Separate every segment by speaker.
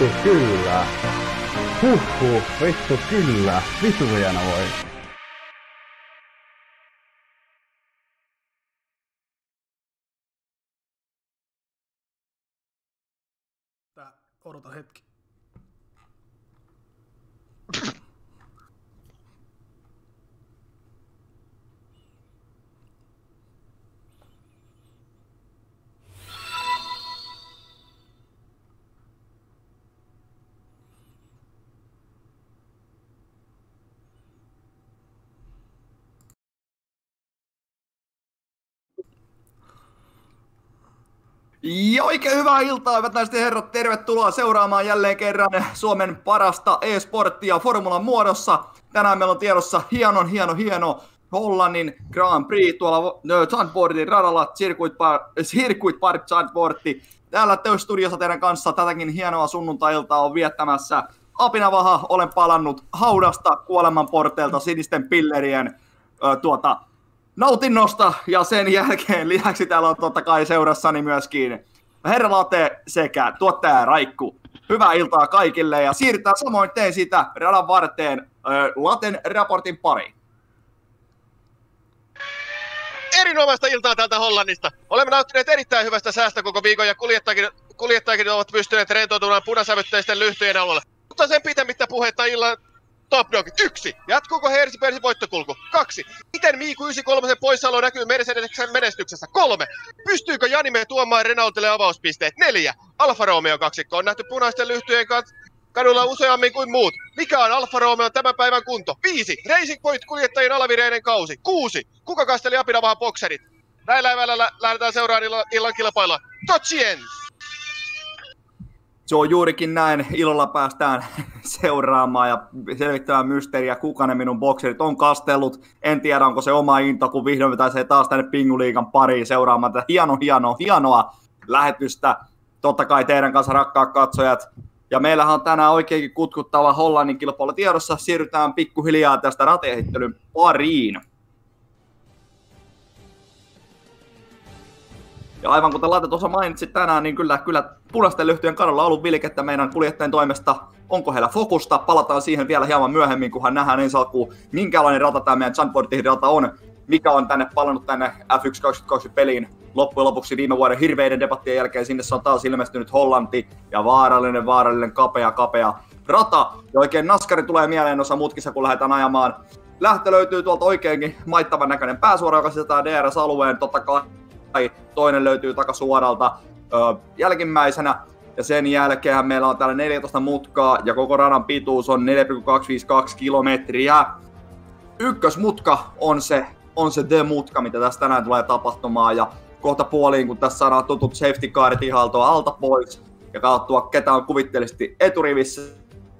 Speaker 1: vittu, kyllä, huhhuh, vittu, kyllä, vittu hieno voi.
Speaker 2: Odota hetki.
Speaker 3: Ja oikein hyvää iltaa, hyvät naiset ja herrat. Tervetuloa seuraamaan jälleen kerran Suomen parasta e-sporttia Formulan muodossa. Tänään meillä on tiedossa hienon, hieno, hieno Hollannin Grand Prix tuolla Zandvoortin radalla, Circuit, Park, Circuit Zandvoortti. Täällä Töystudiossa teidän kanssa tätäkin hienoa sunnuntai-iltaa on viettämässä. Apinavaha, olen palannut haudasta kuoleman porteilta sinisten pillerien tuota, nautinnosta ja sen jälkeen lisäksi täällä on totta kai seurassani myöskin Herra Late sekä tuottaja Raikku. Hyvää iltaa kaikille ja siirrytään samoin teen sitä radan varteen ö, Laten raportin pariin.
Speaker 4: Erinomaista iltaa täältä Hollannista. Olemme nauttineet erittäin hyvästä säästä koko viikon ja kuljettajakin, kuljettajakin ovat pystyneet rentoutumaan punasävytteisten lyhtyjen alueella. Mutta sen pitämättä puhetta illan Top Dogit. Yksi. Jatkuuko Hersi Persi voittokulku? Kaksi. Miten Miiku 93 poissaolo näkyy Mercedesen menestyksessä? Kolme. Pystyykö Janime tuomaan Renaultille avauspisteet? Neljä. Alfa Romeo kaksikko on nähty punaisten lyhtyjen kanssa kadulla useammin kuin muut. Mikä on Alfa Romeo tämän päivän kunto? Viisi. Racing Point kuljettajien alavireinen kausi. Kuusi. Kuka kasteli apinavahan bokserit? Näillä eväillä lähdetään seuraamaan illan, illan kilpailua.
Speaker 3: Se on juurikin näin. Ilolla päästään seuraamaan ja selvittämään mysteeriä, kuka ne minun bokserit on kastellut. En tiedä, onko se oma into, kun vihdoin pääsee taas tänne Pinguliikan pariin seuraamaan tätä hieno, hieno, hienoa lähetystä. Totta kai teidän kanssa rakkaat katsojat. Ja meillähän on tänään oikeinkin kutkuttava Hollannin kilpailu tiedossa. Siirrytään pikkuhiljaa tästä rateesittelyn pariin. Ja aivan kuten Laite tuossa mainitsi tänään, niin kyllä, kyllä punaisten lyhtyjen kadulla on ollut vilkettä meidän kuljettajien toimesta. Onko heillä fokusta? Palataan siihen vielä hieman myöhemmin, kunhan nähdään ensi alkuun, minkälainen rata tämä meidän Zandvoortin rata on, mikä on tänne palannut tänne F1 2020 peliin loppujen lopuksi viime vuoden hirveiden debattien jälkeen. Sinne on taas ilmestynyt Hollanti ja vaarallinen, vaarallinen, kapea, kapea rata. Ja oikein naskari tulee mieleen osa mutkissa, kun lähdetään ajamaan. Lähtö löytyy tuolta oikeinkin maittavan näköinen pääsuora, joka sisältää DRS-alueen. Totta kai toinen löytyy takasuoralta ö, jälkimmäisenä. Ja sen jälkeen meillä on täällä 14 mutkaa ja koko radan pituus on 4,252 kilometriä. Ykkösmutka on se, on se the-mutka, mitä tässä tänään tulee tapahtumaan. Ja kohta puoliin, kun tässä saadaan tutut safety carit ihaltoa alta pois ja katsottua, ketä on kuvitteellisesti eturivissä.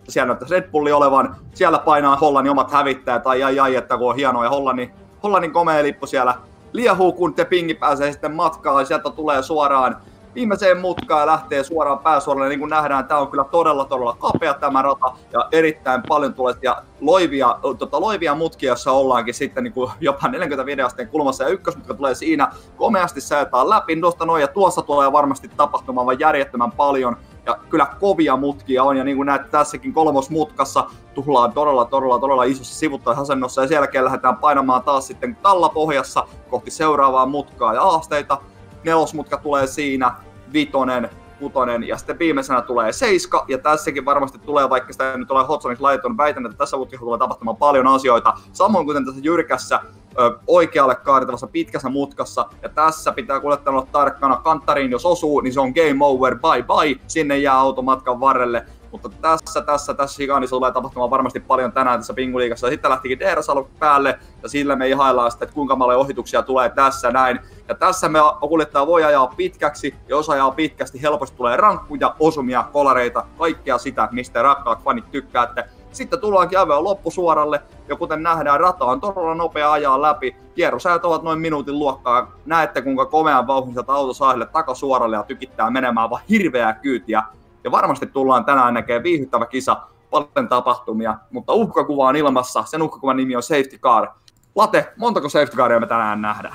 Speaker 3: Siellä näyttäisi Red Bulli olevan. Siellä painaa Hollannin omat hävittäjät. Tai ai ai, että kun on hienoa. Ja Hollannin, Hollannin komea lippu siellä liehuu, kun te pingi pääsee sitten matkaan. Sieltä tulee suoraan viimeiseen mutkaan ja lähtee suoraan pääsuoralle. Niin kuin nähdään, tämä on kyllä todella, todella kapea tämä rata ja erittäin paljon tulee loivia, tota, loivia mutkia, jossa ollaankin sitten niin kuin jopa 45 asteen kulmassa ja ykkösmutka tulee siinä komeasti säätää läpi tuosta noin ja tuossa tulee varmasti tapahtumaan vain järjettömän paljon ja kyllä kovia mutkia on, ja niin kuin näet tässäkin kolmosmutkassa tullaan todella, todella, todella isossa sivuttaisasennossa, ja sen jälkeen lähdetään painamaan taas sitten tallapohjassa kohti seuraavaa mutkaa ja aasteita. Nelosmutka tulee siinä, vitonen, kutonen, ja sitten viimeisenä tulee seiska, ja tässäkin varmasti tulee, vaikka sitä ei nyt ole Hotsoniksi laitettu, väitän, että tässä mutkassa tulee tapahtumaan paljon asioita, samoin kuten tässä jyrkässä ö, oikealle kaartavassa pitkässä mutkassa, ja tässä pitää kuljettajan olla tarkkana, kanttariin jos osuu, niin se on game over, bye bye, sinne jää automatkan varrelle, mutta tässä, tässä, tässä Higanissa tulee tapahtumaan varmasti paljon tänään tässä Pinguliigassa. Sitten lähtikin Deerasalo päälle, ja sillä me ihaillaan sitten, että kuinka paljon ohituksia tulee tässä näin. Ja tässä me kuljettaja voi ajaa pitkäksi, ja jos ajaa pitkästi, helposti tulee rankkuja, osumia, kolareita, kaikkea sitä, mistä rakkaat fanit tykkäätte. Sitten tullaankin aivan loppusuoralle, ja kuten nähdään, rata on todella nopea ajaa läpi. Kierrosajat ovat noin minuutin luokkaa. Näette, kuinka komean vauhdin sieltä auto saa takasuoralle ja tykittää menemään vaan hirveää kyytiä. Ja varmasti tullaan tänään näkemään viihdyttävä kisa, paljon tapahtumia, mutta uhkakuva on ilmassa. Sen uhkakuvan nimi on Safety Car. Late, montako safety caria me tänään nähdään?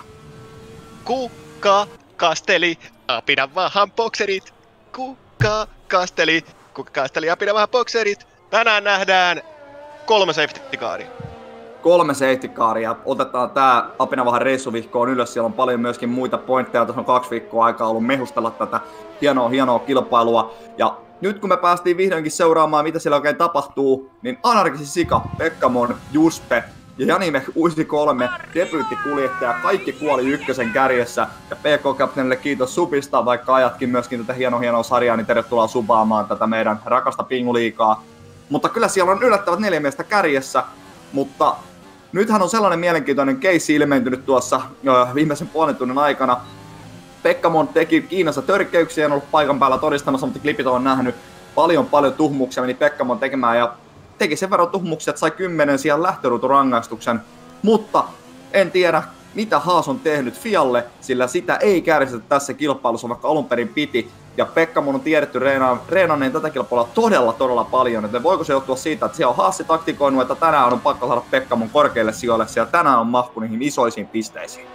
Speaker 4: Kuka kasteli, apina vähän bokserit. Kuka kasteli, kuka kasteli, apina vähän bokserit. Tänään nähdään kolme safety caria.
Speaker 3: Kolme safety caria. Otetaan tää apinavahan reissuvihkoon ylös. Siellä on paljon myöskin muita pointteja. Tässä on kaksi viikkoa aikaa ollut mehustella tätä hienoa, hienoa kilpailua. Ja nyt kun me päästiin vihdoinkin seuraamaan, mitä siellä oikein tapahtuu, niin Anarkisi Sika, Pekkamon, Juspe ja Janime 93 debyyttikuljettaja, kaikki kuoli ykkösen kärjessä. Ja PK Captainille kiitos supista, vaikka ajatkin myöskin tätä hienoa hienoa sarjaa, niin tervetuloa subaamaan tätä meidän rakasta pinguliikaa. Mutta kyllä siellä on yllättävät neljä miestä kärjessä, mutta nythän on sellainen mielenkiintoinen keissi ilmentynyt tuossa viimeisen puolen tunnin aikana. Pekkamon teki Kiinassa törkeyksiä, en ollut paikan päällä todistamassa, mutta klipit on nähnyt. Paljon paljon tuhmuuksia meni Pekkamon tekemään ja teki sen verran tuhmuuksia, että sai kymmenen sijaan lähtöruuturangaistuksen. Mutta en tiedä, mitä Haas on tehnyt Fialle, sillä sitä ei kärsitä tässä kilpailussa, vaikka alun perin piti. Ja Pekka mun on tiedetty reenanneen tätä kilpailua todella todella paljon, että voiko se johtua siitä, että siellä on Haassi taktikoinut, että tänään on pakko saada Pekka mun korkeille sijoille, siellä tänään on mahku niihin isoisiin pisteisiin.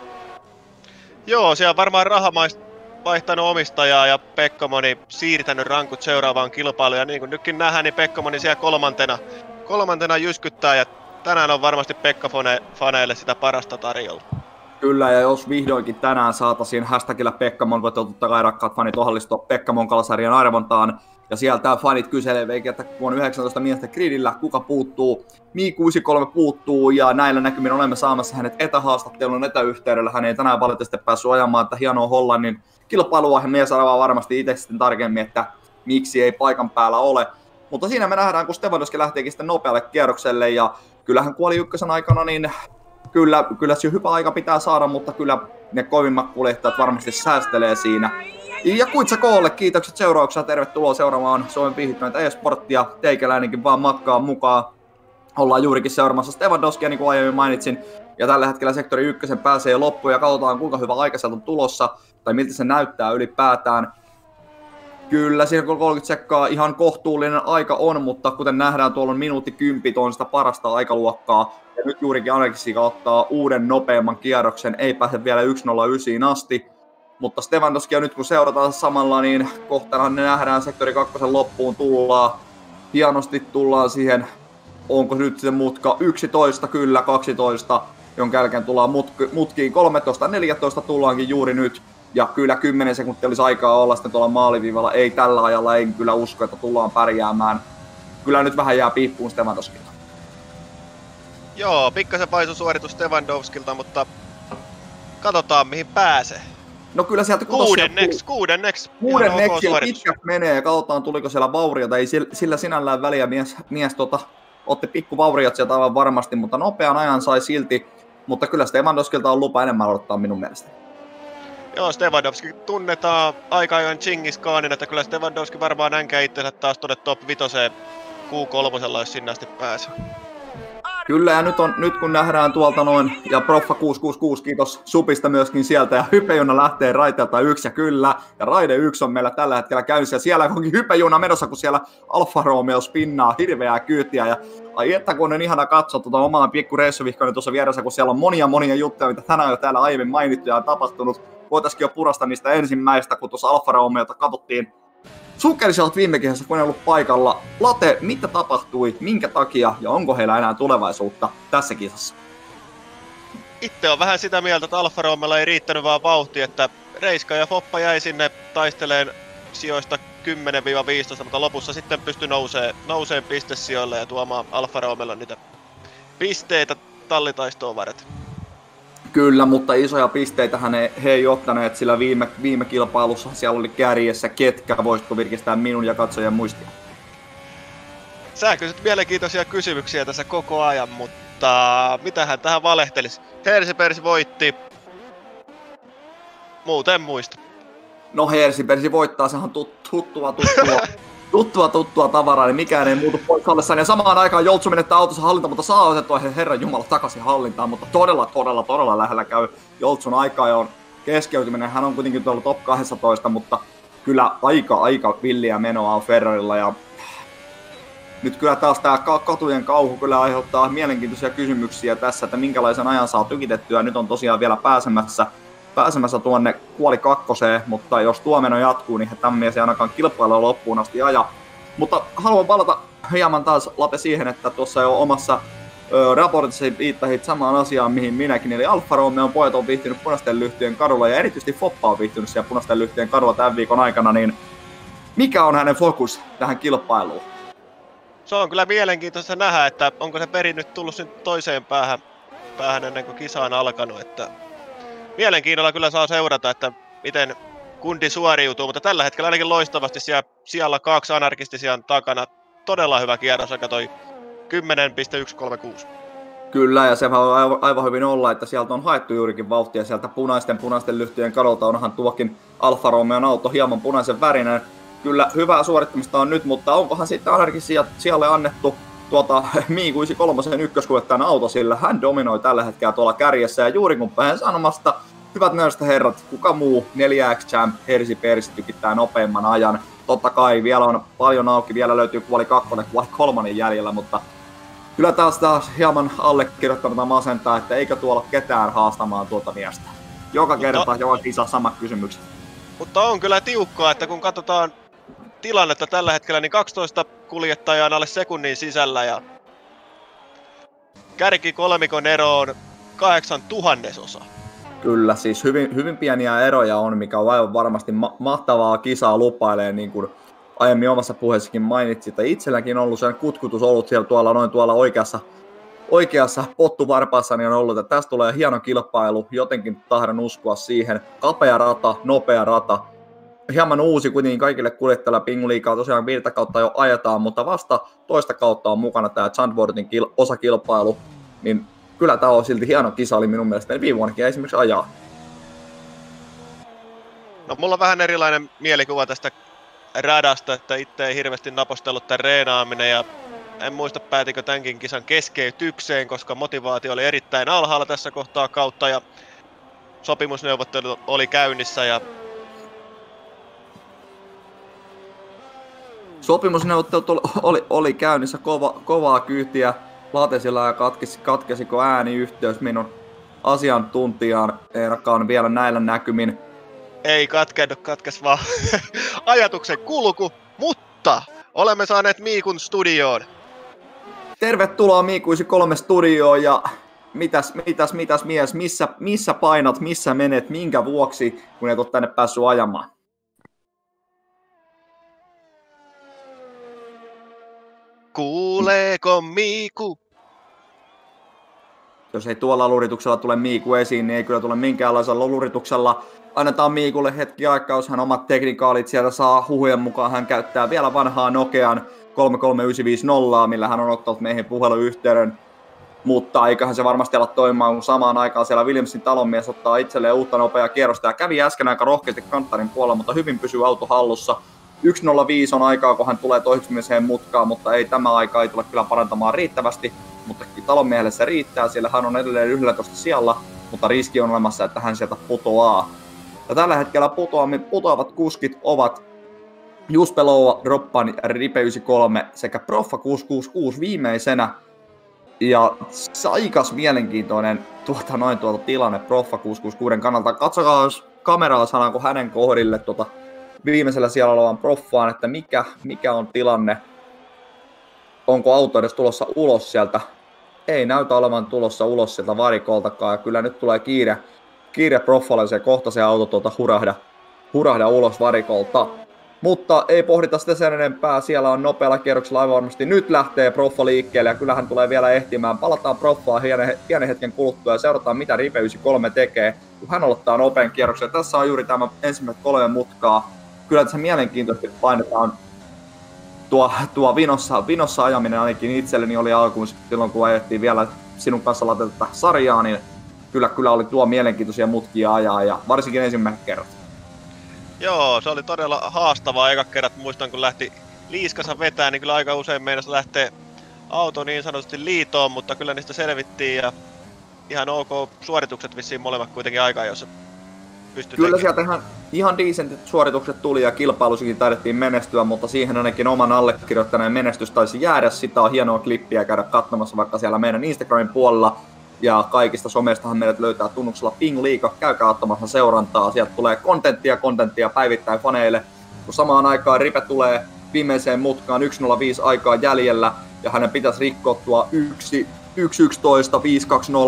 Speaker 4: Joo, siellä varmaan rahamaista vaihtanut omistajaa ja Pekkamoni siirtänyt rankut seuraavaan kilpailuun. Ja niin kuin nytkin nähdään, niin Pekkamoni siellä kolmantena, kolmantena jyskyttää ja tänään on varmasti Pekka-faneille sitä parasta tarjolla.
Speaker 3: Kyllä, ja jos vihdoinkin tänään saataisiin hashtagillä Pekkamon, voitte totta kai rakkaat fanit osallistua Pekkamon kalasarjan arvontaan. Ja sieltä fanit kyselee että kun on 19 miestä gridillä, kuka puuttuu. Mi 63 puuttuu ja näillä näkymin olemme saamassa hänet etähaastattelun etäyhteydellä. Hän ei tänään valitettavasti päässyt ajamaan että hienoa Hollannin kilpailua. Mies arvaa varmasti itse sitten tarkemmin, että miksi ei paikan päällä ole. Mutta siinä me nähdään, kun Stefanovski lähteekin sitten nopealle kierrokselle ja kyllähän kuoli ykkösen aikana, niin kyllä, kyllä se hyvä aika pitää saada, mutta kyllä ne kovimmat kuljettajat varmasti säästelee siinä. Ja Kuitsa Koolle, kiitokset seurauksena, tervetuloa seuraamaan Suomen viihdyttämättä e-sporttia, teikäläinenkin vaan makkaa mukaan. Ollaan juurikin seuraamassa Stevandoskia, niin kuin aiemmin mainitsin, ja tällä hetkellä sektori ykkösen pääsee loppuun ja katsotaan kuinka hyvä aika on tulossa, tai miltä se näyttää ylipäätään. Kyllä, siinä 30 sekkaa ihan kohtuullinen aika on, mutta kuten nähdään, tuolla on minuutti kympit on sitä parasta aikaluokkaa. Ja nyt juurikin Anexika ottaa uuden nopeamman kierroksen, ei pääse vielä 1.09 asti. Mutta Stevandoskia nyt kun seurataan samalla, niin kohtana ne nähdään sektori kakkosen loppuun tullaan. Hienosti tullaan siihen, onko nyt se mutka 11, kyllä 12, jonka jälkeen tullaan mutk- mutkiin 13, 14 tullaankin juuri nyt. Ja kyllä 10 sekuntia olisi aikaa olla sitten tuolla maaliviivalla. Ei tällä ajalla, en kyllä usko, että tullaan pärjäämään. Kyllä nyt vähän jää piippuun Stevandowskilta.
Speaker 4: Joo, pikkasen vaisu suoritus Stevandowskilta, mutta katsotaan mihin pääsee.
Speaker 3: No kyllä sieltä
Speaker 4: kuudenneksi, kuudenneksi.
Speaker 3: Kuudenneksi ja pitkät menee ja katsotaan tuliko siellä vauriota. Ei sillä sinällään väliä mies, mies tota, otti pikku vauriot sieltä aivan varmasti, mutta nopean ajan sai silti. Mutta kyllä Stevandowskilta on lupa enemmän odottaa minun mielestä.
Speaker 4: Joo, Stevandowski tunnetaan aika ajoin Chingis Khanin, että kyllä Stevandowski varmaan nänkää itsensä taas tuonne top 5 Q3, jos sinne asti pääsee.
Speaker 3: Kyllä, ja nyt, on, nyt kun nähdään tuolta noin, ja Proffa 666, kiitos Supista myöskin sieltä, ja Hypejuna lähtee raiteelta yksi, ja kyllä, ja raide yksi on meillä tällä hetkellä käynnissä, ja siellä onkin Hypejuna menossa, kun siellä Alfa Romeo spinnaa hirveää kyytiä, ja ai että kun on ihana katsoa tuota omaa pikku reissuvihkoinen tuossa vieressä, kun siellä on monia monia juttuja, mitä tänään jo täällä aiemmin mainittu ja on tapahtunut, voitaisiin jo purasta niistä ensimmäistä, kun tuossa Alfa Romeota katsottiin Sukkelisivat viime kesässä, kun ollut paikalla. Late, mitä tapahtui, minkä takia ja onko heillä enää tulevaisuutta tässä kisassa?
Speaker 4: Itse on vähän sitä mieltä, että Alfa Romeolla ei riittänyt vaan vauhti, että Reiska ja Foppa jäi sinne taisteleen sijoista 10-15, mutta lopussa sitten pystyi nousee, nouseen pistesijoille ja tuomaan Alfa Romeolla niitä pisteitä tallitaistoon varten.
Speaker 3: Kyllä, mutta isoja pisteitä he, he ei ottaneet, sillä viime, viime kilpailussa siellä oli kärjessä ketkä, voisitko virkistää minun ja katsojan muistia?
Speaker 4: Sä kysyt mielenkiintoisia kysymyksiä tässä koko ajan, mutta mitähän tähän valehtelisi? Hersipersi voitti. Muuten muista.
Speaker 3: No Hersipersi voittaa, sehän on tut- tuttua, tuttua, tuttua, tuttua tavaraa, niin mikään ei muutu pois ollessaan. Ja samaan aikaan Joltsu menettää autossa hallinta, mutta saa otettua he herran jumala takaisin hallintaan, mutta todella, todella, todella lähellä käy Joltsun aikaa ja on keskeytyminen. Hän on kuitenkin tuolla top 12, mutta kyllä aika, aika villiä menoa on Ferrarilla ja nyt kyllä taas tämä katujen kauhu kyllä aiheuttaa mielenkiintoisia kysymyksiä tässä, että minkälaisen ajan saa tykitettyä. Nyt on tosiaan vielä pääsemässä, pääsemässä tuonne kuoli kakkoseen, mutta jos tuo meno jatkuu, niin tämän mies ei ainakaan kilpailua loppuun asti aja. Mutta haluan palata hieman taas Lape siihen, että tuossa jo omassa ö, raportissa viittahit samaan asiaan, mihin minäkin. Eli Alfa Romeo pojat on viihtynyt punaisten lyhtyjen kadulla ja erityisesti Foppa on viihtynyt siellä punaisten lyhtyjen kadulla tämän viikon aikana, niin mikä on hänen fokus tähän kilpailuun?
Speaker 4: Se on kyllä mielenkiintoista nähdä, että onko se peri nyt tullut nyt toiseen päähän, päähän ennen kuin kisa on alkanut. Että mielenkiinnolla kyllä saa seurata, että miten kundi suoriutuu, mutta tällä hetkellä ainakin loistavasti siellä, siellä kaksi anarkistisia takana. Todella hyvä kierros, aika toi 10.136.
Speaker 3: Kyllä, ja se voi aivan, hyvin olla, että sieltä on haettu juurikin vauhtia sieltä punaisten punaisten lyhtyjen kadolta. Onhan tuokin Alfa Romeon auto hieman punaisen värinen. Kyllä hyvää suorittamista on nyt, mutta onkohan sitten ainakin siellä annettu tuota Miikuisi kolmosen ykköskuljettajan auto, sillä hän dominoi tällä hetkellä tuolla kärjessä. Ja juuri kun pääsen sanomasta, hyvät nöystä herrat, kuka muu 4X Champ Hersi Persi tykittää nopeimman ajan. Totta kai vielä on paljon auki, vielä löytyy kuoli kakkonen, kuoli kolmannen jäljellä, mutta kyllä taas taas hieman allekirjoittamata masentaa, että eikö tuolla ketään haastamaan tuota miestä. Joka mutta, kerta, joka kisa samat kysymykset.
Speaker 4: Mutta on kyllä tiukkaa, että kun katsotaan tilannetta tällä hetkellä, niin 12 kuljettajaa on alle sekunnin sisällä ja kärki kolmikon ero on kahdeksan tuhannesosa.
Speaker 3: Kyllä, siis hyvin, hyvin pieniä eroja on, mikä on aivan varmasti ma- mahtavaa kisaa lupailee, niin kuin aiemmin omassa puheessakin mainitsit, että itselläkin on ollut sen kutkutus ollut siellä tuolla noin tuolla oikeassa, oikeassa pottuvarpaassa, niin on ollut, että tästä tulee hieno kilpailu, jotenkin tahdon uskoa siihen. Kapea rata, nopea rata, hieman uusi kuitenkin kaikille kuljettajille Pinguliikaa tosiaan viidettä kautta jo ajetaan, mutta vasta toista kautta on mukana tämä Zandvoortin kil- osakilpailu, niin kyllä tämä on silti hieno kisa, oli minun mielestä viime vuonnakin esimerkiksi ajaa.
Speaker 4: No mulla on vähän erilainen mielikuva tästä radasta, että itse ei hirveästi napostellut tämän reenaaminen ja en muista päätikö tämänkin kisan keskeytykseen, koska motivaatio oli erittäin alhaalla tässä kohtaa kautta ja sopimusneuvottelu oli käynnissä ja
Speaker 3: Sopimusneuvottelut oli, oli käynnissä kova, kovaa kyytiä latesilla ja katkesi, katkesiko ääniyhteys minun asiantuntijaan Eerakaan vielä näillä näkymin.
Speaker 4: Ei katkennut, katkes vaan ajatuksen kulku, mutta olemme saaneet Miikun studioon.
Speaker 3: Tervetuloa Miikuisi kolme studioon ja mitäs, mitäs, mitäs mies, missä, missä painat, missä menet, minkä vuoksi, kun et ole tänne päässyt ajamaan?
Speaker 4: Kuuleeko Miiku?
Speaker 3: Jos ei tuolla lurituksella tule Miiku esiin, niin ei kyllä tule minkäänlaisella lurituksella. Annetaan Miikulle hetki aikaa, jos hän omat teknikaalit sieltä saa huhujen mukaan. Hän käyttää vielä vanhaa Nokean 33950, millä hän on ottanut meihin puheluyhteyden. Mutta eiköhän se varmasti ala toimimaan, kun samaan aikaan siellä Williamsin talonmies ottaa itselleen uutta nopeaa kierrosta. Ja kävi äsken aika rohkeasti kanttarin puolella, mutta hyvin pysyy auto hallussa 1.05 on aikaa, kun hän tulee toisemiseen mutkaan, mutta ei tämä aika ei tule kyllä parantamaan riittävästi. Mutta talonmiehelle se riittää, sillä hän on edelleen 11 siellä, mutta riski on olemassa, että hän sieltä putoaa. Ja tällä hetkellä putoamme, putoavat kuskit ovat Juspe Loua, Droppan Ripe 93 sekä Proffa 666 viimeisenä. Ja saikas mielenkiintoinen tuota, noin tuota tilanne Proffa 666 kannalta. Katsokaa, jos kameralla saadaanko hänen kohdille tuota viimeisellä siellä olevan proffaan, että mikä, mikä on tilanne, onko auto edes tulossa ulos sieltä. Ei näytä olevan tulossa ulos sieltä varikoltakaan, ja kyllä nyt tulee kiire, kiire proffalle se kohta se auto tuota hurahda, hurahda ulos varikolta. Mutta ei pohdita sitä sen enempää, siellä on nopealla kierroksella aivan varmasti. Nyt lähtee Proffa liikkeelle ja kyllähän tulee vielä ehtimään. Palataan Proffaan hienen, hienen hetken kuluttua ja seurataan mitä Ripe 93 tekee, kun hän aloittaa nopean kierroksen. Tässä on juuri tämä ensimmäiset kolme mutkaa kyllä tässä mielenkiintoisesti painetaan tuo, tuo vinossa, vinossa ajaminen ainakin itselleni oli alkuun silloin, kun ajettiin vielä sinun kanssa latetta sarjaa, niin kyllä, kyllä oli tuo mielenkiintoisia mutkia ajaa ja varsinkin ensimmäiset kerrat.
Speaker 4: Joo, se oli todella haastavaa eka kerrat. Muistan, kun lähti liiskassa vetää, niin kyllä aika usein meinas lähtee auto niin sanotusti liitoon, mutta kyllä niistä selvittiin ja ihan ok suoritukset vissiin molemmat kuitenkin aikaa, jossa pystyi
Speaker 3: Kyllä
Speaker 4: tekemään.
Speaker 3: sieltä ihan, ihan decentit suoritukset tuli ja kilpailussakin taidettiin menestyä, mutta siihen ainakin oman allekirjoittaneen menestys taisi jäädä. Sitä on hienoa klippiä käydä katsomassa vaikka siellä meidän Instagramin puolella. Ja kaikista somestahan meidät löytää tunnuksella Ping Liiga. Käykää ottamassa seurantaa. Sieltä tulee kontenttia, kontenttia päivittäin faneille. Kun samaan aikaan Ripe tulee viimeiseen mutkaan 1.05 aikaa jäljellä ja hänen pitäisi rikkoa tuo 1, 1.11,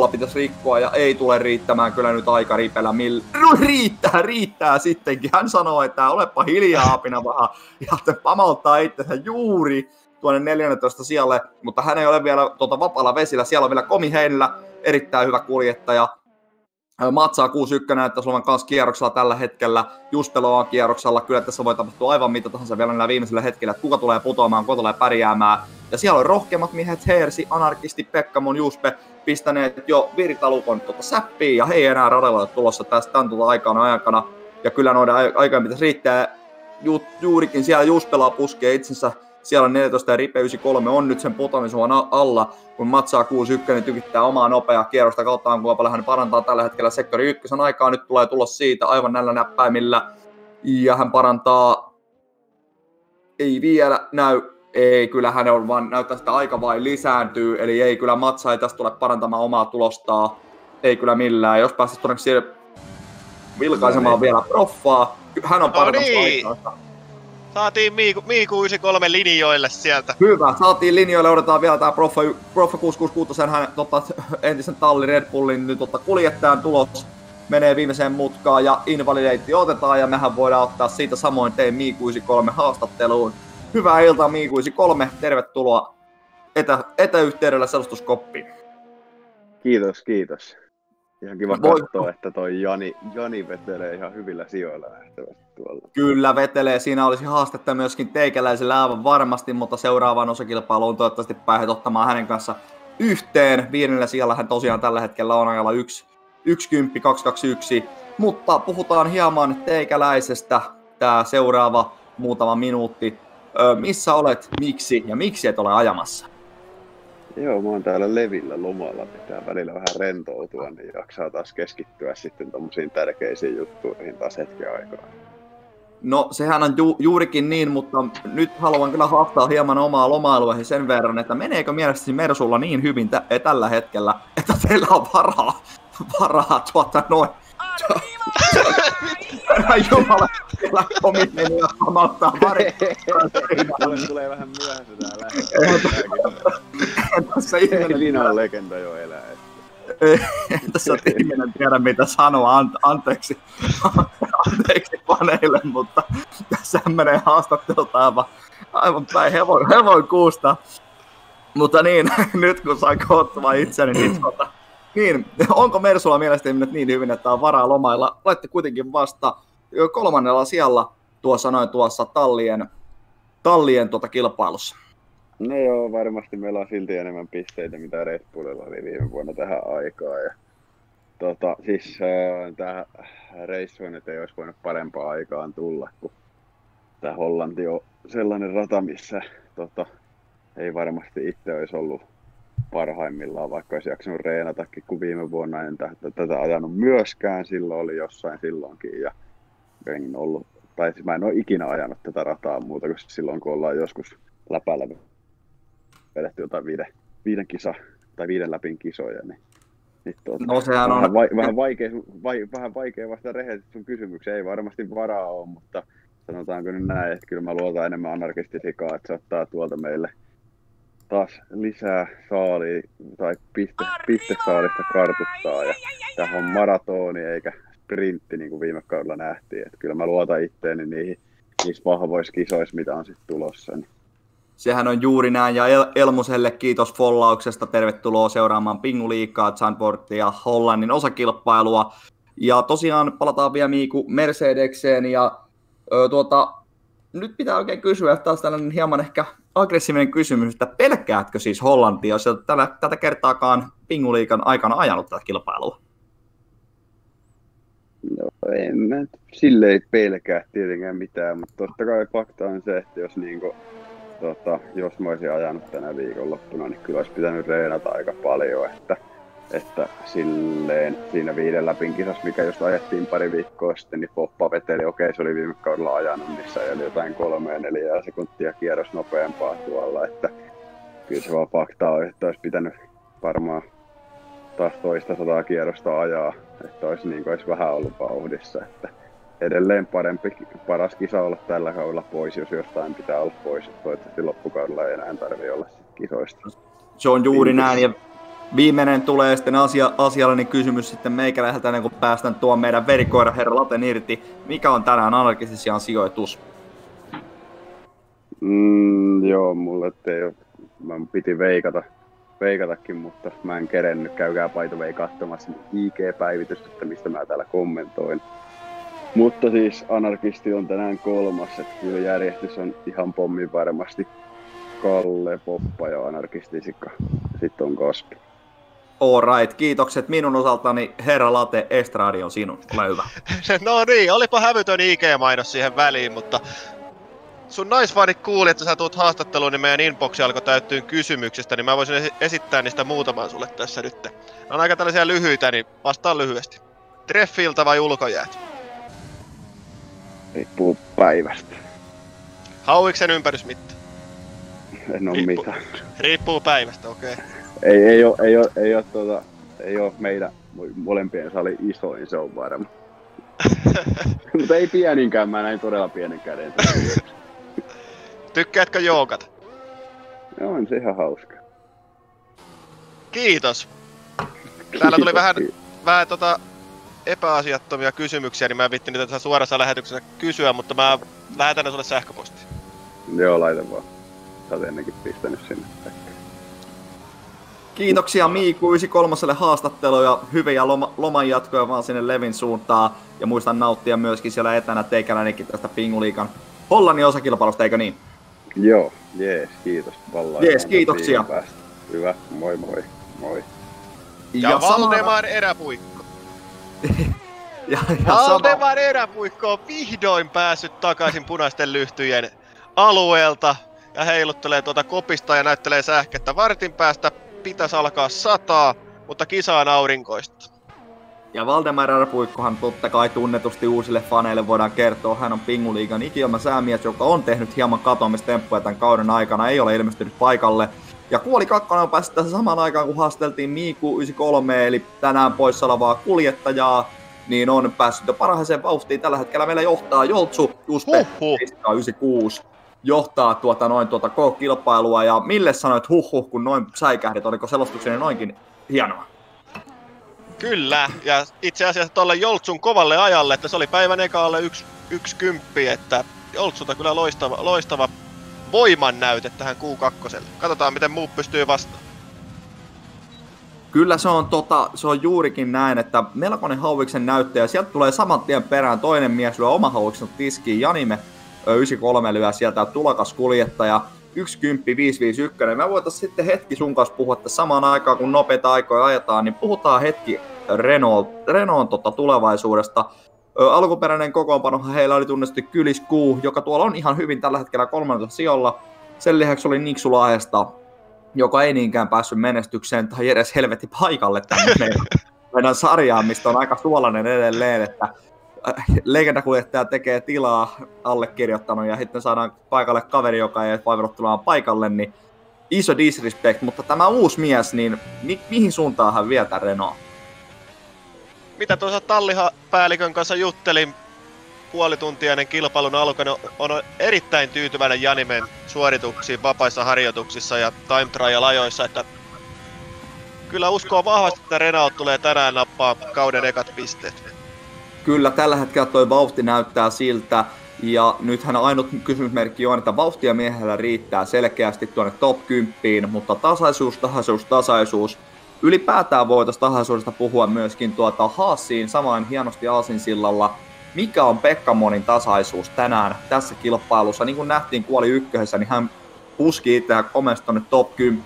Speaker 3: 5.20 pitäisi rikkoa ja ei tule riittämään kyllä nyt aika ripellä. Mill... No riittää, riittää sittenkin. Hän sanoo, että olepa hiljaa apina vähän ja pamauttaa itsensä juuri tuonne 14 sijalle, mutta hän ei ole vielä tuota vapaalla vesillä. Siellä on vielä Komi Heinillä, erittäin hyvä kuljettaja. Matsaa 61 näyttää olevan kanssa kierroksella tällä hetkellä. Juspelo on kierroksella. Kyllä tässä voi tapahtua aivan mitä tahansa vielä näillä viimeisillä hetkillä, että kuka tulee putoamaan, kuka tulee pärjäämään. Ja siellä on rohkeimmat miehet Heersi, Anarkisti, Pekkamon, Juspe pistäneet jo virtalukon tuota säppiin. Ja he ei enää radalla tulossa tästä tämän tuota aikana aikana. Ja kyllä noiden ai- aikaan pitäisi riittää. Ju- juurikin siellä Juspelaa puskee itsensä. Siellä on 14 ja Ripe 93 on nyt sen putoamisuhan alla, kun Matsaa 61 tykittää omaa nopeaa kierrosta kautta paljon hän parantaa tällä hetkellä sektori ykkösen aikaa, nyt tulee tulos siitä aivan näillä näppäimillä, ja hän parantaa, ei vielä näy, ei kyllä hän on vaan näyttää sitä aika vain lisääntyy, eli ei kyllä Matsa ei tästä tule parantamaan omaa tulostaa, ei kyllä millään, jos päästäisiin todennäköisesti vilkaisemaan
Speaker 1: No niin.
Speaker 3: vielä proffaa, hän on
Speaker 4: No niin. Saatiin Miiku, Miiku 93 linjoille sieltä.
Speaker 3: Hyvä, saatiin linjoille, odotetaan vielä tää Proffa, Proffa 666, hän tota, entisen talli Red Bullin nyt tota, kuljettajan tulos menee viimeiseen mutkaan ja invalideitti otetaan ja mehän voidaan ottaa siitä samoin tein Mi 63 haastatteluun. Hyvää iltaa Mi 63, tervetuloa etä, etäyhteydellä selostuskoppiin.
Speaker 1: Kiitos, kiitos. Ihan kiva
Speaker 3: Voi-
Speaker 1: katsoa, että toi Jani, Jani vetelee ihan hyvillä sijoilla tuolla.
Speaker 3: Kyllä vetelee, siinä olisi haastetta myöskin teikäläisellä aivan varmasti, mutta seuraavaan osakilpailuun toivottavasti pääset ottamaan hänen kanssa yhteen. Viidennellä sijalla hän tosiaan tällä hetkellä on ajalla 1, 1 221. Mutta puhutaan hieman teikäläisestä tää seuraava muutama minuutti. Ö, missä olet, miksi ja miksi et ole ajamassa?
Speaker 1: Joo, mä oon täällä Levillä lomalla, pitää välillä vähän rentoutua, niin jaksaa taas keskittyä sitten tommosiin tärkeisiin juttuihin taas hetken aikaa.
Speaker 3: No sehän on ju- juurikin niin, mutta nyt haluan kyllä haastaa hieman omaa lomailuahi sen verran, että meneekö mielestäsi Mersulla niin hyvin eh, tällä hetkellä, että teillä on varaa, varaa tuota noin. Jumala, siellä kominen ja pamauttaa pari.
Speaker 1: Tulee vähän myöhässä tää
Speaker 3: tässä ihminen,
Speaker 1: Linan legenda jo elää.
Speaker 3: tässä ihminen tiedä mitä sanoa, Ant- anteeksi, anteeksi paneille, mutta tässä menee haastattelulta aivan, aivan päin hevon, hevon kuusta. Mutta niin, nyt kun sain koottua itseni, niin, tuota, niin onko Mersulla mielestäni nyt niin hyvin, että on varaa lomailla? Olette kuitenkin vasta kolmannella sijalla tuossa noin tuossa tallien, tallien tuota kilpailussa.
Speaker 1: No joo, varmasti meillä on silti enemmän pisteitä, mitä Red Bullilla oli viime vuonna tähän aikaan. Ja, tota, siis äh, tähän reissuun nyt ei olisi voinut parempaa aikaan tulla, kun tämä Hollanti on sellainen rata, missä tota, ei varmasti itse olisi ollut parhaimmillaan, vaikka olisi jaksanut reenatakin, kun viime vuonna en tätä, tätä ajanut myöskään, silloin oli jossain silloinkin ja en ollut, tai siis mä en ole ikinä ajanut tätä rataa muuta kuin silloin, kun ollaan joskus läpällä vedetty jotain viiden, viiden kisa tai viiden läpin kisoja, niin, niin tuota,
Speaker 3: No sehän on-
Speaker 1: vähän, vai, vähän, vaikea, vai, vähän vaikea vastata rehellisesti sun kysymykseen. Ei varmasti varaa ole, mutta sanotaanko nyt näin, että kyllä mä luotan enemmän anarkistisikaa, että se ottaa tuolta meille taas lisää saali tai piste, pistesaalista kartuttaa. Ja tämähän on maratoni eikä sprintti, niin kuin viime kaudella nähtiin. Että kyllä mä luotan itteeni niihin, niissä vahvoissa kisoissa, mitä on sitten tulossa. Niin
Speaker 3: Sehän on juuri näin, ja El- Elmuselle kiitos follauksesta, tervetuloa seuraamaan Pingu Liikaa, Zandvoortia, Hollannin osakilpailua. Ja tosiaan palataan vielä Miiku Mercedekseen, ja ö, tuota, nyt pitää oikein kysyä, että taas tällainen hieman ehkä aggressiivinen kysymys, että pelkäätkö siis Hollantia, jos tällä, tätä kertaakaan Pinguliikan aikana ajanut tätä kilpailua?
Speaker 1: No en mä nyt silleen pelkää tietenkään mitään, mutta totta kai fakta on se, että jos niinku, tota, jos mä olisin ajanut tänä viikonloppuna, niin kyllä olisi pitänyt reenata aika paljon, että, että silleen siinä viiden läpin kisassa, mikä just ajettiin pari viikkoa sitten, niin Poppa veteli, okei se oli viime kaudella ajanut, missä oli jotain kolme neljää sekuntia kierros nopeampaa tuolla, että kyllä se vaan fakta on, että olisi pitänyt varmaan taas toista sataa kierrosta ajaa, että olisi, niin kuin, olisi vähän ollut vauhdissa. Että edelleen parempi, paras kisa olla tällä kaudella pois, jos jostain pitää olla pois. Toivottavasti loppukaudella ei enää tarvitse olla kisoista.
Speaker 3: Se on juuri näin, ja viimeinen tulee sitten asia, asiallinen kysymys sitten meikäläiseltä ennen kuin päästään tuon meidän verikoira herra Laten irti. Mikä on tänään anarkistisian sijoitus?
Speaker 1: Mm, joo, mulle ei ole, mä piti veikata, veikatakin, mutta mä en kerennyt. Käykää paitovei katsomassa IG-päivitystä, mistä mä täällä kommentoin. Mutta siis anarkisti on tänään kolmas, että kyllä järjestys on ihan pommi varmasti Kalle, Poppa ja anarkistisikka. Sitten on Kaspi.
Speaker 3: All right, kiitokset minun osaltani. Herra Late, Estradi on sinun. Ole hyvä.
Speaker 4: no niin, olipa hävytön IG-mainos siihen väliin, mutta sun naisfanit kuuli, että sä tuut haastatteluun, niin meidän inboxi alkoi täyttyä kysymyksistä, niin mä voisin esi- esittää niistä muutaman sulle tässä nyt. Ne on aika tällaisia lyhyitä, niin vastaan lyhyesti. Treffiltä vai ulkojäät?
Speaker 1: Riippuu päivästä.
Speaker 4: Hauiksen ympärysmitta?
Speaker 1: En ole
Speaker 4: Riippu-
Speaker 1: mitään.
Speaker 4: Riippuu päivästä, okei. Okay.
Speaker 1: Ei, ei, ole, ei, ole, ei, ole, tuota, ei ole meidän molempien sali isoin, se on varma. Mutta ei pieninkään, mä näin todella pienen käden.
Speaker 4: Tykkäätkö joogata?
Speaker 1: Joo, on se ihan hauska.
Speaker 4: Kiitos. Täällä tuli vähän, vähän tota epäasiattomia kysymyksiä, niin mä en vitti niitä tässä suorassa lähetyksessä kysyä, mutta mä lähetän ne sulle sähköpostiin.
Speaker 1: Joo, laita vaan. Sä oot ennenkin pistänyt sinne.
Speaker 3: Kiitoksia Miiku 93 haastattelu ja hyviä loma, loman jatkoja vaan sinne Levin suuntaan. Ja muistan nauttia myöskin siellä etänä teikäläinenkin tästä Pinguliikan Hollannin osakilpailusta, eikö niin?
Speaker 1: Joo, jees, kiitos. Vallaan
Speaker 3: Jees, kiitoksia.
Speaker 1: Hyvä, moi moi. Moi.
Speaker 4: Ja, ja Valdemar Eräpuikko.
Speaker 3: ja, ja sama,
Speaker 4: Valdemar Eräpuikko on vihdoin päässyt takaisin punaisten lyhtyjen alueelta ja heiluttelee tuota kopista ja näyttelee sähkettä. Vartin päästä pitäisi alkaa sataa, mutta kisa on aurinkoista.
Speaker 3: ja Valdemar Arpuikkohan totta kai tunnetusti uusille faneille voidaan kertoa. Hän on Pinguliigan ikioma säämies, joka on tehnyt hieman katoamistemppuja tämän kauden aikana, ei ole ilmestynyt paikalle. Ja kuoli kakkonen on päässyt tässä samaan aikaan, kun haasteltiin Miiku 93, eli tänään poissa olevaa kuljettajaa, niin on päässyt jo parhaaseen vauhtiin. Tällä hetkellä meillä johtaa Joltsu Juspe
Speaker 4: Huhhuh.
Speaker 3: 96 johtaa tuota noin tuota koko kilpailua. Ja mille sanoit huhhuh, kun noin säikähdit? Oliko selostukseni noinkin hienoa?
Speaker 4: Kyllä, ja itse asiassa tuolle Joltsun kovalle ajalle, että se oli päivän ekaalle yksi, yksi kymppi, että Joltsulta kyllä loistava, loistava voiman näyte tähän Q2. Katsotaan, miten muut pystyy vastaan.
Speaker 3: Kyllä se on, tota, se on juurikin näin, että melkoinen hauviksen näyttäjä. Sieltä tulee saman tien perään toinen mies, lyö oma hauviksen tiskiin. Janime 93 lyö sieltä tulokas kuljettaja. 1 551. Mä voitais sitten hetki sun kanssa puhua, että samaan aikaan kun nopeita aikoja ajetaan, niin puhutaan hetki Renault, Renault tota, tulevaisuudesta. Ö, alkuperäinen kokoonpanohan heillä oli tunnistettu Kylis Q, joka tuolla on ihan hyvin tällä hetkellä kolmannella sijalla. Sen lisäksi oli Niksu Lahdesta, joka ei niinkään päässyt menestykseen tai edes helvetti paikalle tänne meidän, meidän sarjaan, mistä on aika suolainen edelleen, että legendakuljettaja tekee tilaa allekirjoittanut ja sitten saadaan paikalle kaveri, joka ei vaivanut tulemaan paikalle, niin iso disrespect, mutta tämä uusi mies, niin mi- mihin suuntaan hän vie tämän Renault?
Speaker 4: Mitä tuossa tallipäällikön kanssa juttelin puoli tuntia ennen kilpailun alkua, niin on erittäin tyytyväinen Janimen suorituksiin vapaissa harjoituksissa ja time trial ajoissa, että kyllä uskoo vahvasti, että Renault tulee tänään nappaa kauden ekat pisteet.
Speaker 3: Kyllä, tällä hetkellä toi vauhti näyttää siltä, ja nythän ainut kysymysmerkki on, että vauhtia miehellä riittää selkeästi tuonne top 10, mutta tasaisuus, tasaisuus, tasaisuus. Ylipäätään voitaisiin tasaisuudesta puhua myöskin tuota Haasiin samoin hienosti Aasin sillalla. Mikä on Pekka Monin tasaisuus tänään tässä kilpailussa? Niin kuin nähtiin kuoli ykkösessä, niin hän puski itseään komeasti tonne top 10.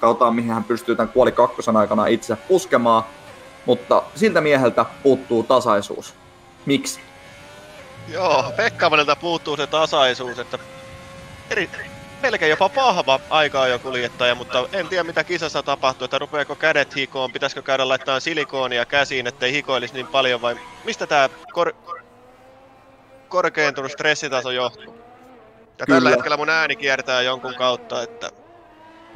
Speaker 3: Katsotaan, mihin hän pystyy tämän kuoli kakkosen aikana itse puskemaan. Mutta siltä mieheltä puuttuu tasaisuus. Miksi?
Speaker 4: Joo, Pekkamanilta puuttuu se tasaisuus, että eri, melkein jopa vahva aikaa jo kuljettaja, mutta en tiedä mitä kisassa tapahtuu, että rupeeko kädet hikoon, pitäisikö käydä laittaa silikoonia käsiin, ettei hikoilisi niin paljon vai mistä tämä kor- korkeentunut stressitaso johtuu? Ja
Speaker 3: Kyllä.
Speaker 4: tällä hetkellä mun ääni kiertää jonkun kautta, että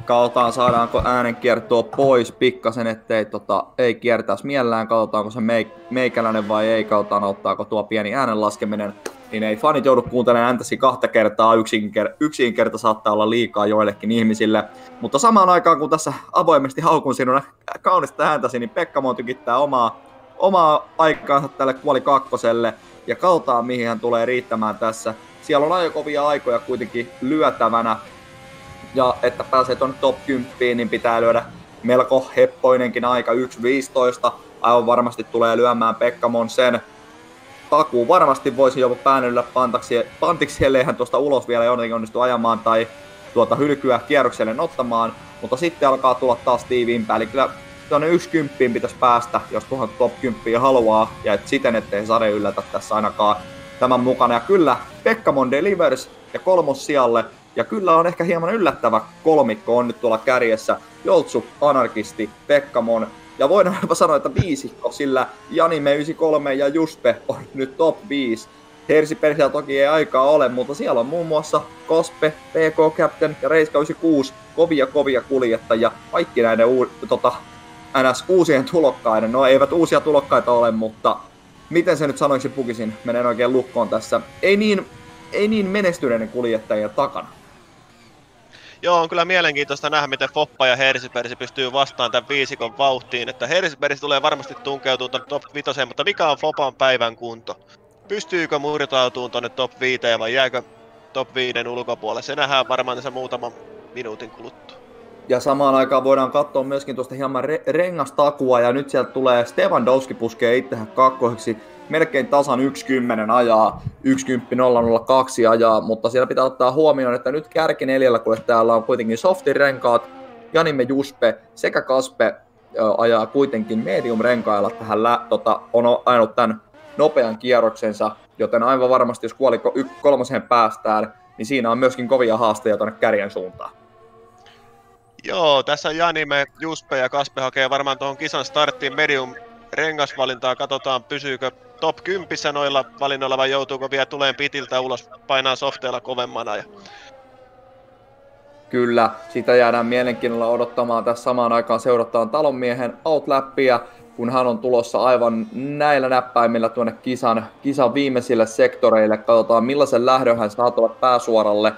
Speaker 3: Katsotaan saadaanko äänen kiertoa pois pikkasen, ettei tota, ei kiertäisi mielellään. Katsotaanko se meik- meikäläinen vai ei. Katsotaan auttaako tuo pieni äänen laskeminen. Niin ei fanit joudu kuuntelemaan ääntäsi kahta kertaa. Yksinker- yksinkerta saattaa olla liikaa joillekin ihmisille. Mutta samaan aikaan kun tässä avoimesti haukun sinun kaunista ääntäsi, niin Pekka Mon tykittää omaa, omaa aikaansa tälle kuoli kakkoselle. Ja katsotaan mihin hän tulee riittämään tässä. Siellä on aika kovia aikoja kuitenkin lyötävänä ja että pääsee tuonne top 10, niin pitää lyödä melko heppoinenkin aika 1.15. Aivan varmasti tulee lyömään Pekkamon sen. Takuu varmasti voisi jopa päännellä pantiksi, pantiksi ellei hän tuosta ulos vielä jotenkin onnistu ajamaan tai tuota hylkyä kierrokselle ottamaan. Mutta sitten alkaa tulla taas tiiviimpää. Eli kyllä tuonne 1.10 pitäisi päästä, jos tuohon top 10 haluaa. Ja et siten, ettei Sade yllätä tässä ainakaan tämän mukana. Ja kyllä Pekkamon delivers ja kolmos sijalle ja kyllä on ehkä hieman yllättävä kolmikko on nyt tuolla kärjessä. Joltsu, Anarkisti, Pekkamon ja voidaan jopa sanoa, että viisikko, sillä Janime 93 ja Juspe on nyt top 5. Hersi Persiä toki ei aikaa ole, mutta siellä on muun muassa Kospe, PK Captain ja Reiska 96 kovia kovia kuljettajia. Kaikki näiden uu, tota, NS uusien tulokkaiden, no eivät uusia tulokkaita ole, mutta miten se nyt sanoiksi pukisin, menen oikein lukkoon tässä. Ei niin, ei niin menestyneiden kuljettajien takana.
Speaker 4: Joo, on kyllä mielenkiintoista nähdä, miten Foppa ja Hersipersi pystyy vastaan tämän viisikon vauhtiin. Että Hersipersi tulee varmasti tunkeutumaan tuonne top 5, mutta mikä on Fopan päivän kunto? Pystyykö murtautumaan tuonne top 5 vai jääkö top 5 ulkopuolelle? Se nähdään varmaan tässä muutaman minuutin kuluttua.
Speaker 3: Ja samaan aikaan voidaan katsoa myöskin tuosta hieman re- rengastakua, ja nyt sieltä tulee Stefandowski puskee itsehän kakkoseksi melkein tasan 1.10 ajaa, 1.10.002 ajaa, mutta siellä pitää ottaa huomioon, että nyt kärki neljällä kuljettajalla on kuitenkin softin renkaat, Janimme Juspe sekä Kaspe ajaa kuitenkin medium-renkailla tähän lä- tota, on ainut tämän nopean kierroksensa, joten aivan varmasti jos kuoliko y- kolmoseen päästään, niin siinä on myöskin kovia haasteita tuonne kärjen suuntaan.
Speaker 4: Joo, tässä Janime, Juspe ja Kaspe hakee varmaan tuohon kisan starttiin medium rengasvalintaa. Katsotaan, pysyykö top 10 noilla valinnoilla vai joutuuko vielä tuleen pitiltä ulos, painaa softeilla kovemmana. Ja
Speaker 3: Kyllä, sitä jäädään mielenkiinnolla odottamaan. Tässä samaan aikaan seurataan talonmiehen outlappia, kun hän on tulossa aivan näillä näppäimillä tuonne kisan, kisan viimeisille sektoreille. Katsotaan millaisen lähdön hän saa tuolla pääsuoralle.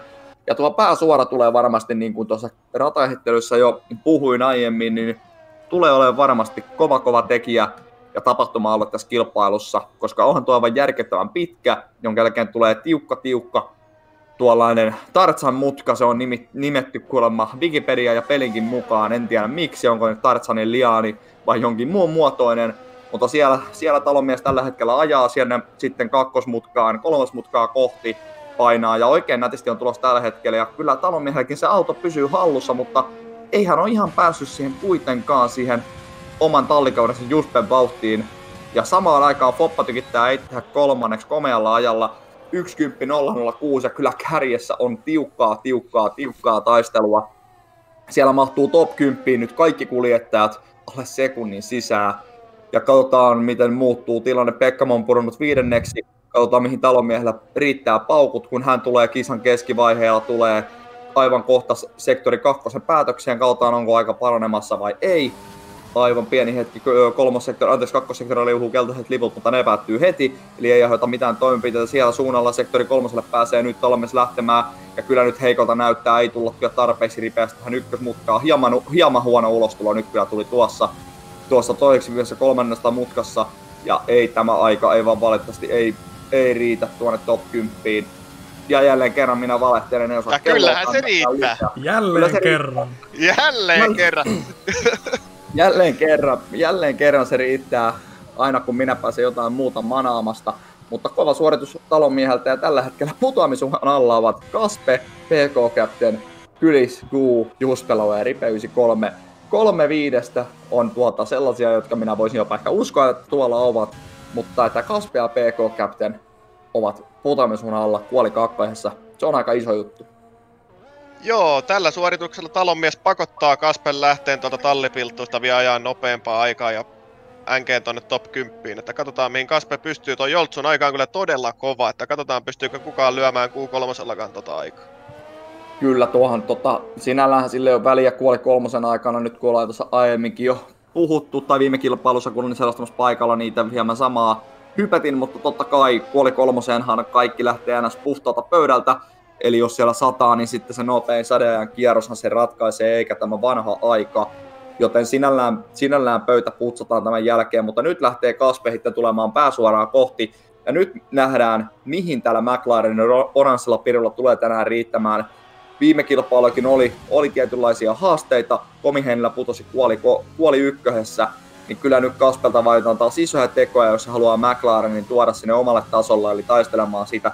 Speaker 3: Ja tuo pääsuora tulee varmasti, niin kuin tuossa rataehittelyssä jo puhuin aiemmin, niin tulee olemaan varmasti kova kova tekijä ja tapahtuma olla tässä kilpailussa, koska onhan tuo aivan järkettävän pitkä, jonka jälkeen tulee tiukka tiukka tuollainen Tartsan mutka, se on nimetty kuulemma Wikipedia ja pelinkin mukaan, en tiedä miksi, onko nyt Tartsanin liaani vai jonkin muun muotoinen, mutta siellä, siellä talonmies tällä hetkellä ajaa siellä sitten kakkosmutkaan, kolmosmutkaa kohti painaa. Ja oikein nätisti on tulossa tällä hetkellä. Ja kyllä talonmiehelläkin se auto pysyy hallussa, mutta ei hän ole ihan päässyt siihen kuitenkaan siihen oman tallikaudensa Juspen vauhtiin. Ja samaan aikaan Foppa tykittää itseä kolmanneksi komealla ajalla 1.10.006 ja kyllä kärjessä on tiukkaa, tiukkaa, tiukkaa taistelua. Siellä mahtuu top 10 nyt kaikki kuljettajat alle sekunnin sisään. Ja katsotaan, miten muuttuu tilanne. Pekka on pudonnut viidenneksi. Katsotaan, mihin talonmiehellä riittää paukut, kun hän tulee kisan keskivaiheella, tulee aivan kohta sektori kakkosen päätökseen. Katsotaan, onko aika paranemassa vai ei aivan pieni hetki, kolmossektori, anteeksi, kakkossektorilla liuhuu keltaiset liput, mutta ne päättyy heti, eli ei aiheuta mitään toimenpiteitä siellä suunnalla. Sektori kolmoselle pääsee nyt Tolomes lähtemään, ja kyllä nyt heikolta näyttää, ei tulla kyllä tarpeeksi ripeästi tähän ykkösmutkaan. Hieman, hieman huono ulostulo nyt kyllä tuli tuossa, tuossa toiseksi myös kolmannesta mutkassa, ja ei tämä aika, ei vaan valitettavasti, ei, ei riitä tuonne top 10. Ja jälleen kerran minä valehtelen, en osaa
Speaker 4: Ja kyllähän se riittää.
Speaker 2: Jälleen
Speaker 3: se
Speaker 2: kerran.
Speaker 4: jälleen kerran.
Speaker 3: Jälleen kerran, jälleen kerran se riittää aina kun minä pääsen jotain muuta manaamasta. Mutta kova suoritus talonmieheltä ja tällä hetkellä putoamisuhan alla ovat Kaspe, PK Captain Kylis, Guu, Juspelo ja Ripeysi kolme, kolme viidestä on tuota sellaisia, jotka minä voisin jopa ehkä uskoa, että tuolla ovat, mutta että Kaspe ja PK Captain ovat putoamisen alla kuoli kakkosessa, se on aika iso juttu.
Speaker 4: Joo, tällä suorituksella talonmies pakottaa Kaspen lähteen tuota tallipiltuista vielä ajaa nopeampaa aikaa ja änkeen tonne top 10. Että katsotaan mihin Kaspe pystyy. Tuo Joltsun aika on kyllä todella kova, että katsotaan pystyykö kukaan lyömään Q3 tota aikaa.
Speaker 3: Kyllä, tuohan tota, sinällään sille on väliä kuoli kolmosen aikana, nyt kun ollaan tuossa aiemminkin jo puhuttu, tai viime kilpailussa kun olin selostamassa paikalla niitä hieman samaa hypätin, mutta totta kai kuoli kolmoseenhan kaikki lähtee ns. puhtaalta pöydältä, eli jos siellä sataa, niin sitten se nopein sadeajan kierroshan se ratkaisee, eikä tämä vanha aika. Joten sinällään, sinällään pöytä putsataan tämän jälkeen, mutta nyt lähtee Kaspe sitten tulemaan pääsuoraan kohti. Ja nyt nähdään, mihin täällä McLarenin oranssilla pirulla tulee tänään riittämään. Viime kilpailukin oli, oli tietynlaisia haasteita. Komihenillä putosi kuoli, kuoli ykköhessä, niin kyllä nyt Kaspelta valitaan taas isoja tekoja, jos haluaa McLarenin tuoda sinne omalle tasolle, eli taistelemaan siitä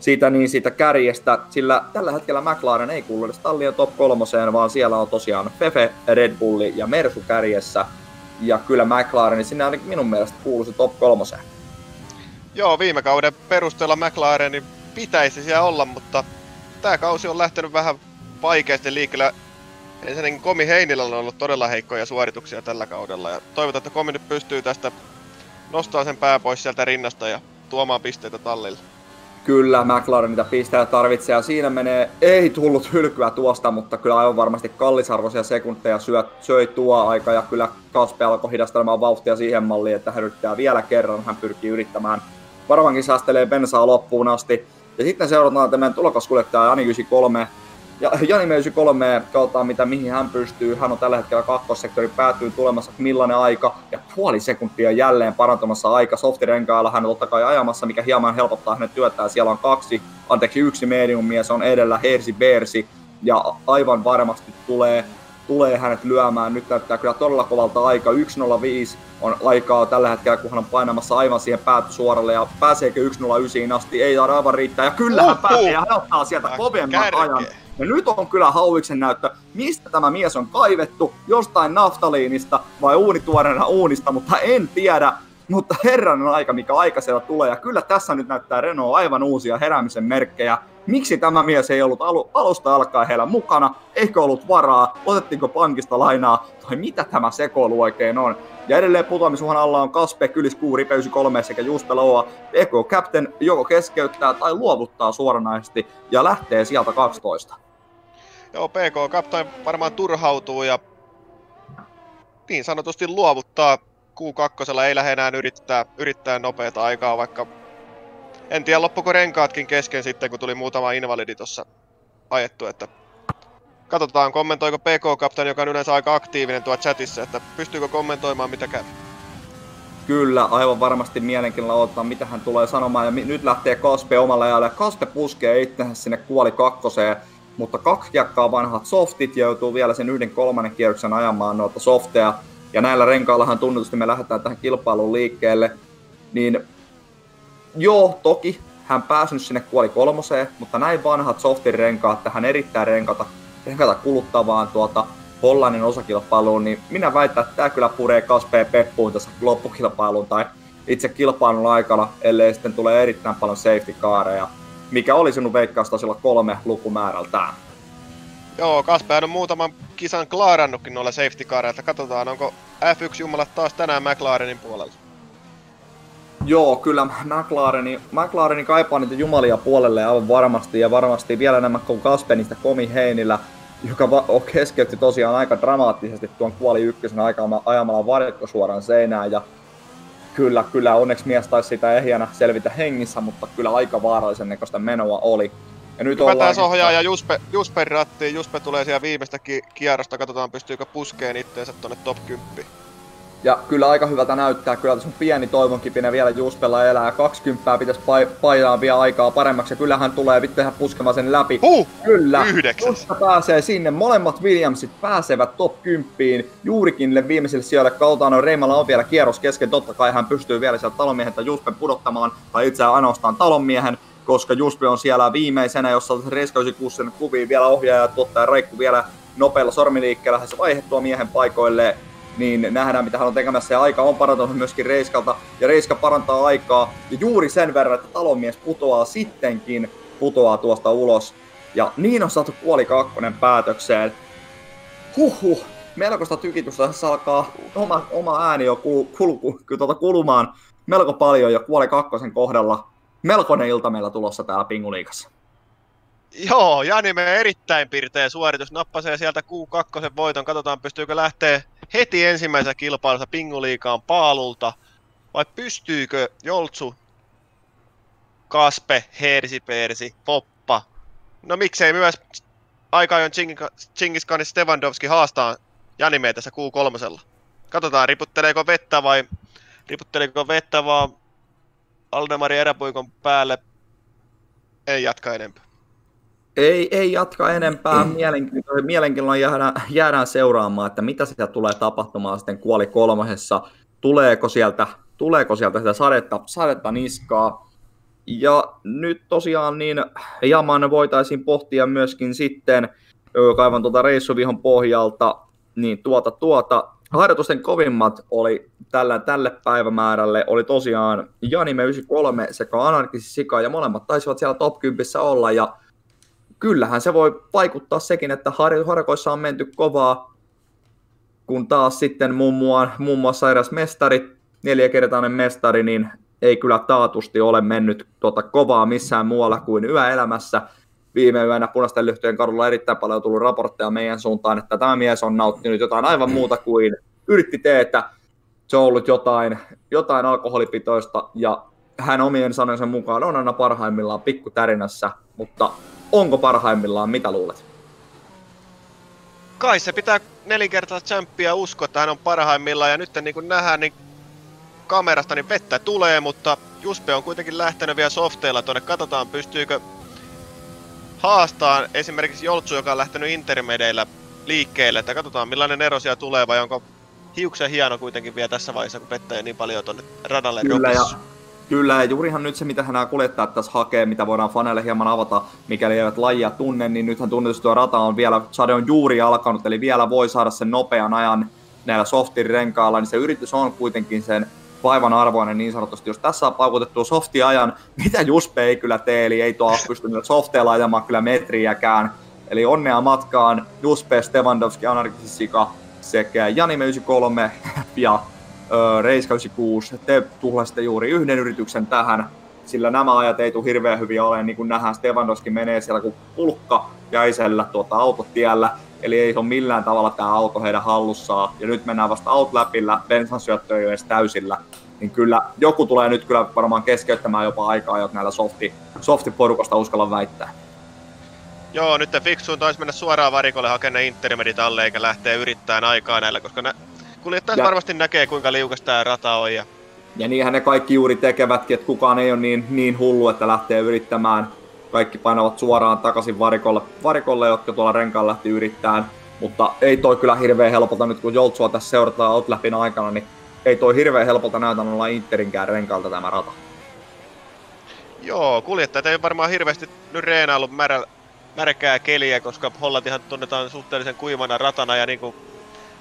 Speaker 3: siitä, niin siitä kärjestä, sillä tällä hetkellä McLaren ei kuulu edes tallien top kolmoseen, vaan siellä on tosiaan Fefe, Red Bulli ja Mersu kärjessä. Ja kyllä McLaren sinne ainakin minun mielestä kuuluisi top kolmoseen.
Speaker 4: Joo, viime kauden perusteella McLarenin pitäisi siellä olla, mutta tämä kausi on lähtenyt vähän vaikeasti liikkeelle. Ensinnäkin Komi Heinillä on ollut todella heikkoja suorituksia tällä kaudella ja toivotaan, että Komi nyt pystyy tästä nostaa sen pää pois sieltä rinnasta ja tuomaan pisteitä tallille.
Speaker 3: Kyllä, McLaren niitä pisteitä tarvitsee. Ja siinä menee, ei tullut hylkyä tuosta, mutta kyllä aivan varmasti kallisarvoisia sekunteja syö, söi tuo aika. Ja kyllä Kaspe alkoi hidastelemaan vauhtia siihen malliin, että hän yrittää vielä kerran, hän pyrkii yrittämään. Varmaankin säästelee bensaa loppuun asti. Ja sitten seurataan tämän tulokaskuljettaja Jani 93, ja Jani 93 katsotaan mitä, mihin hän pystyy. Hän on tällä hetkellä kakkossektori päätyy tulemassa millainen aika ja puoli sekuntia jälleen parantumassa aika. Softirenkailla hän on totta kai ajamassa, mikä hieman helpottaa hänen työtään. Siellä on kaksi, anteeksi yksi medium mies on edellä, Hersi Bersi. Ja aivan varmasti tulee tulee hänet lyömään. Nyt näyttää kyllä todella kovalta aika. 1.05 on aikaa tällä hetkellä, kun hän on painamassa aivan siihen suoralle. Ja pääseekö 1.09 asti? Ei taida aivan riittää. Ja kyllä hän pääsee ja hän ottaa sieltä kovemman ajan. Ja nyt on kyllä hauiksen näyttö, mistä tämä mies on kaivettu, jostain naftaliinista vai uunituoreena uunista, mutta en tiedä. Mutta herran aika, mikä aika siellä tulee. Ja kyllä tässä nyt näyttää Renault aivan uusia heräämisen merkkejä. Miksi tämä mies ei ollut alu, alusta alkaen heillä mukana? Eikö ollut varaa? Otettiinko pankista lainaa? Tai mitä tämä sekoilu oikein on? Ja edelleen putoamisuhan alla on Kaspe, Kylis, Kuuri, Peysi 3 sekä Juste Loa. Eko Captain joko keskeyttää tai luovuttaa suoranaisesti ja lähtee sieltä 12.
Speaker 4: Joo, PK Captain varmaan turhautuu ja niin sanotusti luovuttaa Q2 ei lähde enää yrittää, yrittää nopeata aikaa, vaikka en tiedä loppuko renkaatkin kesken sitten, kun tuli muutama invalidi tuossa ajettu, että katsotaan kommentoiko PK Captain, joka on yleensä aika aktiivinen tuo chatissa, että pystyykö kommentoimaan mitä käy.
Speaker 3: Kyllä, aivan varmasti mielenkiinnolla ottaa, mitä hän tulee sanomaan. Ja nyt lähtee Kaspe omalla ajalle. Kaspe puskee itsensä sinne kuoli kakkoseen, mutta kaksi kiekkaa vanhat softit joutuu vielä sen yhden kolmannen kierroksen ajamaan noita softeja. Ja näillä renkaillahan tunnetusti me lähdetään tähän kilpailuun liikkeelle, niin joo, toki hän päässyt sinne kuoli kolmoseen, mutta näin vanhat softin renkaat tähän erittäin renkata, renkata kuluttavaan tuota Hollannin osakilpailuun, niin minä väitän, että tämä kyllä puree Kaspeen peppuun tässä loppukilpailuun tai itse kilpailun aikana, ellei sitten tule erittäin paljon safety careja, mikä oli sinun veikkaustasilla kolme lukumäärältään.
Speaker 4: Joo, Kasper on muutaman kisan klaarannutkin noilla safety careilla. Katsotaan, onko F1-jumalat taas tänään McLarenin puolella.
Speaker 3: Joo, kyllä McLareni, McLareni kaipaa niitä jumalia puolelle aivan varmasti, ja varmasti vielä enemmän kuin Kaspenista Komi Heinillä, joka va- keskeytti tosiaan aika dramaattisesti tuon kuoli ykkösen aikaa ajamalla varikko suoraan seinään, ja kyllä, kyllä onneksi mies taisi sitä ehjänä selvitä hengissä, mutta kyllä aika vaarallisen näköistä menoa oli.
Speaker 4: Ja nyt Hypätään sohjaa ja Juspe, Juspe rattiin. Juspe tulee siellä viimeistä ki- kierrosta. Katsotaan pystyykö puskeen itteensä tonne top 10.
Speaker 3: Ja kyllä aika hyvältä näyttää. Kyllä tässä on pieni toivonkipinä vielä Juspella elää. 20 pitäisi painaa vielä aikaa paremmaksi. Ja kyllähän tulee vittu ihan puskemaan sen läpi.
Speaker 4: Huh!
Speaker 3: Kyllä.
Speaker 4: Yhdeksäs.
Speaker 3: pääsee sinne. Molemmat Williamsit pääsevät top 10 juurikin viimeiselle sijoille. Kautano Reimalla on vielä kierros kesken. Totta kai hän pystyy vielä sieltä talonmiehen tai Juspen pudottamaan. Tai itse ainoastaan talonmiehen koska Juspe on siellä viimeisenä, jossa Reiska 96 kuviin vielä ohjaaja tuottaja Raikku vielä nopealla sormiliikkeellä lähes vaihdettua miehen paikoille, niin nähdään mitä hän on tekemässä ja aika on parantunut myöskin Reiskalta ja Reiska parantaa aikaa ja juuri sen verran, että talonmies putoaa sittenkin putoaa tuosta ulos ja niin on saatu puoli kakkonen päätökseen. Huhhuh, melkoista tykitystä tässä alkaa oma, oma ääni jo kul, kul, kul, tuota kulumaan melko paljon jo puoli kakkosen kohdalla. Melkoinen ilta meillä tulossa täällä Pinguliikassa.
Speaker 4: Joo, Jani me erittäin pirteä suoritus. Nappasee sieltä Q2 voiton. Katsotaan, pystyykö lähteä heti ensimmäisessä kilpailussa Pinguliikaan paalulta. Vai pystyykö Joltsu, Kaspe, Hersipersi, Poppa. No miksei myös aika ajoin Chingis Khan Stevandowski haastaa Janimea tässä Q3. Katsotaan, riputteleeko vettä vai riputteleeko vettä vaan Aldemari eräpuikon päälle. Ei jatka enempää.
Speaker 3: Ei, ei jatka enempää. Mielenkiintoinen, mielenkiinnolla jäädään, jäädään seuraamaan, että mitä sitä tulee tapahtumaan sitten kuoli kolmosessa. Tuleeko sieltä, tuleeko sieltä sitä sadetta, sadetta niskaa. Ja nyt tosiaan niin Jaman voitaisiin pohtia myöskin sitten kaivan tuota reissuvihon pohjalta, niin tuota tuota. Harjoitusten kovimmat oli tällä, tälle päivämäärälle oli tosiaan Janime 93 sekä Anarkisi Sika ja molemmat taisivat siellä top 10 olla ja kyllähän se voi vaikuttaa sekin, että har- harkoissa on menty kovaa, kun taas sitten muun, muassa, muun muassa eräs mestari, neljäkertainen mestari, niin ei kyllä taatusti ole mennyt tuota kovaa missään muualla kuin yöelämässä. Viime yönä punaisten lyhtyjen kadulla erittäin paljon tullut raportteja meidän suuntaan, että tämä mies on nauttinut jotain aivan muuta kuin yritti teetä. Se on ollut jotain, jotain alkoholipitoista ja hän omien sanojensa mukaan on aina parhaimmillaan pikku tärinässä, mutta onko parhaimmillaan, mitä luulet?
Speaker 4: Kai se pitää nelinkertaista champia uskoa, että hän on parhaimmillaan ja nyt niin kuin nähdään, niin kamerasta niin vettä tulee, mutta Juspe on kuitenkin lähtenyt vielä softeilla tuonne. Katsotaan pystyykö haastaa esimerkiksi Joltsu, joka on lähtenyt intermedeillä liikkeelle, että katsotaan millainen ero siellä tulee vai onko hiuksen hieno kuitenkin vielä tässä vaiheessa, kun vettä ei niin paljon tuonne radalle
Speaker 3: Kyllä, ja Kyllä, ja juurihan nyt se, mitä nämä kuljettajat tässä hakee, mitä voidaan faneille hieman avata, mikäli eivät lajia tunne, niin nythän tunnetusti rata on vielä, sade on juuri alkanut, eli vielä voi saada sen nopean ajan näillä softin renkailla, niin se yritys on kuitenkin sen vaivan arvoinen niin sanotusti. Jos tässä on paukutettu softi ajan, mitä Juspe ei kyllä tee, eli ei tuo pystynyt softeella ajamaan kyllä metriäkään. Eli onnea matkaan Juspe, Stevandowski, Anarkisika sekä Janime 93 ja Reis 96, te tuhlasitte juuri yhden yrityksen tähän, sillä nämä ajat ei tule hirveän hyviä ole, niin kuin nähdään, Stevandoski menee siellä kuin pulkka jäisellä tuota autotiellä, eli ei ole millään tavalla tämä auto heidän hallussaan, ja nyt mennään vasta outläpillä, bensan syöttö ei ole edes täysillä, niin kyllä joku tulee nyt kyllä varmaan keskeyttämään jopa aikaa, jos näillä softi, softiporukasta uskalla väittää.
Speaker 4: Joo, nyt fiksuun taisi mennä suoraan varikolle hakemaan intermedit alle, eikä lähteä yrittämään aikaa näillä, koska nä- kuljettajat ja... varmasti näkee, kuinka liukas tämä rata on. Ja...
Speaker 3: ja niinhän ne kaikki juuri tekevätkin, että kukaan ei ole niin, niin hullu, että lähtee yrittämään. Kaikki painavat suoraan takaisin varikolle, varikolle jotka tuolla renkaan lähti yrittämään. Mutta ei toi kyllä hirveän helpolta nyt, kun Joltsua tässä seurataan Outlapin aikana, niin ei toi hirveän helpolta näytä olla Interinkään renkalta tämä rata.
Speaker 4: Joo, kuljettajat ei varmaan hirveästi nyt reenaillut märä, märkää keliä, koska Hollantihan tunnetaan suhteellisen kuivana ratana ja niin kuin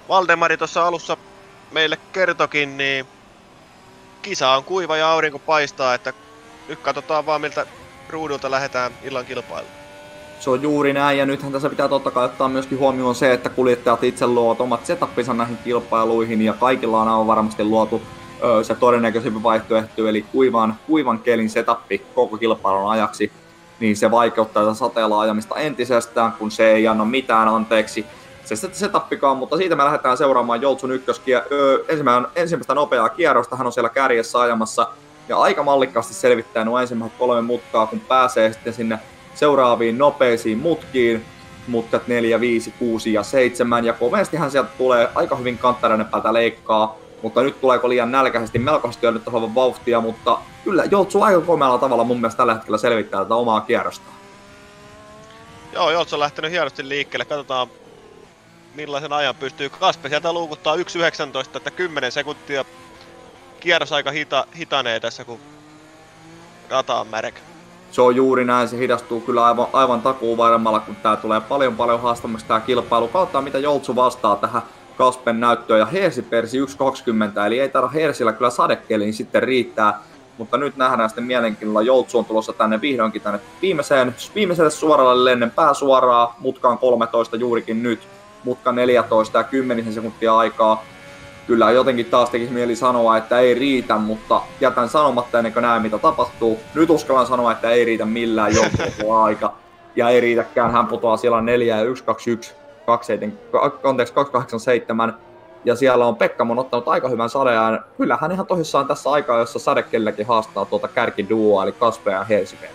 Speaker 4: Valdemari tuossa alussa meille kertokin, niin kisa on kuiva ja aurinko paistaa, että nyt katsotaan vaan miltä ruudulta lähdetään illan kilpailuun.
Speaker 3: Se on juuri näin, ja nythän tässä pitää totta kai ottaa myöskin huomioon se, että kuljettajat itse luovat omat setupinsa näihin kilpailuihin, ja kaikilla on varmasti luotu ö, se todennäköisempi vaihtoehto, eli kuivan, kuivan kelin setappi koko kilpailun ajaksi, niin se vaikeuttaa tätä sateella ajamista entisestään, kun se ei anna mitään anteeksi se setappikaan, mutta siitä me lähdetään seuraamaan Joltsun ykköskia, öö, ensimmäistä nopeaa kierrosta, hän on siellä kärjessä ajamassa. Ja aika mallikkaasti selvittää nuo ensimmäiset kolme mutkaa, kun pääsee sitten sinne seuraaviin nopeisiin mutkiin, mutkat 4, 5, 6 ja 7, ja kovestihan sieltä tulee aika hyvin kanttareiden päältä leikkaa, mutta nyt tuleeko liian nälkäisesti, melkoisesti on nyt vauhtia, mutta kyllä Joltsu aika komealla tavalla mun mielestä tällä hetkellä selvittää tätä omaa kierrosta.
Speaker 4: Joo, Joltsu on lähtenyt hienosti liikkeelle. Katsotaan, millaisen ajan pystyy. Kaspe sieltä luukuttaa 1.19, että 10 sekuntia kierrosaika hita, hitanee tässä, kun rata on märkä.
Speaker 3: se on juuri näin, se hidastuu kyllä aivan, aivan takuu varmalla, kun tää tulee paljon paljon haastammaksi tää kilpailu. Katsotaan mitä Joutsu vastaa tähän Kaspen näyttöön ja Hersi persi 1.20, eli ei tarvitse Hersillä kyllä sadekeliin sitten riittää. Mutta nyt nähdään sitten mielenkiinnolla, Joutsu on tulossa tänne vihdoinkin tänne viimeiseen, viimeiselle suoralle lennen pääsuoraa, mutkaan 13 juurikin nyt, mutka 14 ja 10 sekuntia aikaa. Kyllä jotenkin taas tekisi mieli sanoa, että ei riitä, mutta jätän sanomatta ennen kuin näen mitä tapahtuu. Nyt uskallan sanoa, että ei riitä millään Joutsu aika. Ja ei riitäkään, hän putoaa siellä 4 ja 1, 2, 1, 2, anteeksi, 287 ja siellä on Pekkamon ottanut aika hyvän sadeään. Kyllä hän ihan tosissaan tässä aikaa, jossa sadekelläkin haastaa tuota kärkiduoa, eli Kaspe ja Helsingin.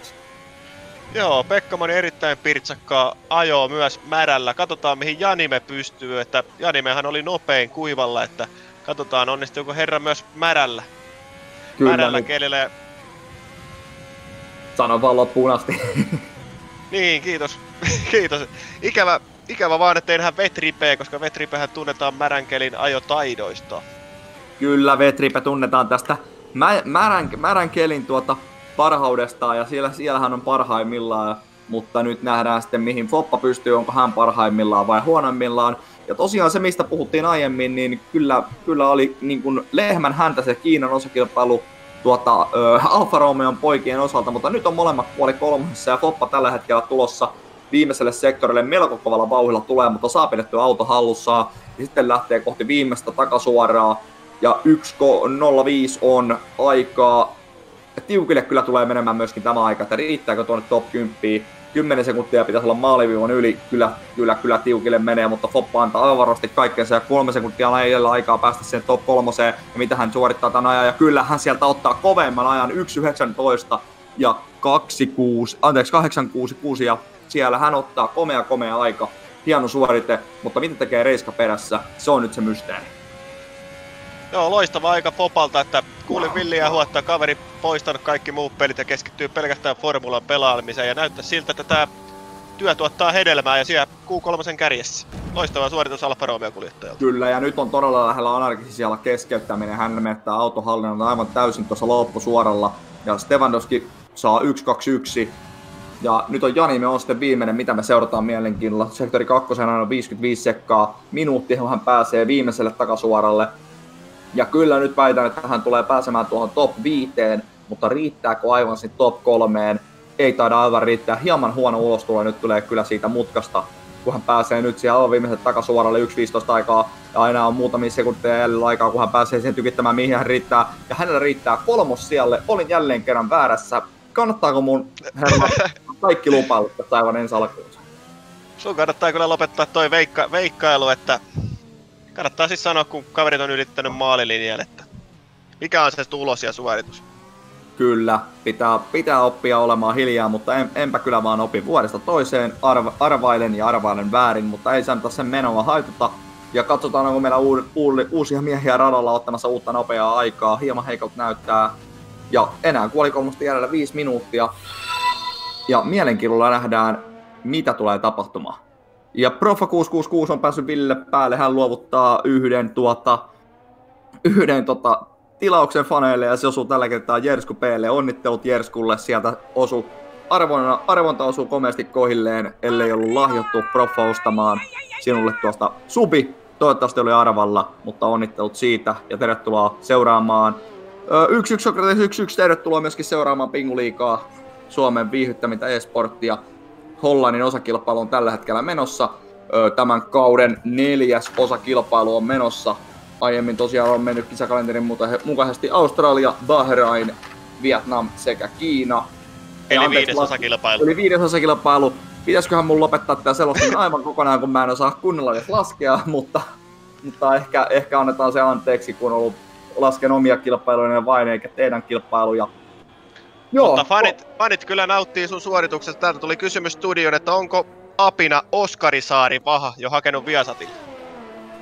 Speaker 4: Joo, Pekkamoni erittäin pirtsakkaa ajoa myös märällä. Katsotaan mihin Janime pystyy, että Janimehan oli nopein kuivalla, että katsotaan onnistuuko herra myös märällä.
Speaker 3: Kyllä,
Speaker 4: märällä
Speaker 3: nyt
Speaker 4: kelillä.
Speaker 3: sanon vaan loppuun asti.
Speaker 4: Niin, kiitos. kiitos. Ikävä, ikävä vaan, ettei nähdä Vetripeä, koska Vetripehän tunnetaan märänkelin ajotaidoista.
Speaker 3: Kyllä, Vetripe tunnetaan tästä mä, märän, märän kelin tuota parhaudestaan ja siellä, siellähän on parhaimmillaan. Mutta nyt nähdään sitten mihin Foppa pystyy, onko hän parhaimmillaan vai huonoimmillaan. Ja tosiaan se, mistä puhuttiin aiemmin, niin kyllä, kyllä oli niin kuin lehmän häntä se Kiinan osakilpailu tuota, ö, Alfa Romeon poikien osalta, mutta nyt on molemmat puoli kolmosessa ja Foppa tällä hetkellä tulossa viimeiselle sektorille melko kovalla vauhilla tulee, mutta saa pidettyä auto hallussaan ja sitten lähtee kohti viimeistä takasuoraa ja 1.05 on aikaa. Tiukille kyllä tulee menemään myöskin tämä aika, että riittääkö tuonne top 10. 10 sekuntia pitäisi olla maaliviivan yli, kyllä, kyllä, kyllä tiukille menee, mutta Foppa antaa aivan varmasti kaikkensa ja kolme sekuntia on edellä aikaa päästä sen top kolmoseen. Ja mitä hän suorittaa tämän ajan? Ja kyllä hän sieltä ottaa kovemman ajan 1.19 ja 26, anteeksi 866 ja siellä hän ottaa komea komea aika, hieno suorite, mutta mitä tekee Reiska perässä, se on nyt se mysteeri.
Speaker 4: Joo, loistava aika Popalta, että kuulin villiä huottaa kaveri poistanut kaikki muut pelit ja keskittyy pelkästään formulan pelaamiseen ja näyttää siltä, että tämä työ tuottaa hedelmää ja siellä Q3 kärjessä. Loistava suoritus Alfa Romeo kuljettajalta.
Speaker 3: Kyllä, ja nyt on todella lähellä anarkisella keskeyttäminen. Hän menettää autohallinnan aivan täysin tuossa loppusuoralla. Ja Stevandowski saa 1-2-1. Ja nyt on Janime on sitten viimeinen, mitä me seurataan mielenkiinnolla. Sektori 2 on 55 sekkaa. Minuutti, hän pääsee viimeiselle takasuoralle. Ja kyllä nyt väitän, että hän tulee pääsemään tuohon top 5, mutta riittääkö aivan sitten top kolmeen? Ei taida aivan riittää. Hieman huono ulostulo nyt tulee kyllä siitä mutkasta, kun hän pääsee nyt siellä aivan viimeiset takasuoralle 1.15 aikaa. Ja aina on muutamia sekunteja jäljellä aikaa, kun hän pääsee sen tykittämään, mihin hän riittää. Ja hänellä riittää kolmos siellä. Olin jälleen kerran väärässä. Kannattaako mun herra kaikki lupailut tästä aivan ensi alkuunsa?
Speaker 4: Sun kannattaa kyllä lopettaa toi veikka, veikkailu, että kannattaa siis sanoa, kun kaverit on ylittänyt maalilinjan, että mikä on se tulos ja suoritus.
Speaker 3: Kyllä, pitää, pitää oppia olemaan hiljaa, mutta en, enpä kyllä vaan opi vuodesta toiseen. Arva, arvailen ja arvailen väärin, mutta ei saanut sen menoa haitata. Ja katsotaan, onko meillä uu, uu, uusia miehiä radalla ottamassa uutta nopeaa aikaa. Hieman heikolta näyttää. Ja enää kuolikolmosta jäljellä viisi minuuttia. Ja mielenkiinnolla nähdään, mitä tulee tapahtumaan. Ja Profa 666 on päässyt Ville päälle. Hän luovuttaa yhden, tuota, yhden tota, tilauksen faneille ja se osuu tällä kertaa Jersku Pelle. Onnittelut Jerskulle, sieltä osu arvonta, arvonta osuu komeasti kohilleen, ellei ollut lahjottu Profa ostamaan sinulle tuosta subi. Toivottavasti oli arvalla, mutta onnittelut siitä ja tervetuloa seuraamaan. 1-1 Sokrates 1-1, tervetuloa myöskin seuraamaan Pinguliikaa, Suomen viihyttämintä esporttia. Hollannin osakilpailu on tällä hetkellä menossa. Tämän kauden neljäs osakilpailu on menossa. Aiemmin tosiaan on mennyt kisakalenterin mukaisesti Australia, Bahrain, Vietnam sekä Kiina. Ja
Speaker 4: Eli
Speaker 3: anteeksi,
Speaker 4: viides osakilpailu.
Speaker 3: Eli viides osakilpailu. Pitäisiköhän mun lopettaa tämä selostaminen aivan kokonaan, kun mä en osaa kunnolla edes laskea, mutta, mutta ehkä, ehkä annetaan se anteeksi, kun on ollut lasken omia kilpailuja vain, eikä teidän kilpailuja. Joo,
Speaker 4: Mutta fanit, fanit kyllä nauttii sun suorituksesta. Täältä tuli kysymys studioon, että onko apina Oskari Saari Vaha jo hakenut Viasatin?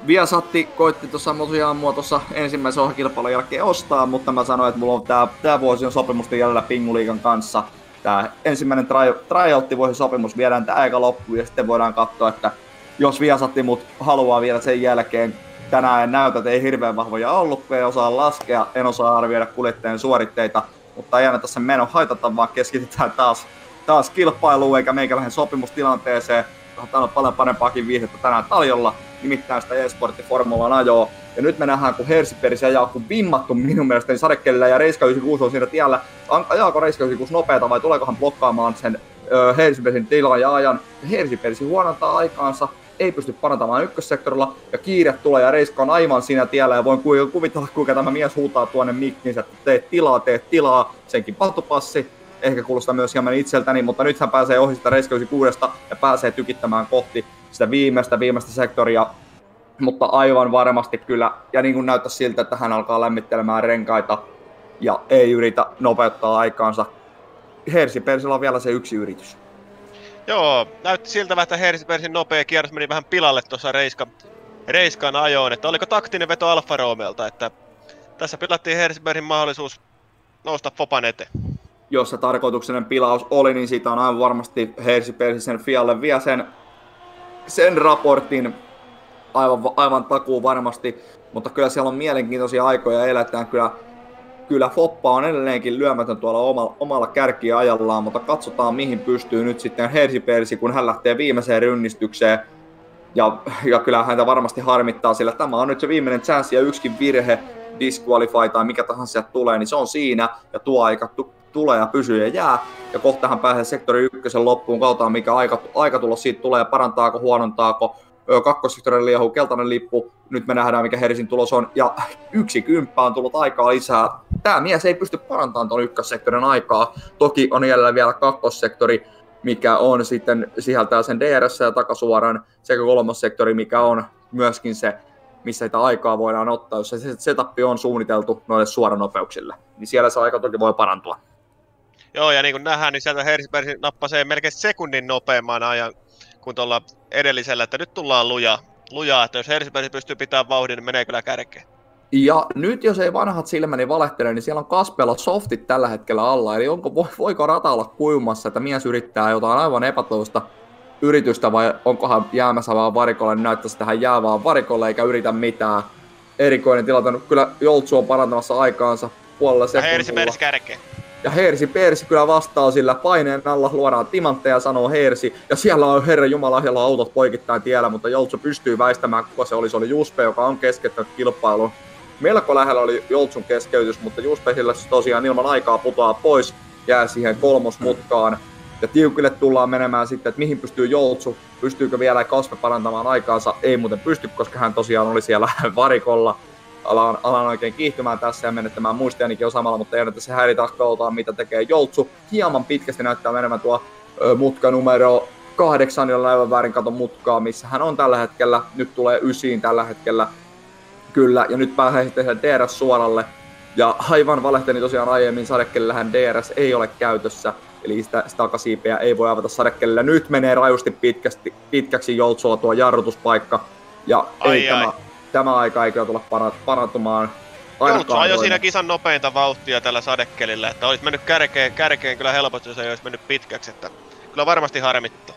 Speaker 3: Viasatti koitti tuossa tosiaan mua tuossa ensimmäisen ohjelkilpailun jälkeen ostaa, mutta mä sanoin, että mulla on tää, tää vuosi on sopimusten jäljellä Pinguliikan kanssa. Tää ensimmäinen try, tryout vuosi sopimus viedään tää aika loppuun ja sitten voidaan katsoa, että jos Viasatti mut haluaa vielä sen jälkeen, tänään en näytä, että ei hirveän vahvoja ollut, kun ei osaa laskea, en osaa arvioida kuljettajan suoritteita, mutta ei anneta sen meno haitata, vaan keskitytään taas, taas kilpailuun eikä meikäläisen sopimustilanteeseen. Täällä on paljon parempaakin viihdettä tänään taljolla, nimittäin sitä e-sportti formulan ajoa. Ja nyt me nähdään, kun Hersiperis ajaa kun vimmattu minun mielestäni sadekkelillä ja Reiska 96 on siinä tiellä. Ajaako Reiska 96 nopeata vai tuleeko hän blokkaamaan sen Hersiperisin tilan ja ajan? Hersiperisi huonontaa aikaansa, ei pysty parantamaan ykkössektorilla, ja kiire tulee, ja Reiska on aivan siinä tiellä, ja voin kuvitella, kuinka tämä mies huutaa tuonne mikkinsä, että teet tilaa, teet tilaa, senkin patupassi, ehkä kuulostaa myös hieman itseltäni, mutta nyt hän pääsee ohi sitä Reiska 96 ja pääsee tykittämään kohti sitä viimeistä, viimeistä sektoria, mutta aivan varmasti kyllä, ja niin kuin näyttää siltä, että hän alkaa lämmittelemään renkaita ja ei yritä nopeuttaa aikaansa. Hersi Persilla on vielä se yksi yritys.
Speaker 4: Joo, näytti siltä että Hersipersin nopea kierros meni vähän pilalle tuossa Reiska, Reiskan ajoon, että oliko taktinen veto Alfa Romeolta, että tässä pilattiin Hersipersin mahdollisuus nousta Fopan eteen.
Speaker 3: Jos se tarkoituksenen pilaus oli, niin siitä on aivan varmasti Hersipersin sen Fialle vielä sen, sen raportin aivan, aivan takuu varmasti, mutta kyllä siellä on mielenkiintoisia aikoja eletään. Kyllä kyllä Foppa on edelleenkin lyömätön tuolla omalla, omalla kärkiajallaan, mutta katsotaan mihin pystyy nyt sitten Hersi Persi, kun hän lähtee viimeiseen rynnistykseen. Ja, ja kyllä häntä varmasti harmittaa, sillä tämä on nyt se viimeinen chance ja yksikin virhe, disqualify tai mikä tahansa sieltä tulee, niin se on siinä ja tuo aika tulee ja pysyy ja jää. Ja kohta hän pääsee sektori ykkösen loppuun, katsotaan mikä aika, aikatulos siitä tulee, parantaako, huonontaako, kakkossektorille liehuu keltainen lippu, nyt me nähdään mikä Herisin tulos on, ja yksi kymppä on tullut aikaa lisää. Tämä mies ei pysty parantamaan tuon ykkössektorin aikaa, toki on jäljellä vielä kakkossektori, mikä on sitten sisältää sen DRS ja takasuoran, sekä kolmas sektori, mikä on myöskin se, missä sitä aikaa voidaan ottaa, jos se setup on suunniteltu noille suoranopeuksille, niin siellä se aika toki voi parantua.
Speaker 4: Joo, ja niin kuin nähdään, niin sieltä Hersberg nappasee melkein sekunnin nopeamman ajan kuin tuolla edellisellä, että nyt tullaan lujaa. lujaa että jos Hersberg pystyy pitämään vauhdin, niin menee kyllä kärkeen.
Speaker 3: Ja nyt jos ei vanhat silmäni valehtele, niin siellä on Kaspella softit tällä hetkellä alla. Eli onko, voiko rata olla kuumassa, että mies yrittää jotain aivan epätoista yritystä vai onkohan jäämässä vaan varikolle, niin näyttäisi tähän jää vaan varikolle eikä yritä mitään. Erikoinen tilanne. Kyllä Joltsu on parantamassa aikaansa puolella sekunnilla.
Speaker 4: Ja kärkeen.
Speaker 3: Ja Hersi Persi kyllä vastaa sillä paineen alla, luodaan timantteja, sanoo Hersi. Ja siellä on Herra Jumala, siellä on autot poikittain tiellä, mutta Joltsu pystyy väistämään, kuka se oli. Se oli Juspe, joka on keskeyttänyt kilpailun. Melko lähellä oli Joltsun keskeytys, mutta Juspe sillä tosiaan ilman aikaa putoaa pois, jää siihen kolmosmutkaan. Ja tiukille tullaan menemään sitten, että mihin pystyy Joltsu, pystyykö vielä Kaspe parantamaan aikaansa. Ei muuten pysty, koska hän tosiaan oli siellä varikolla alan, alan oikein kiihtymään tässä ja menettämään muistianikin on samalla, mutta ei se häiritä katsotaan mitä tekee Joltsu. Hieman pitkästi näyttää menemään tuo ö, mutka numero kahdeksan, jolla aivan väärin katon mutkaa, missä hän on tällä hetkellä. Nyt tulee ysiin tällä hetkellä. Kyllä, ja nyt pääsee sitten DRS suoralle. Ja aivan valehteni tosiaan aiemmin sadekellähän DRS ei ole käytössä, eli sitä, sitä takasiipeä ei voi avata sadekkeellä. Nyt menee rajusti pitkästi, pitkäksi Joltsua tuo jarrutuspaikka. Ja ai ei ai. tämä tämä aika ei kyllä tule parantumaan.
Speaker 4: Joltsu ajoi siinä kisan nopeinta vauhtia tällä sadekelillä, että olisi mennyt kärkeen, kärkeen kyllä helposti, jos ei olisi mennyt pitkäksi, että kyllä varmasti harmittaa.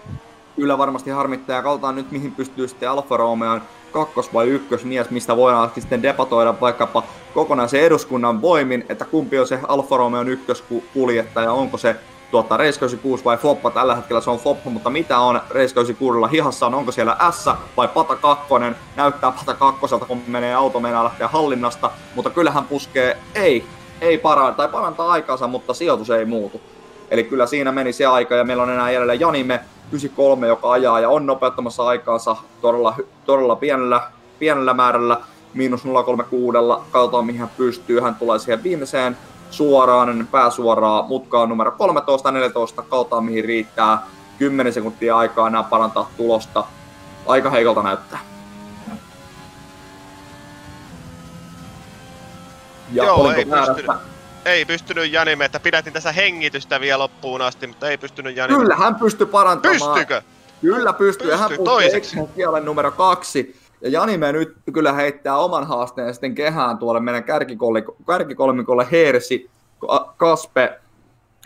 Speaker 3: Kyllä varmasti harmittaa, ja katsotaan nyt mihin pystyy sitten Alfa Romeon kakkos- vai ykkösmies, mistä voidaan sitten debatoida vaikkapa kokonaisen eduskunnan voimin, että kumpi on se Alfa Romeon ykköskuljettaja, onko se tuottaa Race 96 vai Foppa. Tällä hetkellä se on Foppa, mutta mitä on Race 96 hihassa on? Onko siellä S vai Pata 2? Näyttää Pata 2, kun menee auto mennä lähteä hallinnasta, mutta kyllähän puskee, ei, ei parantaa, tai parantaa aikansa, mutta sijoitus ei muutu. Eli kyllä siinä meni se aika ja meillä on enää jäljellä Janime 93, joka ajaa ja on nopeuttamassa aikaansa todella, todella pienellä, pienellä määrällä, miinus 036, katsotaan mihin hän pystyy, hän tulee siihen viimeiseen suoraan, pääsuoraa mutkaan numero 13, 14, kautta mihin riittää 10 sekuntia aikaa enää parantaa tulosta. Aika heikolta näyttää.
Speaker 4: Ja Joo, ei pystynyt, ei pystynyt Janime, että pidätin tässä hengitystä vielä loppuun asti, mutta ei pystynyt Janime.
Speaker 3: Kyllä, hän pystyi parantamaan.
Speaker 4: Pystykö?
Speaker 3: Kyllä pystyy, pystyy. hän toiseksi. numero kaksi ja Janime nyt kyllä heittää oman haasteen sitten kehään tuolle meidän kärkikolmikolle Hersi, Kaspe,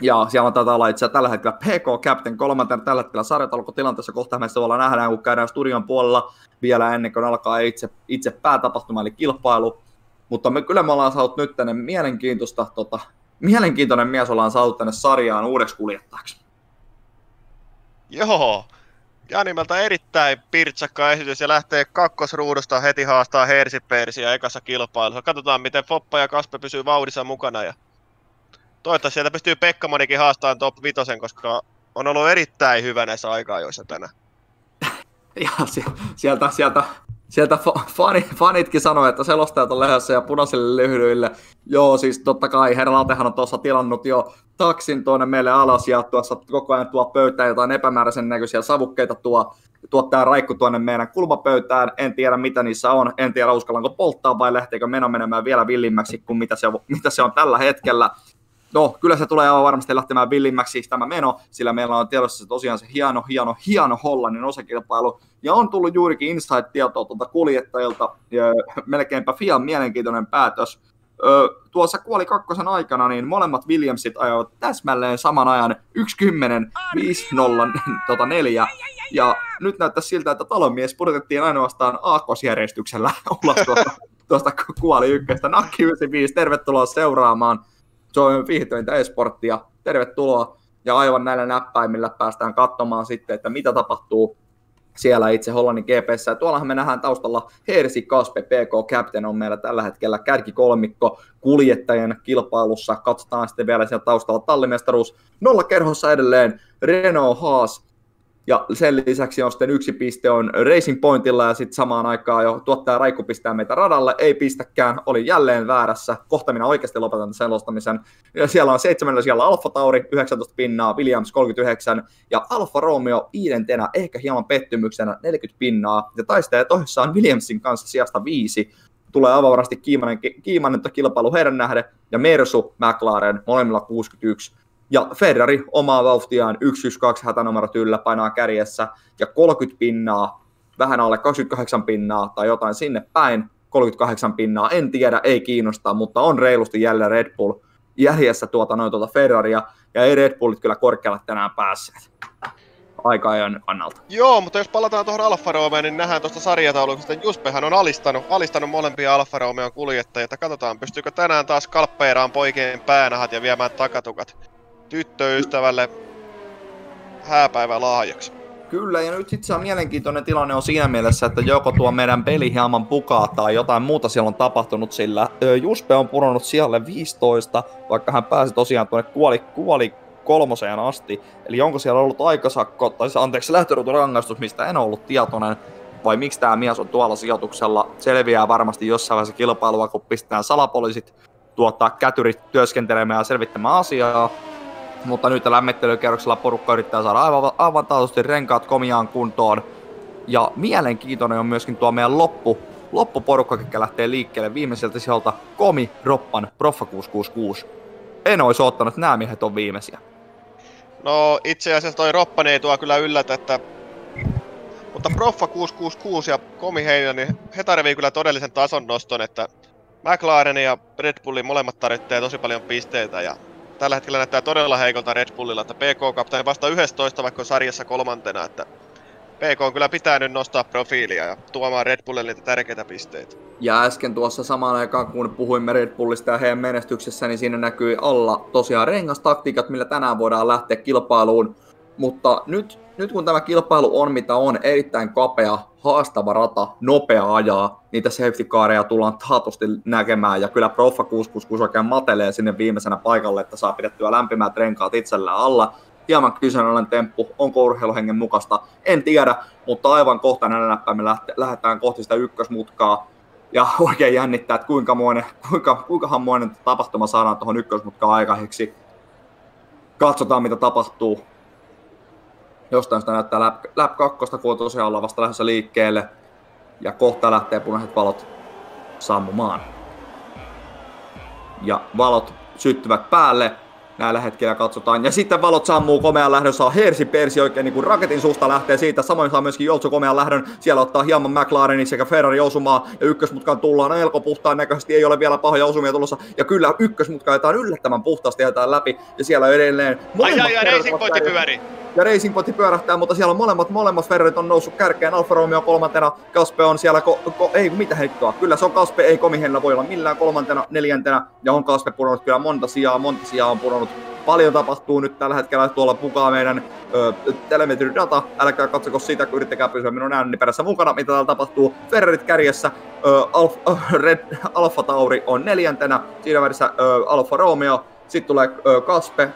Speaker 3: ja siellä on tätä olla itse tällä hetkellä PK Captain kolmantena tällä hetkellä sarjatalkotilanteessa. Kohta me tuolla nähdään, kun käydään studion puolella vielä ennen kuin alkaa itse, itse päätapahtuma, eli kilpailu. Mutta me kyllä me ollaan saanut nyt tänne mielenkiintoista tota, mielenkiintoinen mies ollaan saatu tänne sarjaan uudeksi kuljettajaksi.
Speaker 4: Joo. Janimelta erittäin pirtsakka esitys ja lähtee kakkosruudusta heti haastaa Hersipersiä ekassa kilpailussa. Katsotaan, miten Foppa ja Kaspe pysyy vauhdissa mukana. Ja toivottavasti sieltä pystyy Pekka Monikin haastamaan top 5, koska on ollut erittäin hyvä näissä aika-ajoissa tänään.
Speaker 3: Ja sieltä, sieltä, sieltä fani, fanitkin sanoi, että selostajat on lähdössä ja punaisille lyhdyille. Joo, siis totta kai herra Latehan on tuossa tilannut jo taksin tuonne meille alas ja tuossa koko ajan tuo pöytään jotain epämääräisen näköisiä savukkeita tuo, tuottaa raikku tuonne meidän kulmapöytään. En tiedä mitä niissä on, en tiedä uskallanko polttaa vai lähteekö meno menemään vielä villimmäksi kuin mitä se mitä se on tällä hetkellä. No, kyllä se tulee aivan varmasti lähtemään villimmäksi tämä meno, sillä meillä on tiedossa se tosiaan se hieno, hieno, hieno Hollannin osakilpailu. Ja on tullut juurikin inside-tietoa tuolta kuljettajilta, ja melkeinpä Fian mielenkiintoinen päätös. Ö, tuossa kuoli kakkosen aikana, niin molemmat Williamsit ajoivat täsmälleen saman ajan 1.10.504. Ja nyt näyttää siltä, että talonmies pudotettiin ainoastaan aakkosjärjestyksellä ulos tuosta, tuosta kuoli ykköstä. Nakki 95, tervetuloa seuraamaan Suomen viihtyintä esporttia. Tervetuloa ja aivan näillä näppäimillä päästään katsomaan sitten, että mitä tapahtuu siellä itse Hollannin GPS. Ja tuollahan me nähdään taustalla Hersi Kaspe, PK Captain on meillä tällä hetkellä kärkikolmikko kuljettajien kilpailussa. Katsotaan sitten vielä siellä taustalla tallimestaruus. Nolla kerhossa edelleen Renault Haas, ja sen lisäksi on sitten yksi piste on Racing Pointilla ja sitten samaan aikaan jo tuottaja Raikku pistää meitä radalle, ei pistäkään, oli jälleen väärässä. Kohta minä oikeasti lopetan selostamisen. Ja siellä on seitsemännellä siellä Alfa Tauri, 19 pinnaa, Williams 39 ja Alfa Romeo viidentenä, ehkä hieman pettymyksenä, 40 pinnaa. Ja taistelee toisessaan Williamsin kanssa sijasta viisi. Tulee aivan varmasti kiimainen, kiimainen kilpailu heidän nähden. Ja Mersu, McLaren, molemmilla 61 ja Ferrari omaa vauhtiaan 112 hätänumerot yllä painaa kärjessä ja 30 pinnaa, vähän alle 28 pinnaa tai jotain sinne päin, 38 pinnaa, en tiedä, ei kiinnosta, mutta on reilusti jälleen Red Bull järjessä tuota noin tuota Ferraria, ja ei Red Bullit kyllä korkealle tänään päässeet aika ajan kannalta.
Speaker 4: Joo, mutta jos palataan tuohon Alfa Romeoon, niin nähdään tuosta sarjataulukosta, että Juspehan on alistanut, alistanut molempia Alfa Romeon kuljettajia. Katsotaan, pystyykö tänään taas kalppeeraan poikien päänahat ja viemään takatukat tyttöystävälle hääpäivä lahjaksi.
Speaker 3: Kyllä, ja nyt itse mielenkiintoinen tilanne on siinä mielessä, että joko tuo meidän peli hieman pukaa tai jotain muuta siellä on tapahtunut, sillä Juspe on pudonnut sijalle 15, vaikka hän pääsi tosiaan tuonne kuoli, kuoli kolmoseen asti. Eli onko siellä ollut aikasakko, tai anteeksi lähtöruuturangaistus, mistä en ollut tietoinen, vai miksi tämä mies on tuolla sijoituksella, selviää varmasti jossain vaiheessa kilpailua, kun pistetään salapoliisit tuottaa kätyrit työskentelemään ja selvittämään asiaa mutta nyt lämmittelykierroksella porukka yrittää saada aivan, aivan taatusti renkaat komiaan kuntoon. Ja mielenkiintoinen on myöskin tuo meidän loppu, loppuporukka, joka lähtee liikkeelle viimeiseltä sieltä Komi, Roppan, Proffa 666. En olisi ottanut, että nämä miehet on viimeisiä.
Speaker 4: No itse asiassa toi Roppan ei tuo kyllä yllätä, että mutta Proffa 666 ja Komi Heino, niin he tarvii kyllä todellisen tason noston, että McLaren ja Red Bullin molemmat tarvitsee tosi paljon pisteitä ja tällä hetkellä näyttää todella heikolta Red Bullilla, että PK-kapteeni vasta 11, vaikka sarjassa kolmantena, että PK on kyllä pitää nyt nostaa profiilia ja tuomaan Red Bullille niitä tärkeitä pisteitä.
Speaker 3: Ja äsken tuossa samaan aikaan, kun puhuimme Red Bullista ja heidän menestyksessä, niin siinä näkyi alla tosiaan rengastaktiikat, millä tänään voidaan lähteä kilpailuun. Mutta nyt, nyt kun tämä kilpailu on mitä on, erittäin kapea, haastava rata, nopea ajaa, niitä safety careja tullaan taatusti näkemään, ja kyllä Proffa 666 oikein matelee sinne viimeisenä paikalle, että saa pidettyä lämpimät renkaat itsellään alla. Hieman kyseenalainen temppu, onko urheiluhengen mukaista, en tiedä, mutta aivan kohta näillä näppäimillä lähdetään kohti sitä ykkösmutkaa, ja oikein jännittää, että kuinka moinen, kuinka, kuinkahan moinen tapahtuma saadaan tuohon ykkösmutkaan aikaiseksi. Katsotaan, mitä tapahtuu jostain sitä näyttää lap, lap 2, kun on tosiaan ollaan vasta lähdössä liikkeelle. Ja kohta lähtee punaiset valot sammumaan. Ja valot syttyvät päälle. Näillä hetkellä katsotaan. Ja sitten valot sammuu komean lähdön, saa Hersi Persi oikein niin kuin raketin suusta lähtee siitä. Samoin saa myöskin Joltsu komean lähdön. Siellä ottaa hieman McLarenin sekä Ferrari osumaa. Ja ykkösmutkaan tullaan melko puhtaan näköisesti. Ei ole vielä pahoja osumia tulossa. Ja kyllä ykkösmutka ajetaan yllättävän puhtaasti ajetaan läpi. Ja siellä edelleen...
Speaker 4: Ai ai ai, Racing pyörii.
Speaker 3: Ja Racing Pointti pyörähtää, mutta siellä on molemmat, molemmat Ferrarit on noussut kärkeen, Alfa Romeo kolmantena, Kaspe on siellä, ko, ko, ei mitä heittoa, kyllä se on Kaspe, ei Komihella voi olla millään. Kolmantena, neljäntenä, ja on Kaspe pudonnut kyllä monta sijaa, monta sijaa on pudonnut. Paljon tapahtuu nyt tällä hetkellä, tuolla pukaa meidän ö, telemetridata, älkää katsoko sitä, kun yrittäkää pysyä minun ääni perässä mukana, mitä täällä tapahtuu. Ferrarit kärjessä, ö, Alfa, ö, Red, Alfa Tauri on neljäntenä, siinä välissä ö, Alfa Romeo, sitten tulee ö, Kaspe,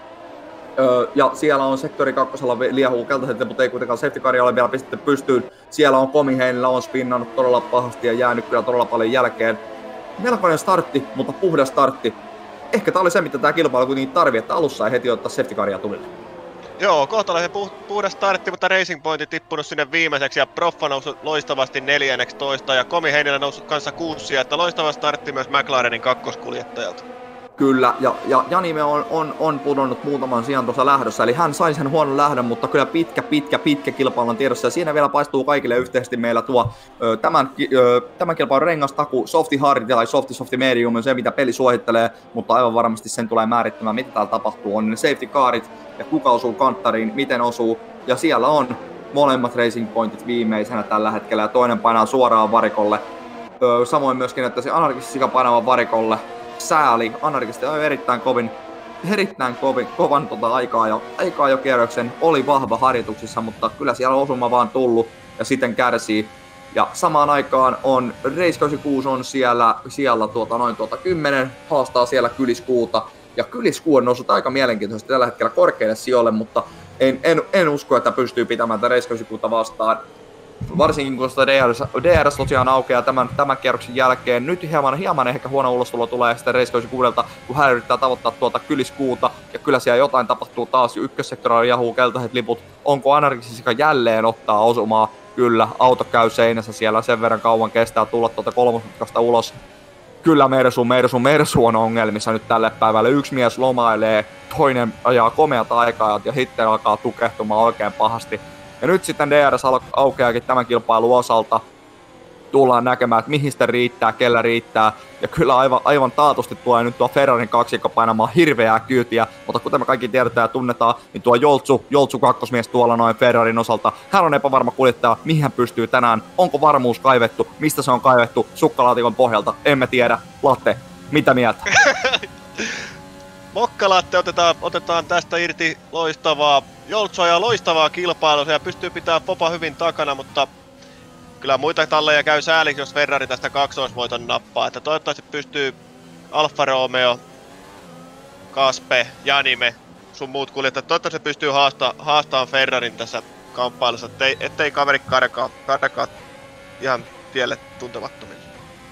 Speaker 3: Öö, ja siellä on sektori kakkosella liehuu keltaiset, mutta ei kuitenkaan safety ole vielä pistetty pystyyn. Siellä on Komi Heinillä on spinnannut todella pahasti ja jäänyt kyllä todella paljon jälkeen. Melkoinen startti, mutta puhdas startti. Ehkä tämä oli se, mitä tämä kilpailu kuitenkin tarvii, että alussa ei heti ottaa safety caria tulille.
Speaker 4: Joo, kohtalaisen puh- puhdas startti, mutta Racing Pointti tippunut sinne viimeiseksi ja Proffa noussut loistavasti neljänneksi toista ja Komi Heinillä noussut kanssa kuussia, että loistava startti myös McLarenin kakkoskuljettajalta.
Speaker 3: Kyllä, ja, ja Janime on, on, on pudonnut muutaman sijaan tuossa lähdössä, eli hän sai sen huonon lähdön, mutta kyllä pitkä, pitkä, pitkä kilpailun tiedossa, ja siinä vielä paistuu kaikille yhteisesti meillä tuo ö, tämän, ö, tämän kilpailun rengastaku, softi hard tai softi softi medium on se, mitä peli suosittelee, mutta aivan varmasti sen tulee määrittämään, mitä täällä tapahtuu, on ne safety carit, ja kuka osuu kanttariin, miten osuu, ja siellä on molemmat racing pointit viimeisenä tällä hetkellä, ja toinen painaa suoraan varikolle, Öö, samoin myöskin, että se anarkisesti painava varikolle, sääli. Anarkisti on erittäin kovin, erittäin kovin, kovan tota aikaa, jo, aikaa jo kierroksen. Oli vahva harjoituksissa, mutta kyllä siellä osuma vaan tullut ja sitten kärsii. Ja samaan aikaan on Race 96 on siellä, siellä tuota, noin tuota 10, haastaa siellä Kyliskuuta. Ja Kyliskuu on noussut aika mielenkiintoisesti tällä hetkellä korkeille sijoille, mutta en, en, en usko, että pystyy pitämään tätä Race 96 vastaan varsinkin kun sitä DRS, DRS tosiaan aukeaa tämän, tämän kierroksen jälkeen. Nyt hieman, hieman ehkä huono ulostulo tulee sitten Race kuudelta, kun hän yrittää tavoittaa tuota kyliskuuta. Ja kyllä siellä jotain tapahtuu taas, ykkössektorilla jahuu keltaiset liput. Onko Anarkisika jälleen ottaa osumaa? Kyllä, auto käy seinässä siellä sen verran kauan kestää tulla tuota kolmosmutkasta ulos. Kyllä Mersu, Mersu, Mersu on ongelmissa nyt tälle päivälle. Yksi mies lomailee, toinen ajaa komeat aikaa ja sitten alkaa tukehtumaan oikein pahasti ja nyt sitten DRS aukeakin tämän kilpailun osalta. Tullaan näkemään, että mihin sitä riittää, kellä riittää. Ja kyllä aivan, aivan taatusti tulee nyt tuo Ferrarin kaksikko painamaan hirveää kyytiä. Mutta kuten me kaikki tiedetään ja tunnetaan, niin tuo Joltsu, Joltsu kakkosmies tuolla noin Ferrarin osalta. Hän on epävarma kuljettaja, mihin hän pystyy tänään. Onko varmuus kaivettu, mistä se on kaivettu, sukkalaatikon pohjalta, emme tiedä. Latte, mitä mieltä?
Speaker 4: Mokkalatte otetaan, otetaan tästä irti loistavaa Joltsoa ja loistavaa kilpailua ja pystyy pitämään Popa hyvin takana, mutta kyllä muita talleja käy sääliksi, jos Ferrari tästä kaksoisvoiton nappaa. Että toivottavasti pystyy Alfa Romeo, Kaspe, Janime, sun muut kuljettajat, toivottavasti pystyy haastaa, haastamaan Ferrarin tässä kamppailussa, ettei, ettei kaveri karkaa, karkaa ihan tielle tuntemattomille.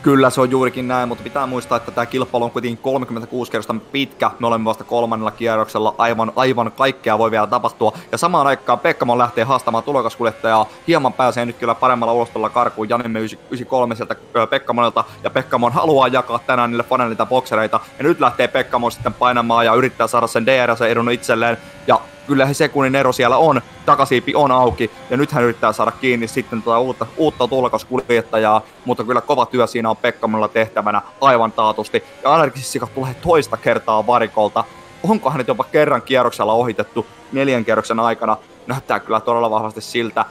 Speaker 3: Kyllä se on juurikin näin, mutta pitää muistaa, että tämä kilpailu on kuitenkin 36 kerrosta pitkä. Me olemme vasta kolmannella kierroksella, aivan, aivan kaikkea voi vielä tapahtua. Ja samaan aikaan Pekkamon lähtee haastamaan tulokaskuljettajaa. Hieman pääsee nyt kyllä paremmalla ulostolla karkuun Janimme 93 sieltä Pekkamonilta. Ja Pekkamon haluaa jakaa tänään niille faneilta boksereita. Ja nyt lähtee Pekkamon sitten painamaan ja yrittää saada sen DRS-edun itselleen. Ja kyllä se sekunnin ero siellä on, takasiipi on auki, ja nyt hän yrittää saada kiinni sitten tuota uutta, uutta tulokaskuljettajaa, mutta kyllä kova työ siinä on Pekkamalla tehtävänä aivan taatusti, ja Anarkisika tulee toista kertaa varikolta, onko hänet jopa kerran kierroksella ohitettu neljän kierroksen aikana, näyttää kyllä todella vahvasti siltä,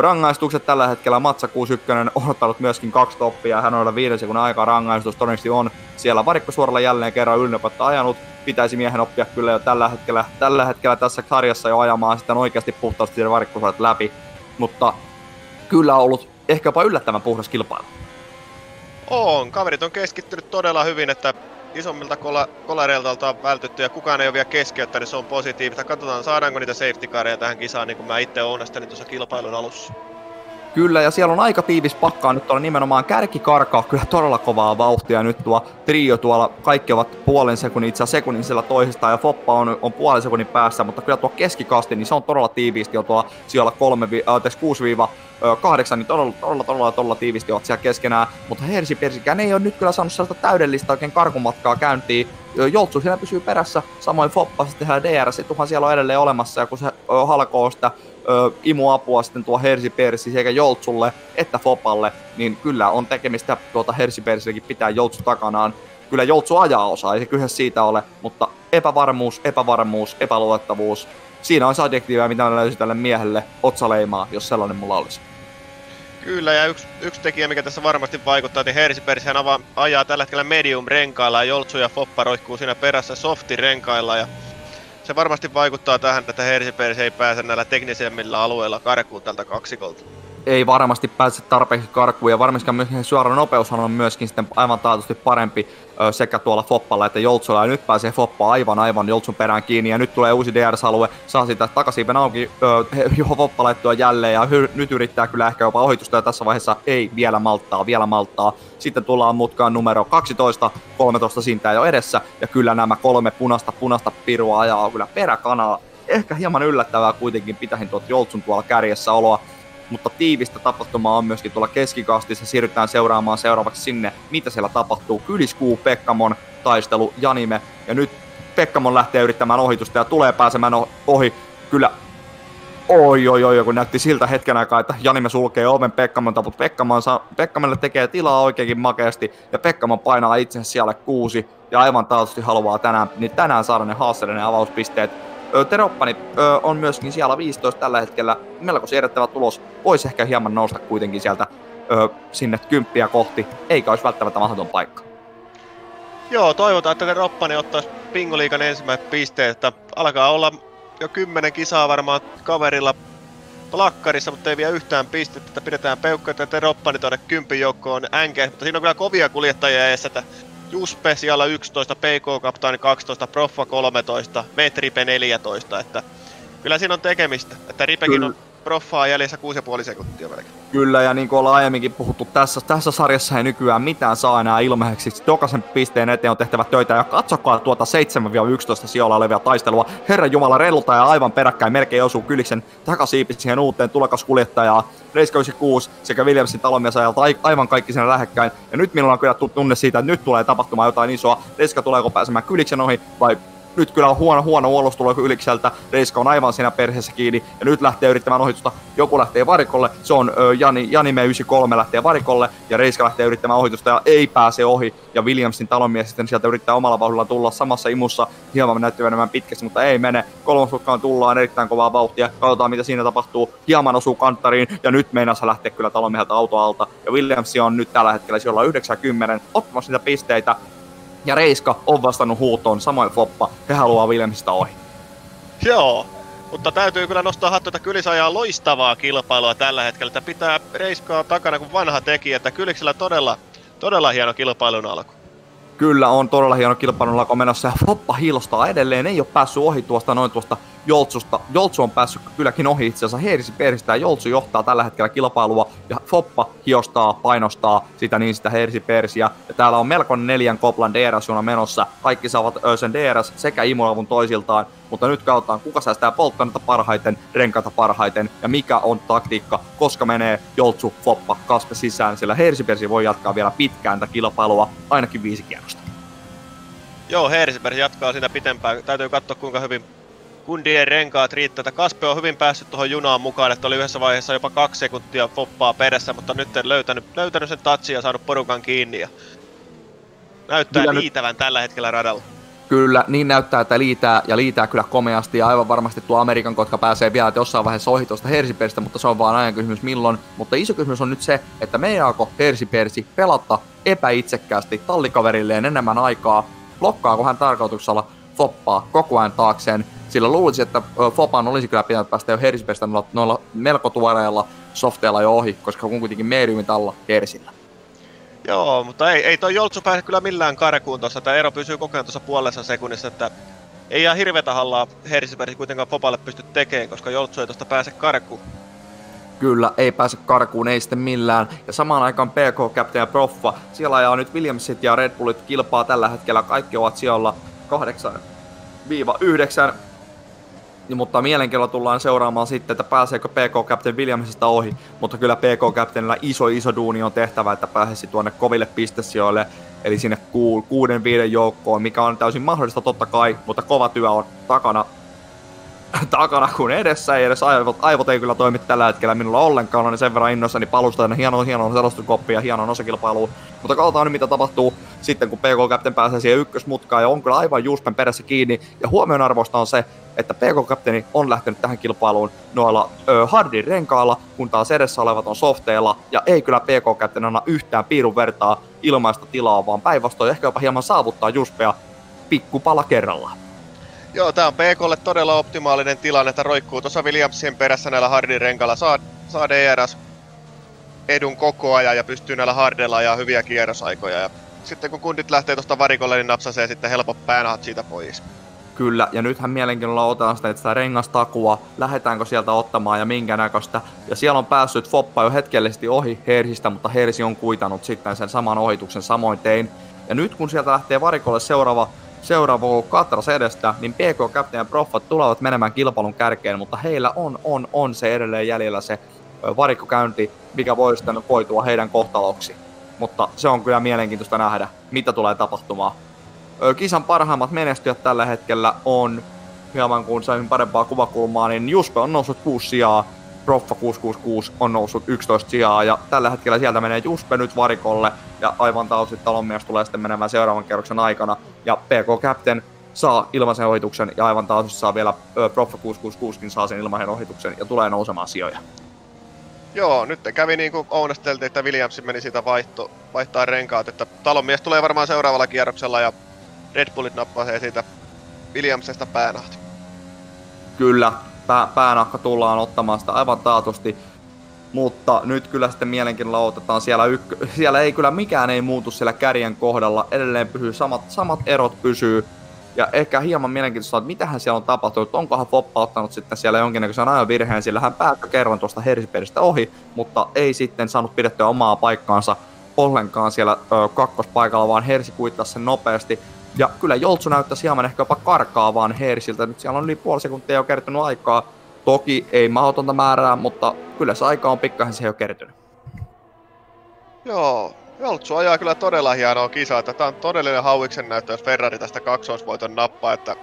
Speaker 3: rangaistukset tällä hetkellä. Matsa 61 on ottanut myöskin kaksi toppia, hän on viiden sekunnin aikaa rangaistus, todennäköisesti on siellä varikkosuoralla jälleen kerran ylinopeutta ajanut, pitäisi miehen oppia kyllä jo tällä hetkellä, tällä hetkellä tässä sarjassa jo ajamaan sitten oikeasti puhtaasti sen varikkosuorat läpi, mutta kyllä on ollut ehkä jopa yllättävän puhdas kilpailu.
Speaker 4: On, kaverit on keskittynyt todella hyvin, että isommilta kola, kolareilta on vältytty ja kukaan ei ole vielä keskeyttänyt, se on positiivista. Katsotaan saadaanko niitä safety tähän kisaan, niin kuin mä itse ounastelin tuossa kilpailun alussa.
Speaker 3: Kyllä, ja siellä on aika tiivis pakkaa nyt tuolla nimenomaan. Kärkikarkaa, kyllä todella kovaa vauhtia nyt tuo trio tuolla, kaikki ovat puolen sekunnin, itse asiassa sekunnin siellä toisesta ja Foppa on, on puolen sekunnin päässä, mutta kyllä tuo keskikasti, niin se on todella tiiviisti jo tuolla siellä 3, äh, 6-8, niin todella, todella, todella, todella tiivisti ovat siellä keskenään, mutta Hersi Persikään ei ole nyt kyllä saanut sellaista täydellistä oikein karkumatkaa käyntiin, Joltsu siellä pysyy perässä, samoin Foppa sitten DRS, tuhan siellä on edelleen olemassa, ja kun se halkoo sitä ö, imuapua sitten tuo Hersi Persi sekä Joltsulle että Fopalle, niin kyllä on tekemistä tuota Hersi Persilläkin pitää Joltsu takanaan. Kyllä Joltsu ajaa osaa, ei se kyse siitä ole, mutta epävarmuus, epävarmuus, epäluotettavuus. siinä on se adjektiivi, mitä mä löysin tälle miehelle otsaleimaa, jos sellainen mulla olisi.
Speaker 4: Kyllä, ja yksi, yksi tekijä, mikä tässä varmasti vaikuttaa, niin Hersipersihän ava, ajaa tällä hetkellä medium-renkailla ja Joltsu ja Foppa roikkuu siinä perässä softi-renkailla. Ja se varmasti vaikuttaa tähän, että Hersipersi ei pääse näillä teknisemmillä alueilla karkuun tältä kaksikolta.
Speaker 3: Ei varmasti pääse tarpeeksi karkuun ja varmiskaan myöskin suora nopeus on myöskin sitten aivan taatusti parempi sekä tuolla Foppalla että Joltsulla. Ja nyt pääsee Foppa aivan aivan Joltsun perään kiinni ja nyt tulee uusi DRS-alue, saa sitä takaisin auki johon Foppa laittua jälleen ja hy- nyt yrittää kyllä ehkä jopa ohitusta ja tässä vaiheessa ei vielä malttaa, vielä malttaa. Sitten tullaan mutkaan numero 12, 13 sintää jo edessä ja kyllä nämä kolme punasta punasta pirua ajaa kyllä peräkanaa. Ehkä hieman yllättävää kuitenkin pitähin tuot Joltsun tuolla kärjessä oloa mutta tiivistä tapahtumaa on myöskin tuolla keskikastissa. Siirrytään seuraamaan seuraavaksi sinne, mitä siellä tapahtuu. Kyliskuu, Pekkamon taistelu, Janime. Ja nyt Pekkamon lähtee yrittämään ohitusta ja tulee pääsemään ohi. Kyllä Oi, oi, oi, kun näytti siltä hetken aikaa, että Janime sulkee oven Pekkamonta, mutta Pekkamon saa, Pekkamonille tekee tilaa oikeinkin makeasti, ja Pekkamon painaa itsensä siellä kuusi, ja aivan taatusti haluaa tänään, niin tänään saada ne haasteellinen avauspisteet. Teroppani on myöskin siellä 15 tällä hetkellä. Melko siirrettävä tulos. Voisi ehkä hieman nousta kuitenkin sieltä sinne kymppiä kohti. Eikä olisi välttämättä mahdoton paikka.
Speaker 4: Joo, toivotaan, että Teroppani ottaisi Pingoliikan ensimmäiset pisteet. Että alkaa olla jo kymmenen kisaa varmaan kaverilla plakkarissa, mutta ei vielä yhtään pistettä, että pidetään peukka, että Teroppani tuonne kympin joukkoon änke. Mutta siinä on kyllä kovia kuljettajia edessä, että Juspe siellä 11, PK Kaptaani 12, Proffa 13, Metripe 14, että kyllä siinä on tekemistä, että Ripekin on Proffaa jäljessä 6,5 sekuntia melkein.
Speaker 3: Kyllä, ja niin kuin ollaan aiemminkin puhuttu, tässä, tässä sarjassa ei nykyään mitään saa enää ilmeiseksi. Jokaisen pisteen eteen on tehtävä töitä, ja katsokaa tuota 7-11 sijoilla olevia taistelua. Herran Jumala, relta ja aivan peräkkäin melkein osuu Kyliksen takasiipi siihen uuteen tulokaskuljettajaan. Race 96 sekä Williamsin talonmies ajalta aivan kaikki siinä lähekkäin. Ja nyt minulla on kyllä tunne siitä, että nyt tulee tapahtumaan jotain isoa. Reiska tuleeko pääsemään Kyliksen ohi vai nyt kyllä on huono, huono ulos tulee Ylikseltä, Reiska on aivan siinä perheessä kiinni, ja nyt lähtee yrittämään ohitusta, joku lähtee varikolle, se on ö, Jani, Jani 93 lähtee varikolle, ja Reiska lähtee yrittämään ohitusta, ja ei pääse ohi, ja Williamsin talonmies sitten sieltä yrittää omalla vauhdilla tulla samassa imussa, hieman näyttävä enemmän pitkästi, mutta ei mene, kolmosutkaan tullaan. Erittäin kovaa vauhtia, katsotaan mitä siinä tapahtuu, hieman osuu kanttariin, ja nyt meinassa lähtee kyllä talonmieheltä auto alta, ja Williams on nyt tällä hetkellä siellä 90 ottamassa niitä pisteitä, ja Reiska on vastannut huutoon, samoin Foppa, he haluaa Williamsista ohi.
Speaker 4: Joo, mutta täytyy kyllä nostaa hattu, että Kylis ajaa loistavaa kilpailua tällä hetkellä, että pitää Reiskaa takana kuin vanha tekijä, että Kyliksellä todella, todella hieno kilpailun alku.
Speaker 3: Kyllä on todella hieno kilpailun alku menossa ja Foppa hiilostaa edelleen, ei ole päässyt ohi tuosta noin tuosta Joltsusta. Joltsu on päässyt kylläkin ohi itse asiassa Heirisi peristä ja Joltsu johtaa tällä hetkellä kilpailua ja Foppa hiostaa, painostaa sitä niin sitä Heirisi persiä. Ja täällä on melko neljän koplan drs menossa. Kaikki saavat sen DRS sekä imulavun toisiltaan, mutta nyt katsotaan kuka säästää polttoainetta parhaiten, renkaita parhaiten ja mikä on taktiikka, koska menee Joltsu, Foppa, Kaspe sisään, sillä Persi voi jatkaa vielä pitkään tätä kilpailua, ainakin viisi kierrosta.
Speaker 4: Joo, Persi jatkaa sitä pitempään. Täytyy katsoa kuinka hyvin kundien renkaat riittää. Kaspe on hyvin päässyt tuohon junaan mukaan, että oli yhdessä vaiheessa jopa kaksi sekuntia foppaa perässä, mutta nyt en löytänyt, löytänyt sen tatsia ja saanut porukan kiinni. Ja näyttää kyllä liitävän nyt... tällä hetkellä radalla.
Speaker 3: Kyllä, niin näyttää, että liitää ja liitää kyllä komeasti ja aivan varmasti tuo Amerikan kotka pääsee vielä jossain vaiheessa ohi tuosta Hersiperstä, mutta se on vaan ajan kysymys milloin. Mutta iso kysymys on nyt se, että meinaako Hersipersi pelata epäitsekkäästi tallikaverilleen enemmän aikaa, blokkaako hän tarkoituksella foppaa koko ajan taakseen, sillä luulisi, että Fopan olisi kyllä pitänyt päästä jo Hersipestä noilla melko tuoreilla softeilla jo ohi, koska on kuitenkin mediumin alla Hersillä.
Speaker 4: Joo, mutta ei, ei toi Joltsu pääse kyllä millään karkuun tuossa. Tämä ero pysyy koko ajan tuossa puolessa sekunnissa, että ei ihan hirveätä hallaa Hersiberg kuitenkaan Fopalle pysty tekemään, koska Joltsu ei tuosta pääse karkuun.
Speaker 3: Kyllä, ei pääse karkuun, ei sitten millään. Ja samaan aikaan PK Captain ja Proffa, siellä ajaa nyt Williamsit ja Red Bullit kilpaa tällä hetkellä. Kaikki ovat siellä 8, 9 niin, mutta mielenkiinnolla tullaan seuraamaan sitten, että pääseekö PK Captain Williamsista ohi, mutta kyllä PK Captainilla iso iso duuni on tehtävä, että pääsisi tuonne koville pistesijoille, eli sinne kuuden viiden joukkoon, mikä on täysin mahdollista totta kai, mutta kova työ on takana. takana kuin edessä, ei edes aivot, aivot ei kyllä toimi tällä hetkellä minulla ollenkaan, olen sen verran innoissani palusta hieno, hieno selostuskoppi ja hienon osakilpailuun. Mutta katsotaan nyt mitä tapahtuu sitten kun PK Captain pääsee siihen ykkösmutkaan ja on kyllä aivan Juspen perässä kiinni. Ja huomionarvoista on se, että PK Captaini on lähtenyt tähän kilpailuun noilla ö, hardin renkailla, kun taas edessä olevat on softeilla, ja ei kyllä PK Captain anna yhtään piirun vertaa ilmaista tilaa, vaan päinvastoin ehkä jopa hieman saavuttaa Juspea pikkupala kerrallaan.
Speaker 4: Joo, tää on PKlle todella optimaalinen tilanne, että roikkuu tuossa Williamsien perässä näillä hardin renkailla. Saa, saa DRS edun koko ajan ja pystyy näillä hardilla ajaa hyviä kierrosaikoja. Ja sitten kun kundit lähtee tuosta varikolle, niin napsasee sitten helpot päänahat siitä pois.
Speaker 3: Kyllä, ja nythän mielenkiinnolla otetaan sitä, että sitä rengastakua, lähdetäänkö sieltä ottamaan ja minkä näköistä. Ja siellä on päässyt Foppa jo hetkellisesti ohi Hersistä, mutta Hersi on kuitanut sitten sen saman ohituksen samoin tein. Ja nyt kun sieltä lähtee varikolle seuraava seuraava Katras edestä, niin PK Captain ja Proffat tulevat menemään kilpailun kärkeen, mutta heillä on, on, on se edelleen jäljellä se varikkokäynti, mikä voi sitten koitua heidän kohtaloksi. Mutta se on kyllä mielenkiintoista nähdä, mitä tulee tapahtumaan. Kisan parhaimmat menestyjät tällä hetkellä on, hieman kun sain parempaa kuvakulmaa, niin Juspe on noussut 6 sijaa, Proffa 666 on noussut 11 sijaa ja tällä hetkellä sieltä menee Juspe nyt varikolle ja aivan taustit talonmies tulee sitten menemään seuraavan kerroksen aikana ja PK Captain saa ilmaisen ohituksen ja aivan taas saa vielä Proffa 666 saa sen ilmaisen ohituksen ja tulee nousemaan sijoja.
Speaker 4: Joo, nyt kävi niin kuin Ounasteltiin, että Williams meni siitä vaihto, vaihtaa renkaat, että talonmies tulee varmaan seuraavalla kierroksella ja Red Bullit nappasee siitä Williamsesta päänahti.
Speaker 3: Kyllä, pää, päänahka tullaan ottamaan sitä aivan taatusti. Mutta nyt kyllä sitten mielenkiinnolla otetaan siellä, ykkö, siellä ei kyllä mikään ei muutu siellä kärjen kohdalla. Edelleen pysyy samat, samat erot pysyy. Ja ehkä hieman mielenkiintoista, että mitähän siellä on tapahtunut. Onkohan Foppa ottanut sitten siellä jonkinnäköisen ajan virheen, sillä hän päätti kerran tuosta Hersiperistä ohi, mutta ei sitten saanut pidettyä omaa paikkaansa ollenkaan siellä ö, kakkospaikalla, vaan Hersi kuittasi sen nopeasti. Ja kyllä Joltsu näyttäisi hieman ehkä jopa karkaavaan Hersiltä. Nyt siellä on yli puoli sekuntia jo kertynyt aikaa. Toki ei mahdotonta määrää, mutta kyllä se aika on pikkasen se jo kertynyt.
Speaker 4: Joo, Joltsu ajaa kyllä todella hienoa kisaa, että tämä on todellinen hauiksen näyttö, jos Ferrari tästä kaksoisvoiton nappaa, että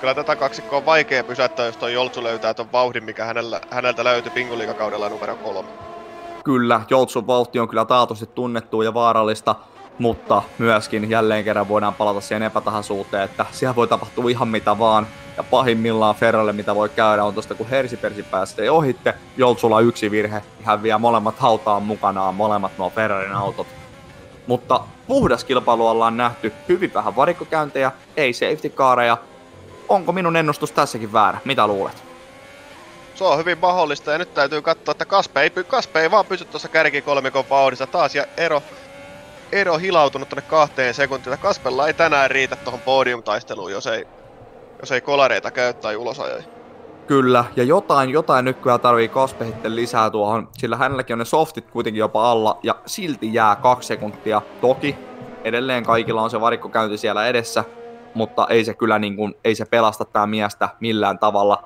Speaker 4: kyllä tätä kaksikkoa on vaikea pysäyttää, jos tuo Joltsu löytää tuon vauhdin, mikä hänellä, häneltä löytyi pinguliikakaudella numero kolme.
Speaker 3: Kyllä, Joltsun vauhti on kyllä taatusti tunnettu ja vaarallista, mutta myöskin jälleen kerran voidaan palata siihen epätahaisuuteen, että siellä voi tapahtua ihan mitä vaan. Ja pahimmillaan Ferralle mitä voi käydä on tosta, kun Hersipersi pääsee ohitte, Joltsulla yksi virhe, hän vie molemmat hautaan mukanaan, molemmat nuo Ferrarin autot. Mutta puhdas kilpailu ollaan nähty, hyvin vähän varikkokäyntejä, ei safety careja. Onko minun ennustus tässäkin väärä? Mitä luulet?
Speaker 4: Se on hyvin mahdollista ja nyt täytyy katsoa, että Kaspe ei, Kaspe ei vaan pysy tuossa kärkikolmikon vauhdissa taas ja ero ero hilautunut tonne kahteen sekuntiin. Kaspella ei tänään riitä tuohon podiumtaisteluun, jos ei, jos ei kolareita käy tai ulosajoja.
Speaker 3: Kyllä, ja jotain, jotain nyt kyllä tarvii Kaspe sitten lisää tuohon, sillä hänelläkin on ne softit kuitenkin jopa alla, ja silti jää kaksi sekuntia. Toki edelleen kaikilla on se varikkokäynti siellä edessä, mutta ei se kyllä niin kuin, ei se pelasta tää miestä millään tavalla.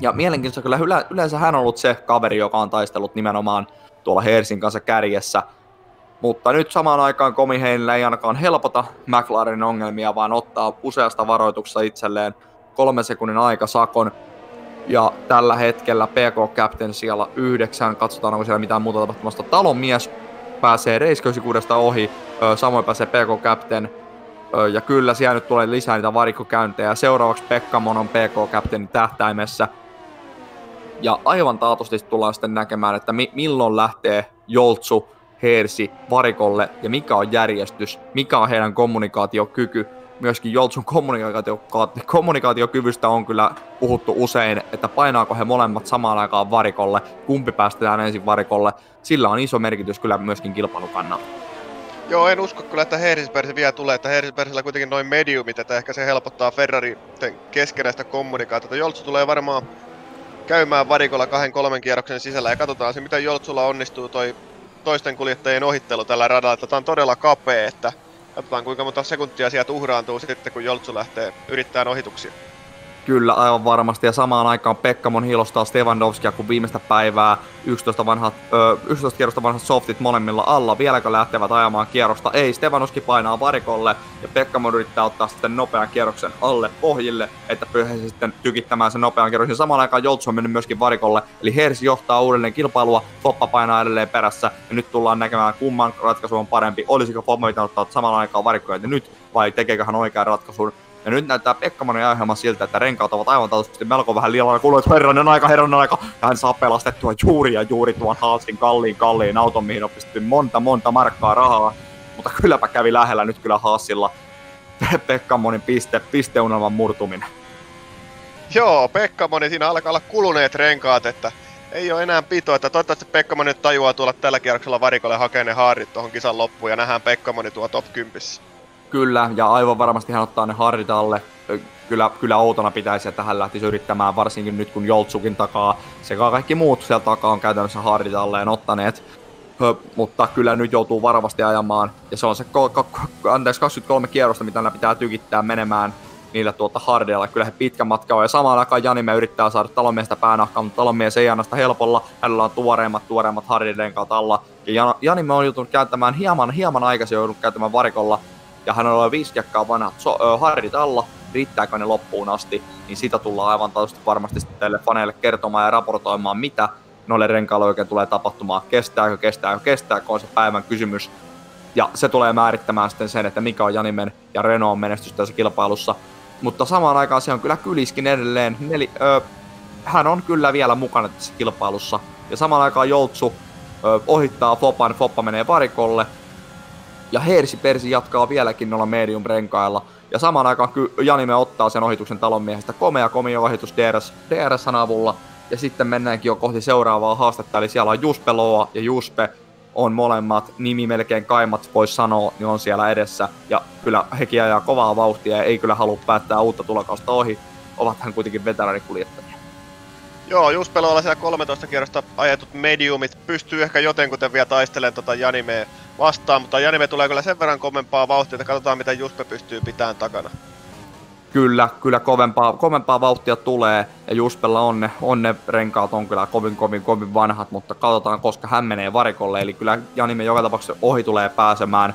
Speaker 3: Ja mielenkiintoista kyllä yleensä hän on ollut se kaveri, joka on taistellut nimenomaan tuolla Hersin kanssa kärjessä, mutta nyt samaan aikaan Komi Heinille ei ainakaan helpota McLarenin ongelmia, vaan ottaa useasta varoituksesta itselleen kolmen sekunnin aikasakon. Ja tällä hetkellä PK Captain siellä yhdeksän, katsotaan onko siellä mitään muuta tapahtumasta. Talon mies pääsee reisköysikuudesta ohi, samoin pääsee PK Captain. Ja kyllä siellä nyt tulee lisää niitä varikkokäyntejä. Seuraavaksi Pekkamon on PK Captainin tähtäimessä. Ja aivan taatusti tullaan sitten näkemään, että mi- milloin lähtee Joltsu Heersi varikolle ja mikä on järjestys, mikä on heidän kommunikaatiokyky. Myöskin Joltsun kommunikaatio, kommunikaatiokyvystä on kyllä puhuttu usein, että painaako he molemmat samaan aikaan varikolle, kumpi päästetään ensin varikolle. Sillä on iso merkitys kyllä myöskin kilpailukannalta.
Speaker 4: Joo, en usko kyllä, että Heerispersi vielä tulee, että Heerispersillä kuitenkin noin mediumit, että ehkä se helpottaa Ferrari keskenäistä kommunikaatiota. Joltsu tulee varmaan käymään varikolla kahden kolmen kierroksen sisällä ja katsotaan se, miten Joltsulla onnistuu toi toisten kuljettajien ohittelu tällä radalla, että tämä on todella kapea, että katsotaan kuinka monta sekuntia sieltä uhraantuu sitten, kun Joltsu lähtee yrittämään ohituksia.
Speaker 3: Kyllä, aivan varmasti. Ja samaan aikaan Pekkamon hiilostaa Stevandowskia, kun viimeistä päivää 11, vanhat, ö, 11 kierrosta vanhat softit molemmilla alla. Vieläkö lähtevät ajamaan kierrosta? Ei, Stevandowski painaa varikolle ja Pekkamon yrittää ottaa sitten nopean kierroksen alle pohjille, että pyhäisi sitten tykittämään sen nopean kierroksen. Samaan aikaan Joltsu on mennyt myöskin varikolle, eli Hersi johtaa uudelleen kilpailua, Foppa painaa edelleen perässä ja nyt tullaan näkemään kumman ratkaisu on parempi. Olisiko Foppa ottaa samaan aikaan varikkoja nyt vai tekeekö hän oikean ratkaisun? Ja nyt näyttää Pekkamonen aiheelma siltä, että renkaat ovat aivan taatusti melko vähän liialla kuuluu, että herranen aika, herranen aika. Ja hän saa pelastettua juuri ja juuri tuon Haasin kalliin kalliin auton, mihin on pistetty monta monta markkaa rahaa. Mutta kylläpä kävi lähellä nyt kyllä Haasilla Pekkamonin piste, pisteunelman murtuminen.
Speaker 4: Joo, Pekkamoni, siinä alkaa olla kuluneet renkaat, että ei ole enää pito, että toivottavasti Pekkamoni nyt tajuaa tulla tällä kierroksella varikolle hakea ne haarit tuohon kisan loppuun ja nähdään Pekkamoni tuo top 10.
Speaker 3: Kyllä, ja aivan varmasti hän ottaa ne harrit alle. Kyllä, kyllä outona pitäisi, että hän lähtisi yrittämään, varsinkin nyt kun Joltsukin takaa sekä kaikki muut siellä takaa on käytännössä harrit alleen ottaneet. Hö, mutta kyllä nyt joutuu varmasti ajamaan, ja se on se anteeksi, 23 kierrosta, mitä nämä pitää tykittää menemään niillä tuota hardeilla. Kyllä he pitkä matka on, ja samaan aikaan Janime yrittää saada talonmiestä päänahkaan, mutta talonmies ei anna sitä helpolla. Hänellä on tuoreimmat, tuoreimmat hardirenkaat alla. Ja Janime on joutunut käyttämään hieman, hieman aikaisin joutunut käyttämään varikolla ja hän on viisi kiekkaa vanhat so, ö, hardit alla, riittääkö ne loppuun asti, niin sitä tullaan aivan taatusti varmasti teille faneille kertomaan ja raportoimaan, mitä noille renkaille oikein tulee tapahtumaan. Kestääkö, kestääkö, kestääkö on se päivän kysymys. Ja se tulee määrittämään sitten sen, että mikä on Janimen ja Renault menestys tässä kilpailussa. Mutta samaan aikaan se on kyllä kyliskin edelleen. Neli, ö, hän on kyllä vielä mukana tässä kilpailussa. Ja samaan aikaan Joltsu ö, ohittaa Fopan, Foppa menee varikolle ja Hersi Persi jatkaa vieläkin noilla medium renkailla. Ja samaan aikaan Janime ottaa sen ohituksen talonmiehestä. Komea komia ohitus DRS, DRS avulla. Ja sitten mennäänkin jo kohti seuraavaa haastetta, eli siellä on Juspe Loa ja Juspe on molemmat nimi melkein kaimat, voisi sanoa, niin on siellä edessä. Ja kyllä hekin ajaa kovaa vauhtia ja ei kyllä halua päättää uutta tulokausta ohi. Ovathan kuitenkin veteraanikuljettajia.
Speaker 4: Joo, Juspelolla siellä 13 kierrosta ajetut mediumit pystyy ehkä jotenkuten vielä taistelemaan tota Janimea vastaan, mutta Janime tulee kyllä sen verran kovempaa vauhtia, että katsotaan mitä Juspe pystyy pitämään takana.
Speaker 3: Kyllä, kyllä kovempaa, kovempaa vauhtia tulee ja Juspella on ne, on ne renkaat on kyllä kovin kovin kovin vanhat, mutta katsotaan koska hän menee varikolle, eli kyllä Janime joka tapauksessa ohi tulee pääsemään.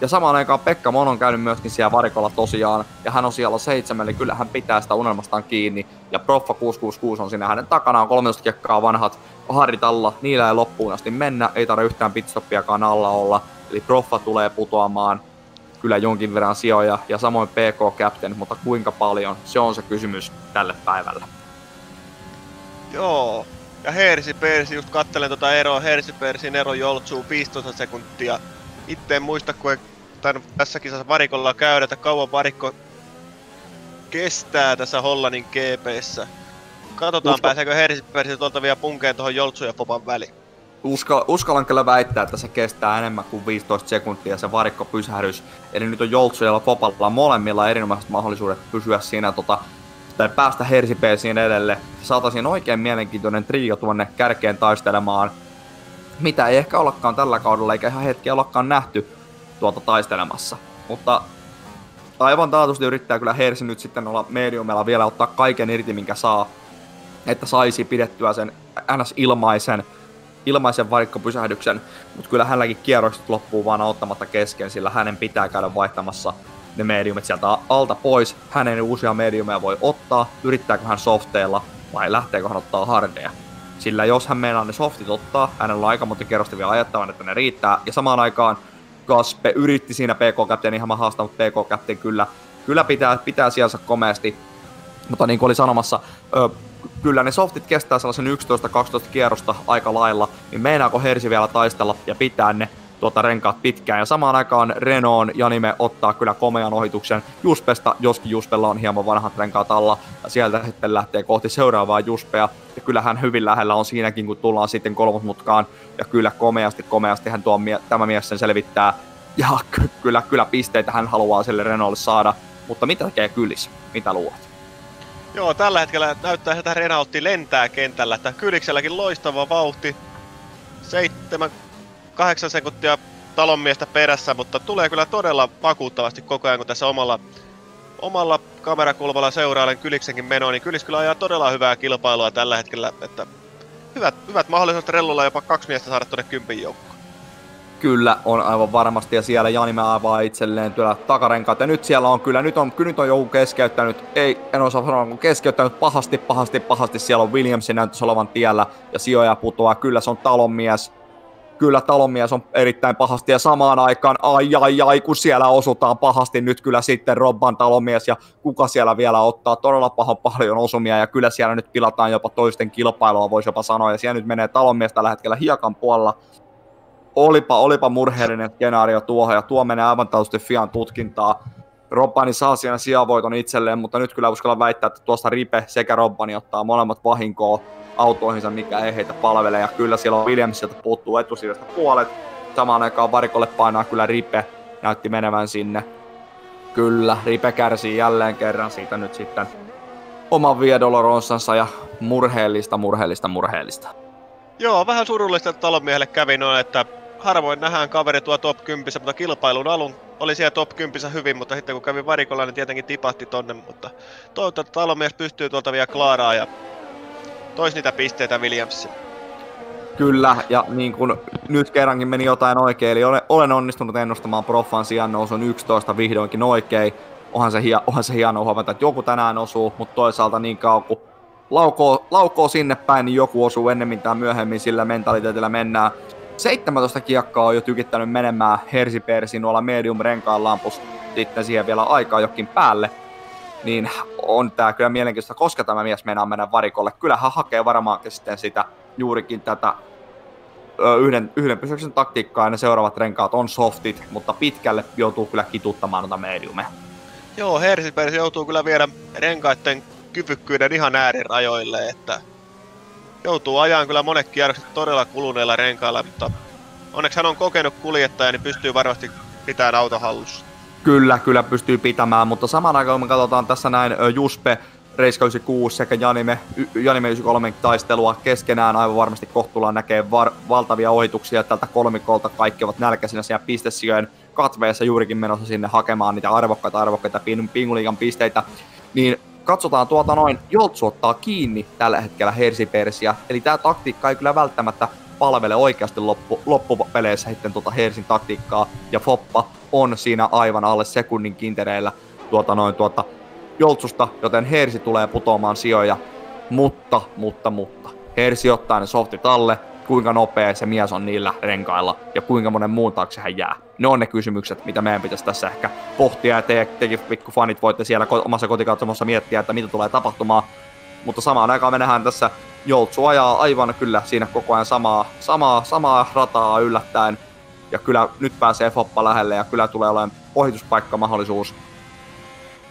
Speaker 3: Ja samaan aikaan Pekka Mon on käynyt myöskin siellä varikolla tosiaan, ja hän on siellä seitsemän, eli kyllä hän pitää sitä unelmastaan kiinni. Ja Proffa 666 on siinä hänen takanaan, 13 kekkaa vanhat harit alla, niillä ei loppuun asti mennä, ei tarvitse yhtään pitstoppiakaan alla olla. Eli Proffa tulee putoamaan kyllä jonkin verran sijoja, ja samoin PK Captain, mutta kuinka paljon, se on se kysymys tälle päivälle.
Speaker 4: Joo, ja Hersi Persi, just kattelen tota eroa, Hersi Persin ero joltsuu 15 sekuntia itse en muista, kun ei tainnut tässä kisassa varikolla käydä, että kauan varikko kestää tässä Hollannin GPssä. Katsotaan, Usko... pääseekö Hersipersi tuolta vielä punkeen tuohon Joltsu ja Popan väliin.
Speaker 3: Uskal, uskallan kyllä väittää, että se kestää enemmän kuin 15 sekuntia se varikko pysähdys. Eli nyt on Joltsu ja Popalla molemmilla erinomaiset mahdollisuudet pysyä siinä tota, tai päästä Hersipeesiin edelle. Saataisiin oikein mielenkiintoinen trio tuonne kärkeen taistelemaan mitä ei ehkä ollakaan tällä kaudella, eikä ihan hetkeä ollakaan nähty tuolta taistelemassa. Mutta aivan taatusti yrittää kyllä Hersi nyt sitten olla mediumilla vielä ottaa kaiken irti, minkä saa, että saisi pidettyä sen NS-ilmaisen ilmaisen varikkopysähdyksen, mutta kyllä hänelläkin kierrokset loppuu vaan auttamatta kesken, sillä hänen pitää käydä vaihtamassa ne mediumit sieltä alta pois. Hänen uusia mediumeja voi ottaa, yrittääkö hän softeilla vai lähteekö hän ottaa hardeja. Sillä jos hän meinaa ne softit ottaa, hänellä on aika monta kerrosta vielä ajattavan, että ne riittää. Ja samaan aikaan Kaspe yritti siinä PK Captain ihan haastaa, mutta PK Captain kyllä, kyllä pitää, pitää sijansa komeasti. Mutta niin kuin oli sanomassa, ö, kyllä ne softit kestää sellaisen 11-12 kierrosta aika lailla, niin meinaako Hersi vielä taistella ja pitää ne tuota renkaat pitkään. Ja samaan aikaan Renault Janime ottaa kyllä komean ohituksen Juspesta, joskin Juspella on hieman vanhat renkaat alla. Ja sieltä sitten lähtee kohti seuraavaa Juspea. Ja kyllä hän hyvin lähellä on siinäkin, kun tullaan sitten kolmosmutkaan. Ja kyllä komeasti, komeasti hän tuo, tämä mies sen selvittää. Ja kyllä, kyllä pisteitä hän haluaa sille Renaultille saada. Mutta mitä tekee Kylis? Mitä luulet?
Speaker 4: Joo, tällä hetkellä näyttää, että Renaultti lentää kentällä. Että Kylikselläkin loistava vauhti. Seitsemän, kahdeksan sekuntia talonmiestä perässä, mutta tulee kyllä todella vakuuttavasti koko ajan, kun tässä omalla omalla kamerakulmalla seurailen Kyliksenkin menoa, niin Kylis kyllä ajaa todella hyvää kilpailua tällä hetkellä, että hyvät, hyvät mahdollisuudet rellulla jopa kaksi miestä saada tuonne kympin joukkoon.
Speaker 3: Kyllä on aivan varmasti ja siellä Janime avaa itselleen työllä takarenkaat ja nyt siellä on kyllä, nyt on, kyllä nyt on joku keskeyttänyt, ei, en osaa sanoa, kun keskeyttänyt pahasti, pahasti, pahasti, siellä on Williamsin näytös olevan tiellä ja sijoja putoaa, kyllä se on talonmies, kyllä talonmies on erittäin pahasti ja samaan aikaan ai ai ai kun siellä osutaan pahasti nyt kyllä sitten Robban talonmies ja kuka siellä vielä ottaa. Todella pahan paljon osumia ja kyllä siellä nyt pilataan jopa toisten kilpailua voisi jopa sanoa. Ja siellä nyt menee talonmies tällä hetkellä hiekan puolella. Olipa, olipa murheellinen skenaario tuohon ja tuo menee aivan täysin Fian tutkintaa. Robbani saa siinä sijavoiton itselleen, mutta nyt kyllä uskalla väittää, että tuosta Ripe sekä Robbani ottaa molemmat vahinkoa autoihinsa, mikä ei heitä palvele. Ja kyllä siellä on Williamsilta puuttuu etusivasta puolet. Samaan aikaan varikolle painaa kyllä Ripe, näytti menevän sinne. Kyllä, Ripe kärsii jälleen kerran siitä nyt sitten oman Viedolorossansa ja murheellista, murheellista, murheellista.
Speaker 4: Joo, vähän surullista talonmiehelle kävi noin, että harvoin nähdään kaveri tuo top 10, mutta kilpailun alun oli siellä top 10 hyvin, mutta sitten kun kävi varikolla, niin tietenkin tipahti tonne, mutta toivottavasti talonmies pystyy tuolta vielä klaaraa ja tois niitä pisteitä Williamsin.
Speaker 3: Kyllä, ja niin kun nyt kerrankin meni jotain oikein, eli olen, olen onnistunut ennustamaan Proffan sijaan nousun 11 vihdoinkin oikein. Onhan se, hia, onhan se hieno huomata, että joku tänään osuu, mutta toisaalta niin kauan kuin laukoo, laukoo sinne päin, niin joku osuu ennemmin tai myöhemmin, sillä mentaliteetillä mennään. 17 kiekkaa on jo tykittänyt menemään Hersipersi noilla medium renkaan lampusta sitten siihen vielä aikaa jokin päälle. Niin on tää kyllä mielenkiintoista, koska tämä mies meinaa mennä varikolle. Kyllä hän hakee varmaankin sitten sitä juurikin tätä yhden, yhden pysyyksen taktiikkaa ja ne seuraavat renkaat on softit, mutta pitkälle joutuu kyllä kituttamaan noita mediumeja.
Speaker 4: Joo, Hersipersi joutuu kyllä viedä renkaiden kyvykkyyden ihan äärirajoille, että joutuu ajan kyllä monet kierrokset todella kuluneilla renkailla, mutta onneksi hän on kokenut kuljettaja, niin pystyy varmasti pitämään auto hallussa.
Speaker 3: Kyllä, kyllä pystyy pitämään, mutta samaan aikaan me katsotaan tässä näin Juspe, Reiska 96 sekä Janime, Janime 93 taistelua keskenään aivan varmasti kohtuullaan näkee var, valtavia ohituksia tältä kolmikolta. Kaikki ovat nälkäisinä siellä pistesijojen katveessa juurikin menossa sinne hakemaan niitä arvokkaita arvokkaita pinguliikan pisteitä. Niin katsotaan tuota noin, Joltsu ottaa kiinni tällä hetkellä Hersipersiä, eli tämä taktiikka ei kyllä välttämättä palvele oikeasti loppu, loppupeleissä sitten tuota Hersin taktiikkaa, ja Foppa on siinä aivan alle sekunnin kintereillä tuota noin tuota Joltsusta, joten Hersi tulee putoamaan sijoja, mutta, mutta, mutta, Hersi ottaa ne softit alle, kuinka nopea se mies on niillä renkailla ja kuinka monen muun taakse hän jää. Ne on ne kysymykset, mitä meidän pitäisi tässä ehkä pohtia. Ja te, tekin pikku fanit voitte siellä omassa kotikatsomossa miettiä, että mitä tulee tapahtumaan. Mutta samaan aikaan me nähdään tässä Joltsu ajaa aivan kyllä siinä koko ajan samaa, samaa, samaa rataa yllättäen. Ja kyllä nyt pääsee Foppa lähelle ja kyllä tulee olemaan ohituspaikkamahdollisuus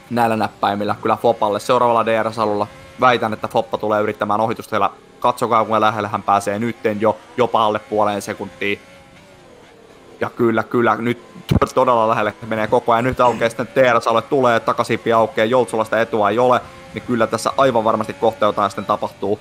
Speaker 3: näillä näppäimillä kyllä Fopalle. Seuraavalla DRS-alulla väitän, että Foppa tulee yrittämään ohitusta katsokaa kuinka lähellä hän pääsee nytten jo jopa alle puoleen sekuntiin. Ja kyllä, kyllä, nyt todella lähelle menee koko ajan. Nyt aukeaa sitten TRS-alue tulee, takasipi aukeaa, Joltsulasta etua ei ole, niin kyllä tässä aivan varmasti kohta jotain sitten tapahtuu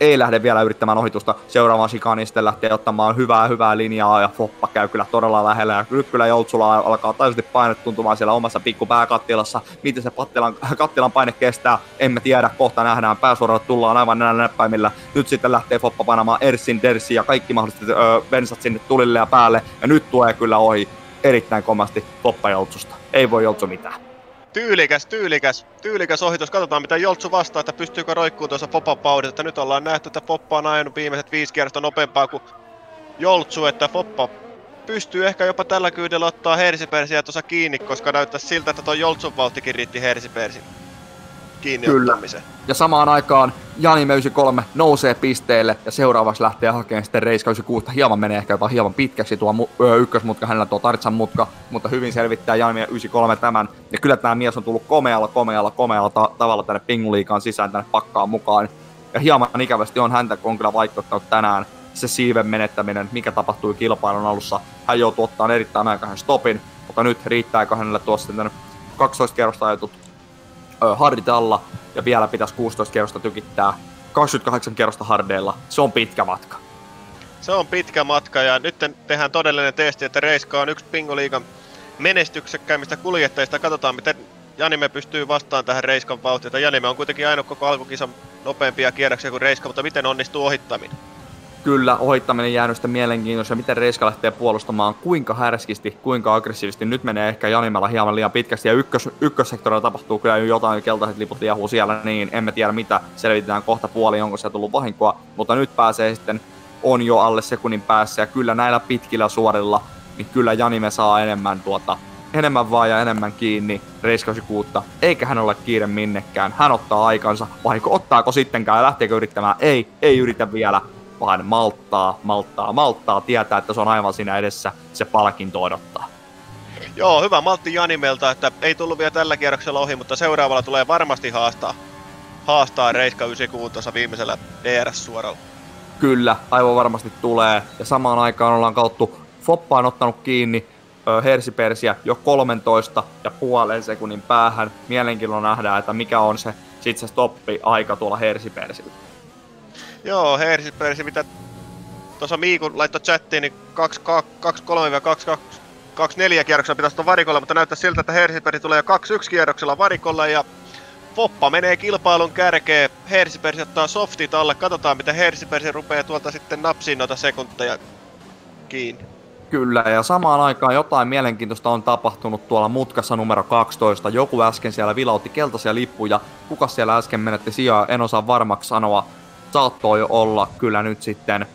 Speaker 3: ei lähde vielä yrittämään ohitusta seuraavaan shikaniin, sitten lähtee ottamaan hyvää, hyvää linjaa ja Foppa käy kyllä todella lähellä ja nyt kyllä Joutsulla alkaa taisesti paine tuntumaan siellä omassa pikku pääkattilassa. Miten se pattilan, kattilan paine kestää, emme tiedä, kohta nähdään, pääsuorat tullaan aivan näillä näppäimillä. Nyt sitten lähtee Foppa painamaan Ersin, Dersi ja kaikki mahdolliset öö, bensat sinne tulille ja päälle ja nyt tulee kyllä ohi erittäin komasti Foppa Joutsusta. Ei voi Joutsu mitään.
Speaker 4: Tyylikäs, tyylikäs, tyylikäs ohitus. Katsotaan mitä Joltsu vastaa, että pystyykö roikkuun tuossa paudissa. Että nyt ollaan nähty, että Poppa on ajanut viimeiset viisi kierrosta nopeampaa kuin Joltsu, että Poppa pystyy ehkä jopa tällä kyydellä ottaa Hersipersiä tuossa kiinni, koska näyttää siltä, että tuo Joltsun vauhtikin riitti Hersipersin kiinni Kyllä. Ottamisen.
Speaker 3: Ja samaan aikaan Jani 93 nousee pisteelle ja seuraavaksi lähtee hakemaan sitten Reiska 96. Hieman menee ehkä jopa hieman pitkäksi tuo mu- ö, ykkösmutka, hänellä tuo Tartsan mutka, mutta hyvin selvittää Jani 93 tämän. Ja kyllä tämä mies on tullut komealla, komealla, komealla ta- tavalla tänne Pinguliikaan sisään tänne pakkaan mukaan. Ja hieman ikävästi on häntä, kun on kyllä vaikuttanut tänään se siiven menettäminen, mikä tapahtui kilpailun alussa. Hän joutuu ottaa erittäin aikaisen stopin, mutta nyt riittääkö hänellä tuossa sitten 12 kerrosta ajatut hardit alla ja vielä pitäisi 16 kerrosta tykittää 28 kerrosta hardeilla. Se on pitkä matka.
Speaker 4: Se on pitkä matka ja nyt tehdään todellinen testi, että Reiska on yksi Pingoliigan menestyksekkäimmistä kuljettajista. Katsotaan, miten Janime pystyy vastaan tähän Reiskan vauhtiin. Janime on kuitenkin ainoa koko alkukisan nopeampia kierroksia kuin Reiska, mutta miten onnistuu ohittaminen?
Speaker 3: Kyllä, ohittaminen jäänyt sitä mielenkiintoista, miten Reiska lähtee puolustamaan, kuinka härskisti, kuinka aggressiivisesti. Nyt menee ehkä Janimella hieman liian pitkästi. Ja ykkös, ykkössektorilla tapahtuu kyllä jotain, keltaiset liput liahuu siellä, niin emme tiedä mitä, selvitetään kohta puoli, onko se tullut vahinkoa, mutta nyt pääsee sitten, on jo alle sekunnin päässä. Ja kyllä näillä pitkillä suorilla, niin kyllä Janime saa enemmän tuota, enemmän vaan ja enemmän kiinni reiskausikuutta, eikä hän ole kiire minnekään. Hän ottaa aikansa, vahinko ottaako sittenkään ja lähteekö yrittämään? Ei, ei yritä vielä vaan malttaa, malttaa, malttaa, tietää, että se on aivan siinä edessä, se palkinto odottaa.
Speaker 4: Joo, hyvä maltti Janimelta, että ei tullut vielä tällä kierroksella ohi, mutta seuraavalla tulee varmasti haastaa, haastaa Reiska 96 tuossa viimeisellä DRS-suoralla.
Speaker 3: Kyllä, aivan varmasti tulee. Ja samaan aikaan ollaan kauttu, Foppa on ottanut kiinni Hersipersiä jo 13 ja puolen sekunnin päähän. Mielenkiinnolla nähdään, että mikä on se sit se stoppi aika tuolla Hersipersillä.
Speaker 4: Joo, Hersipersi, mitä tuossa Miikun laittoi chattiin, niin 2-3-2-4 kierroksella pitäisi olla varikolla, mutta näyttää siltä, että Hersipersi tulee jo 2-1 kierroksella varikolla ja Foppa menee kilpailun kärkeen. Hersipersi ottaa softit alle. Katsotaan, miten Hersipersi rupeaa tuolta sitten napsiin noita sekunteja kiinni.
Speaker 3: Kyllä, ja samaan aikaan jotain mielenkiintoista on tapahtunut tuolla mutkassa numero 12. Joku äsken siellä vilautti keltaisia lippuja. Kuka siellä äsken menetti sijaa, en osaa varmaksi sanoa. Saattoi olla kyllä nyt sitten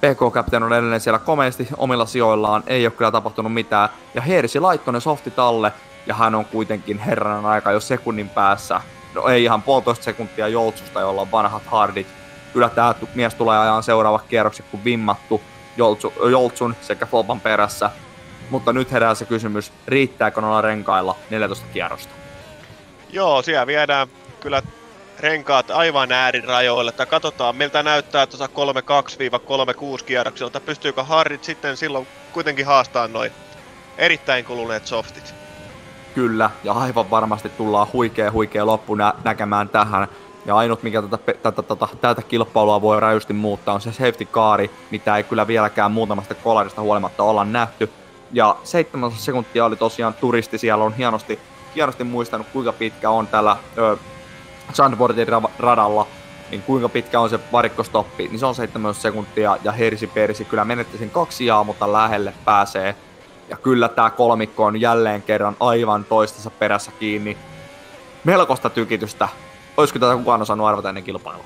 Speaker 3: PK Captain on edelleen siellä komeasti omilla sijoillaan, ei ole kyllä tapahtunut mitään. Ja Hersi laittoi ne softit alle, ja hän on kuitenkin herranen aika jo sekunnin päässä. No ei ihan puolitoista sekuntia Joltsusta, jolla on vanhat hardit. Kyllä tämä mies tulee ajan seuraava kierrokset kuin vimmattu Joltsu, Joltsun sekä Flopan perässä. Mutta nyt herää se kysymys, riittääkö noilla renkailla 14 kierrosta?
Speaker 4: Joo, siellä viedään kyllä renkaat aivan äärirajoille, että katsotaan miltä näyttää tuossa 32-36 kierrokselta. Pystyykö Harrit sitten silloin kuitenkin haastaa noin erittäin kuluneet softit?
Speaker 3: Kyllä, ja aivan varmasti tullaan huikea huikea loppu nä- näkemään tähän. Ja ainut, mikä tätä, tätä, tätä, tätä kilpailua voi räysti muuttaa, on se safety kaari, mitä ei kyllä vieläkään muutamasta kolarista huolimatta olla nähty. Ja 7 sekuntia oli tosiaan turisti, siellä on hienosti, hienosti muistanut kuinka pitkä on tällä ö, Sandboardin radalla, niin kuinka pitkä on se varikkostoppi, niin se on 7 sekuntia ja Hersi Persi kyllä menetti sen kaksi jaa, mutta lähelle pääsee. Ja kyllä tämä kolmikko on jälleen kerran aivan toistensa perässä kiinni. Melkoista tykitystä. Olisiko tätä kukaan osannut arvata ennen kilpailua?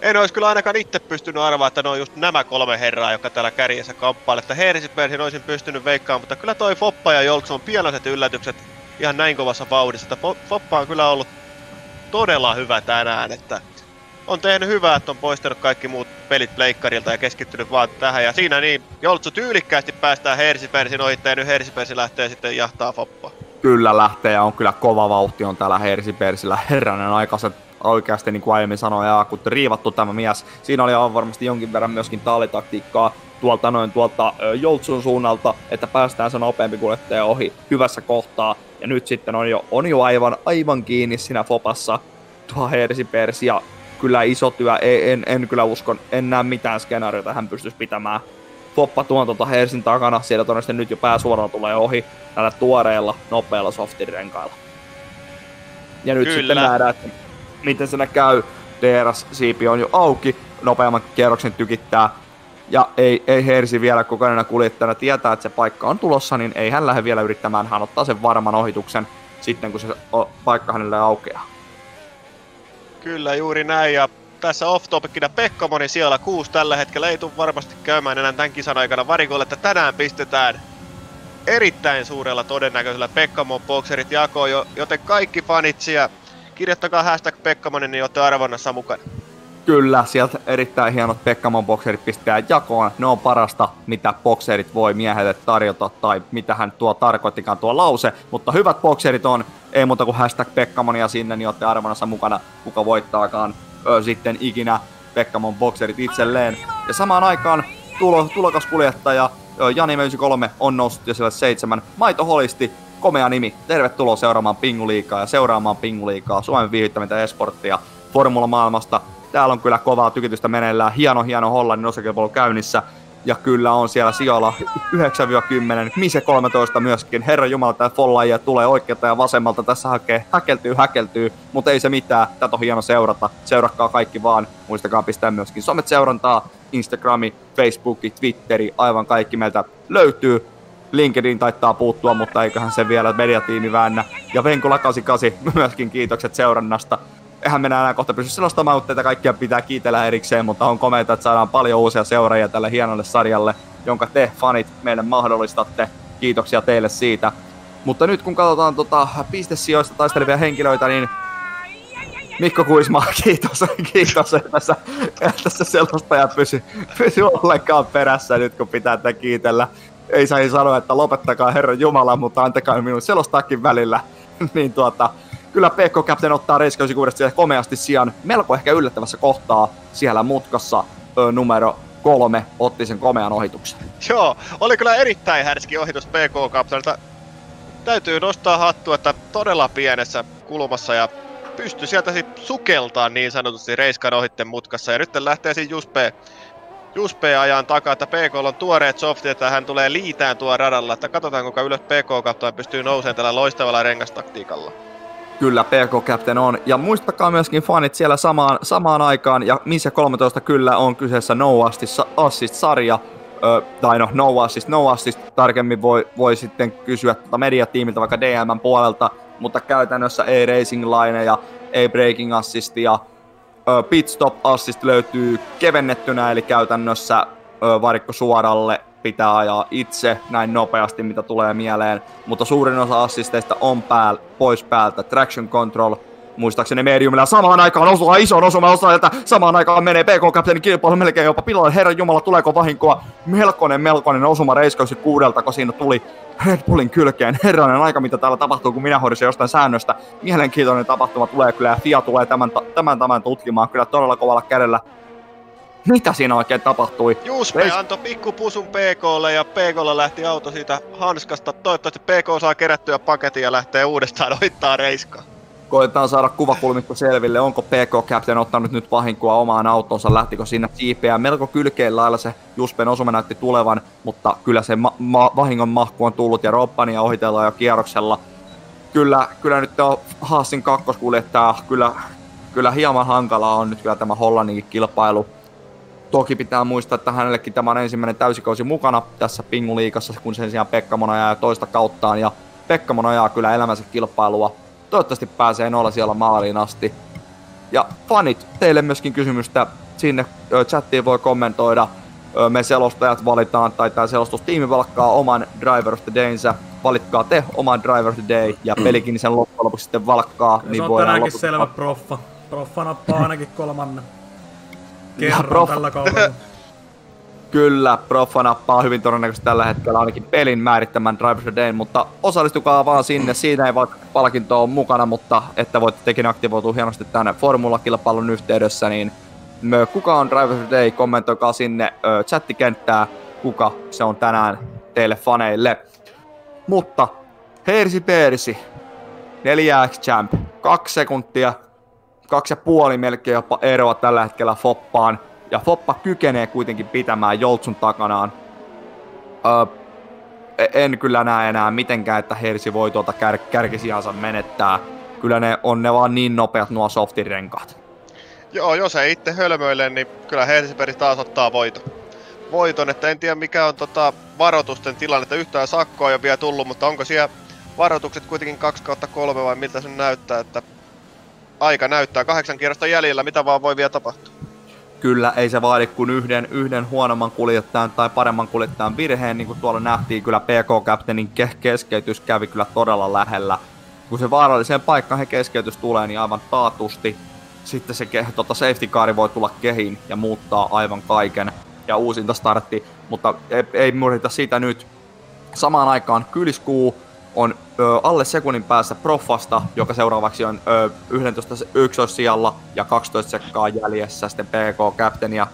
Speaker 4: En olisi kyllä ainakaan itse pystynyt arvaamaan, että ne on just nämä kolme herraa, jotka täällä kärjessä kamppailee. Että Hersipersin olisin pystynyt veikkaamaan, mutta kyllä toi Foppa ja Joltsu on pienoiset yllätykset ihan näin kovassa vauhdissa. Että Foppa on kyllä ollut todella hyvä tänään, että on tehnyt hyvää, että on poistanut kaikki muut pelit pleikkarilta ja keskittynyt vaan tähän. Ja siinä niin, Joltsu tyylikkäästi päästään Hersipersin ohittaja ja nyt Hersipersi lähtee sitten jahtaa Foppaa.
Speaker 3: Kyllä lähtee ja on kyllä kova vauhti on täällä Hersipersillä. Herranen aikaiset oikeasti niin kuin aiemmin sanoi, ja kun riivattu tämä mies. Siinä oli aivan varmasti jonkin verran myöskin taalitaktiikkaa tuolta noin tuolta Joltsun suunnalta, että päästään se nopeampi kuljettaja ohi hyvässä kohtaa. Ja nyt sitten on jo, on jo aivan, aivan kiinni siinä Fopassa tuo Hersipers ja kyllä iso työ, ei, en, en kyllä usko, en näe mitään skenaariota hän pystyisi pitämään. Foppa tuon tuota Hersin takana, siellä todennäköisesti nyt jo pääsuorana tulee ohi näillä tuoreilla, nopeilla softin renkailla. Ja nyt kyllä. sitten nähdään, että miten se käy. DRS-siipi on jo auki, nopeamman kierroksen tykittää. Ja ei, ei Hersi vielä kokonainen kuljettajana tietää, että se paikka on tulossa, niin ei hän lähde vielä yrittämään. Hän ottaa sen varman ohituksen sitten, kun se paikka hänelle aukeaa.
Speaker 4: Kyllä, juuri näin. Ja tässä off-topicina Pekkamoni siellä kuusi tällä hetkellä ei tule varmasti käymään enää tämän kisan aikana varikolle, että tänään pistetään erittäin suurella todennäköisellä Pekkamon bokserit jakoon, joten kaikki fanit siellä kirjoittakaa hashtag Pekkamonen, niin olette arvonnassa mukana.
Speaker 3: Kyllä, sieltä erittäin hienot Pekkamon bokserit pistää jakoon. Ne on parasta, mitä bokserit voi miehelle tarjota, tai mitä hän tuo tarkoittikaan tuo lause. Mutta hyvät bokserit on, ei muuta kuin hashtag Pekkamonia sinne, niin olette arvonnassa mukana, kuka voittaakaan ö, sitten ikinä Pekkamon bokserit itselleen. Ja samaan aikaan tulo, tulokaskuljettaja Jani 93 on noussut jo sille seitsemän. Maito Holisti komea nimi. Tervetuloa seuraamaan Pinguliikaa ja seuraamaan Pinguliikaa, Suomen viihdyttävintä esporttia Formula maailmasta. Täällä on kyllä kovaa tykitystä meneillään. Hieno, hieno Hollannin osakilpailu käynnissä. ja kyllä on siellä sijoilla 9-10, Mise 13 myöskin. Herra Jumala, tää follaajia tulee oikealta ja vasemmalta. Tässä hakee, häkeltyy, häkeltyy, mutta ei se mitään. Tätä on hieno seurata. Seurakkaa kaikki vaan. Muistakaa pistää myöskin somet seurantaa. Instagrami, Facebooki, Twitteri, aivan kaikki meiltä löytyy. LinkedIn taittaa puuttua, mutta eiköhän se vielä mediatiimi väännä. Ja Venkula 88, myöskin kiitokset seurannasta. Eihän mennä enää kohta pysy selostamaan, mutta teitä kaikkia pitää kiitellä erikseen, mutta on komeita, että saadaan paljon uusia seuraajia tälle hienolle sarjalle, jonka te fanit meille mahdollistatte. Kiitoksia teille siitä. Mutta nyt kun katsotaan tota pistesijoista taistelevia henkilöitä, niin Mikko Kuisma, kiitos, kiitos, että tässä, tässä selostaja pysy, pysy ollenkaan perässä nyt, kun pitää tätä kiitellä. Ei saisi sanoa, että lopettakaa Herran Jumala, mutta antakaa minun selostaakin välillä. niin tuota, kyllä PK Captain ottaa Race 96 siellä komeasti sijaan melko ehkä yllättävässä kohtaa siellä mutkassa ö, numero kolme otti sen komean ohituksen.
Speaker 4: Joo, oli kyllä erittäin härski ohitus PK Captainilta. Täytyy nostaa hattu, että todella pienessä kulmassa ja pystyi sieltä sit sukeltaa niin sanotusti Reiskan ohitten mutkassa. Ja nyt lähtee siinä Juspe, Juspe ajan takaa, että PK on tuoreet softit, että hän tulee liitään tuo radalla. Että katsotaan kuinka ylös PK Captain pystyy nousemaan tällä loistavalla rengastaktiikalla.
Speaker 3: Kyllä, PK Captain on. Ja muistakaa myöskin fanit siellä samaan, samaan aikaan, ja missä 13 kyllä on kyseessä No Assist, Assist-sarja, Ö, tai no, no assist, no assist, tarkemmin voi, voi sitten kysyä tuota mediatiimiltä vaikka DMn puolelta, mutta käytännössä ei racing lineja, ei breaking assistia, ö, pit stop assist löytyy kevennettynä, eli käytännössä ö, varikko suoralle pitää ajaa itse näin nopeasti, mitä tulee mieleen, mutta suurin osa assisteista on pääl, pois päältä. Traction control, muistaakseni mediumilla samaan aikaan osua ison osuman osaajalta, samaan aikaan menee PK Captainin kilpailu melkein jopa pilalle. Herran Jumala, tuleeko vahinkoa? Melkoinen, melkoinen osuma reiskausi kuudelta, kun siinä tuli Red Bullin kylkeen. Herranen aika, mitä täällä tapahtuu, kun minä hoidisin jostain säännöstä. Mielenkiintoinen tapahtuma tulee kyllä, ja FIA tulee tämän, tämän, tämän tutkimaan kyllä todella kovalla kädellä. Mitä siinä oikein tapahtui?
Speaker 4: Juspe
Speaker 3: Reis-
Speaker 4: antoi pikkupusun PKlle ja PKlla lähti auto siitä hanskasta. Toivottavasti PK saa kerättyä paketin ja lähtee uudestaan ohittaa reiskaa.
Speaker 3: Koetaan saada kuvakulmikko selville, onko PK Captain ottanut nyt vahinkoa omaan autonsa, lähtikö siinä siipeä. Melko kylkeen lailla se Juspen osuma näytti tulevan, mutta kyllä se ma- ma- vahingon mahku on tullut ja Robbania ohitellaan jo kierroksella. Kyllä, kyllä nyt on Haasin kakkoskuljettaja, kyllä, kyllä hieman hankalaa on nyt kyllä tämä Hollanninkin kilpailu. Toki pitää muistaa, että hänellekin tämä on ensimmäinen täysikausi mukana tässä Pinguliikassa, kun sen sijaan Pekka Mono ajaa toista kauttaan. Ja Pekka Mono ajaa kyllä elämänsä kilpailua. Toivottavasti pääsee nolla siellä maaliin asti. Ja fanit, teille myöskin kysymystä. Sinne chattiin voi kommentoida. Me selostajat valitaan, tai tämä selostustiimi valkkaa oman Driver of the Daynsä. Valitkaa te oman Driver of the Day, ja pelikin sen loppujen lopuksi sitten valkkaa.
Speaker 2: Niin se on tänäänkin selvä proffa. Proffa nappaa ainakin kolmannen. Kerran
Speaker 3: proffa-
Speaker 2: tällä kaudella.
Speaker 3: Kyllä, Proffa nappaa hyvin todennäköisesti tällä hetkellä ainakin pelin määrittämän Driver of the Day, mutta osallistukaa vaan sinne. Siinä ei vaikka palkinto ole mukana, mutta että voitte tekin aktivoitua hienosti tänne formulakilpailun yhteydessä, niin kuka on Driver of the Day, kommentoikaa sinne ö, chattikenttää, kuka se on tänään teille faneille. Mutta Heirsi Peersi, 4X Champ, kaksi sekuntia, kaksi ja puoli melkein jopa eroa tällä hetkellä Foppaan. Ja Foppa kykenee kuitenkin pitämään Joltsun takanaan. Öö, en kyllä näe enää mitenkään, että Hersi voi tuota kär, kärkisijansa menettää. Kyllä ne on ne vaan niin nopeat nuo softirenkaat.
Speaker 4: Joo, jos ei itse hölmöile, niin kyllä Helsingberg taas ottaa voiton. Voiton, että en tiedä mikä on tota varoitusten tilanne, että yhtään sakkoa ei ole vielä tullut, mutta onko siellä varoitukset kuitenkin 2 kautta 3 vai miltä se näyttää, että aika näyttää kahdeksan kierrosta jäljellä, mitä vaan voi vielä tapahtua.
Speaker 3: Kyllä, ei se vaadi kuin yhden, yhden huonomman kuljettajan tai paremman kuljettajan virheen, niin kuin tuolla nähtiin, kyllä PK Captainin ke- keskeytys kävi kyllä todella lähellä. Kun se vaaralliseen paikkaan he keskeytys tulee, niin aivan taatusti sitten se tota safety car voi tulla kehiin ja muuttaa aivan kaiken ja uusinta startti, mutta ei, ei murhita sitä nyt. Samaan aikaan Kyliskuu on ö, alle sekunnin päässä Proffasta, joka seuraavaksi on ö, 11, 11 sijalla ja 12 sekkaa jäljessä sitten PK Captainia.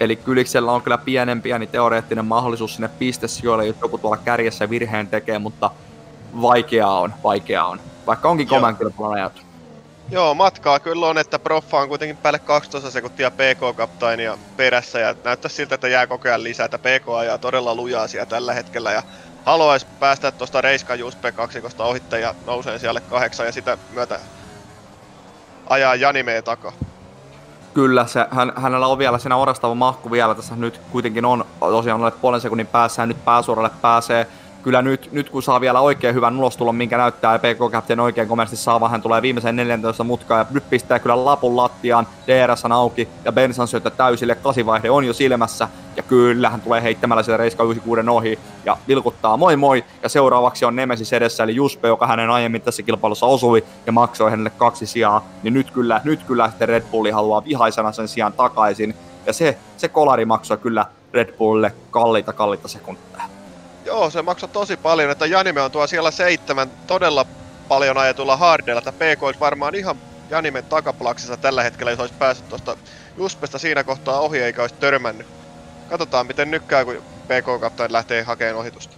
Speaker 3: Eli Kyliksellä on kyllä pienen pieni teoreettinen mahdollisuus sinne pistesijoille, jos joku tuolla kärjessä virheen tekee, mutta vaikeaa on, vaikeaa on. Vaikka onkin komean kilpailun.
Speaker 4: Joo, matkaa kyllä on, että Proffa on kuitenkin päälle 12 sekuntia PK-kaptainia perässä ja näyttää siltä, että jää koko ajan lisää, että PK ajaa todella lujaa siellä tällä hetkellä ja haluaisi päästä tuosta Reiska Juspe kaksikosta ohitte ja nousee siellä kahdeksan ja sitä myötä ajaa Janimee takaa.
Speaker 3: Kyllä, se, hän, hänellä on vielä siinä orastava mahku vielä tässä nyt kuitenkin on tosiaan olet puolen sekunnin päässä ja nyt pääsuoralle pääsee. Kyllä nyt, nyt kun saa vielä oikein hyvän ulostulon, minkä näyttää PK Captain oikein komeasti saa, hän tulee viimeisen 14 mutkaa ja nyt pistää kyllä lapun lattiaan, DRS on auki ja Bensan syöttö täysille, kasivaihde on jo silmässä ja kyllä hän tulee heittämällä sitä Reiska 96 ohi ja vilkuttaa moi moi ja seuraavaksi on Nemesis edessä eli Juspe, joka hänen aiemmin tässä kilpailussa osui ja maksoi hänelle kaksi sijaa, niin nyt kyllä, nyt kyllä sitten Red Bulli haluaa vihaisena sen sijaan takaisin ja se, se kolari maksoi kyllä Red Bullille kalliita kalliita sekuntia.
Speaker 4: Joo, se maksoi tosi paljon, että Janime on tuo siellä seitsemän todella paljon ajetulla hardella, että PK olisi varmaan ihan Janimen takaplaksissa tällä hetkellä, jos olisi päässyt tuosta Juspesta siinä kohtaa ohi eikä olisi törmännyt. Katsotaan miten nykkää, kun PK-kaptain lähtee hakemaan ohitusta.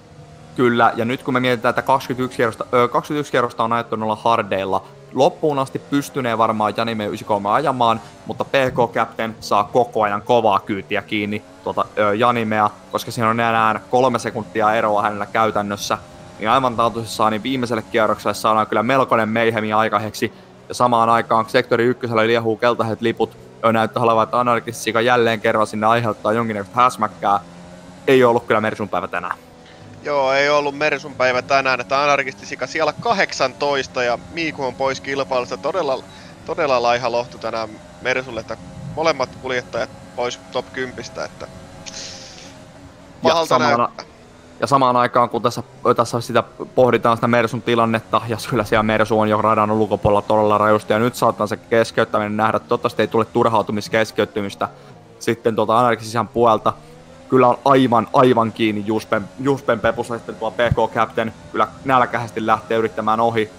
Speaker 3: Kyllä, ja nyt kun me mietitään, että 21 kierrosta, ö, 21 kierrosta on ajettu noilla hardeilla, loppuun asti pystynee varmaan Janime 93 ajamaan, mutta PK Captain saa koko ajan kovaa kyytiä kiinni tuota ö, Janimea, koska siinä on enää kolme sekuntia eroa hänellä käytännössä. Niin aivan taatuisessaan niin viimeiselle kierrokselle saadaan kyllä melkoinen meihemi aikaiseksi. Ja samaan aikaan sektori ykkösellä liehuu keltaiset liput, näyttää olevan, että anarkistika jälleen kerran sinne aiheuttaa jonkinnäköistä häsmäkkää. Ei ollut kyllä Mersun päivä tänään.
Speaker 4: Joo, ei ollut Mersun päivä tänään, että anarkistisika siellä 18 ja Miiku on pois kilpailusta. Todella, todella laiha lohtu tänään Mersulle, että molemmat kuljettajat pois top 10, että
Speaker 3: Ja
Speaker 4: pahalta
Speaker 3: samana,
Speaker 4: näyttää.
Speaker 3: Ja samaan aikaan, kun tässä, tässä sitä pohditaan sitä Mersun tilannetta, ja kyllä siellä Mersu on jo radan ulkopuolella todella rajusti, ja nyt saattaa se keskeyttäminen nähdä, toivottavasti ei tule turhautumiskeskeytymistä sitten tuolta anarkisisen puolelta. Kyllä on aivan, aivan kiinni Juspen, Juspen pepussa sitten tuo PK Captain, kyllä nälkäisesti lähtee yrittämään ohi,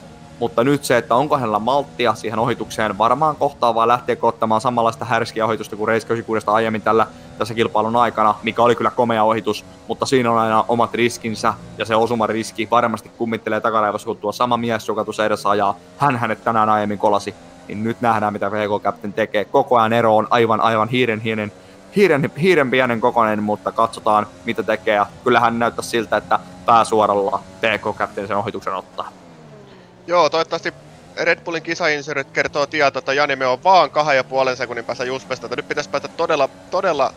Speaker 3: mutta nyt se, että onko hänellä malttia siihen ohitukseen, varmaan kohtaa vaan lähtee ottamaan samanlaista härskiä ohitusta kuin Race 96 aiemmin tällä tässä kilpailun aikana, mikä oli kyllä komea ohitus, mutta siinä on aina omat riskinsä ja se osuma riski varmasti kummittelee takaraivossa, kun tuo sama mies, joka tuossa edessä ajaa, hän hänet tänään aiemmin kolasi, niin nyt nähdään mitä PK Captain tekee. Koko ajan ero on aivan aivan hiiren hiiren, hiiren, hiiren pienen kokoinen, mutta katsotaan mitä tekee ja kyllähän näyttää siltä, että pääsuoralla PK Captain sen ohituksen ottaa.
Speaker 4: Joo, toivottavasti Red Bullin kisainsinöörit kertoo tietoa, että Janime on vaan kahden ja puolen sekunnin päässä Juspesta. Että nyt pitäisi päästä todella, todella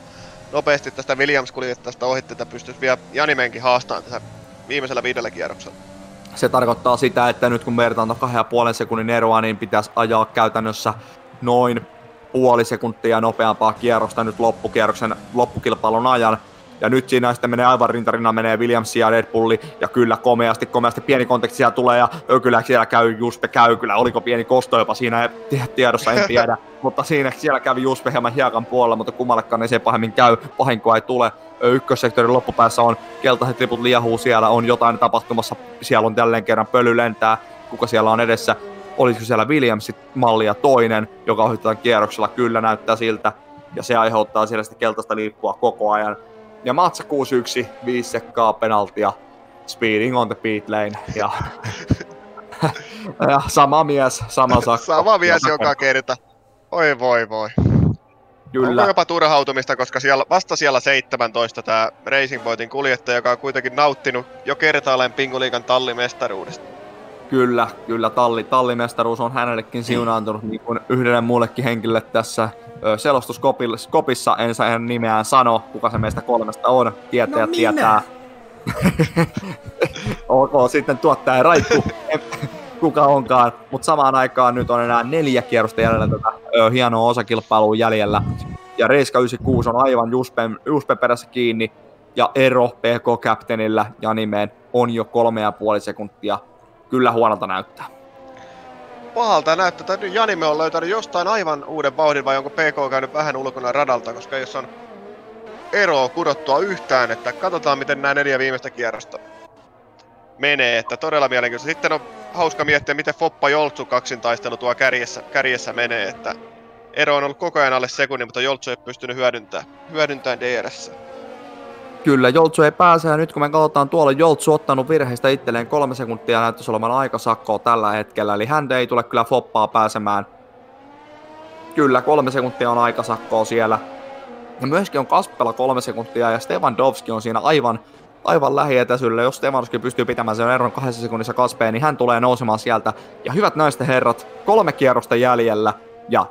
Speaker 4: nopeasti tästä Williams-kuljettajasta ohi, että pystyisi vielä Janimeenkin haastamaan tässä viimeisellä viidellä kierroksella.
Speaker 3: Se tarkoittaa sitä, että nyt kun vertaan tuon kahden ja puolen sekunnin eroa, niin pitäisi ajaa käytännössä noin puoli sekuntia nopeampaa kierrosta nyt loppukierroksen loppukilpailun ajan. Ja nyt siinä sitten menee aivan rintarina menee Williams ja Red Bulli, ja kyllä komeasti, komeasti pieni konteksti siellä tulee, ja kyllä siellä käy Juspe käy, kyllä oliko pieni kosto jopa siinä tiedossa, en tiedä, mutta siinä siellä kävi Juspe hieman hiekan puolella, mutta kummallekaan ei se pahemmin käy, pahinkoa ei tule. Ykkössektorin loppupäässä on keltaiset liput liehuu. Siellä, on jotain tapahtumassa, siellä on jälleen kerran pöly lentää, kuka siellä on edessä, olisiko siellä Williamsit mallia toinen, joka ohitetaan kierroksella, kyllä näyttää siltä, ja se aiheuttaa siellä sitä keltaista liikkua koko ajan. Ja matsa 6-1, 5 sekkaa penaltia, speeding on the pit lane, ja, ja sama mies, sama sakko.
Speaker 4: Sama mies joka kerta. Oi voi voi. Onko
Speaker 3: Kyllä,
Speaker 4: jopa turhautumista, koska siellä, vasta siellä 17 tämä Racing Pointin kuljettaja, joka on kuitenkin nauttinut jo kertaalleen Pinguliikan tallimestaruudesta.
Speaker 3: Kyllä, kyllä, talli, tallimestaruus on hänellekin siunaantunut niin kuin yhdelle muullekin henkilölle tässä selostuskopissa, en saa hänen nimeään sano, kuka se meistä kolmesta on, tietäjät
Speaker 2: No minä.
Speaker 3: tietää. ok, sitten tuottaja Raikku, kuka onkaan, mutta samaan aikaan nyt on enää neljä kierrosta jäljellä tätä ö, hienoa osakilpailua jäljellä. Ja Reiska 96 on aivan Juspen, Juspen perässä kiinni, ja ero PK Captainillä Janimeen on jo kolme ja puoli sekuntia. Kyllä huonolta näyttää.
Speaker 4: Pahalta näyttää, että nyt Janime on löytänyt jostain aivan uuden vauhdin, vai onko PK käynyt vähän ulkona radalta, koska jos on eroa kudottua yhtään, että katsotaan miten nämä neljä viimeistä kierrosta menee, että todella mielenkiintoista. Sitten on hauska miettiä, miten Foppa Joltsu kaksintaistelu tuo kärjessä, kärjessä menee, että ero on ollut koko ajan alle sekunnin, mutta Joltsu ei pystynyt hyödyntämään, hyödyntämään DRS.
Speaker 3: Kyllä, Joltsu ei pääse ja nyt kun me katsotaan tuolla, Joltsu ottanut virheistä itselleen kolme sekuntia näyttäisi olevan aika sakkoa tällä hetkellä, eli hän ei tule kyllä foppaa pääsemään. Kyllä, kolme sekuntia on aika sakkoa siellä. Ja myöskin on Kaspela kolme sekuntia ja Stevandowski on siinä aivan, aivan lähietäisyydellä. Jos Stevandowski pystyy pitämään sen eron kahdessa sekunnissa Kaspeen, niin hän tulee nousemaan sieltä. Ja hyvät naisten herrat, kolme kierrosta jäljellä ja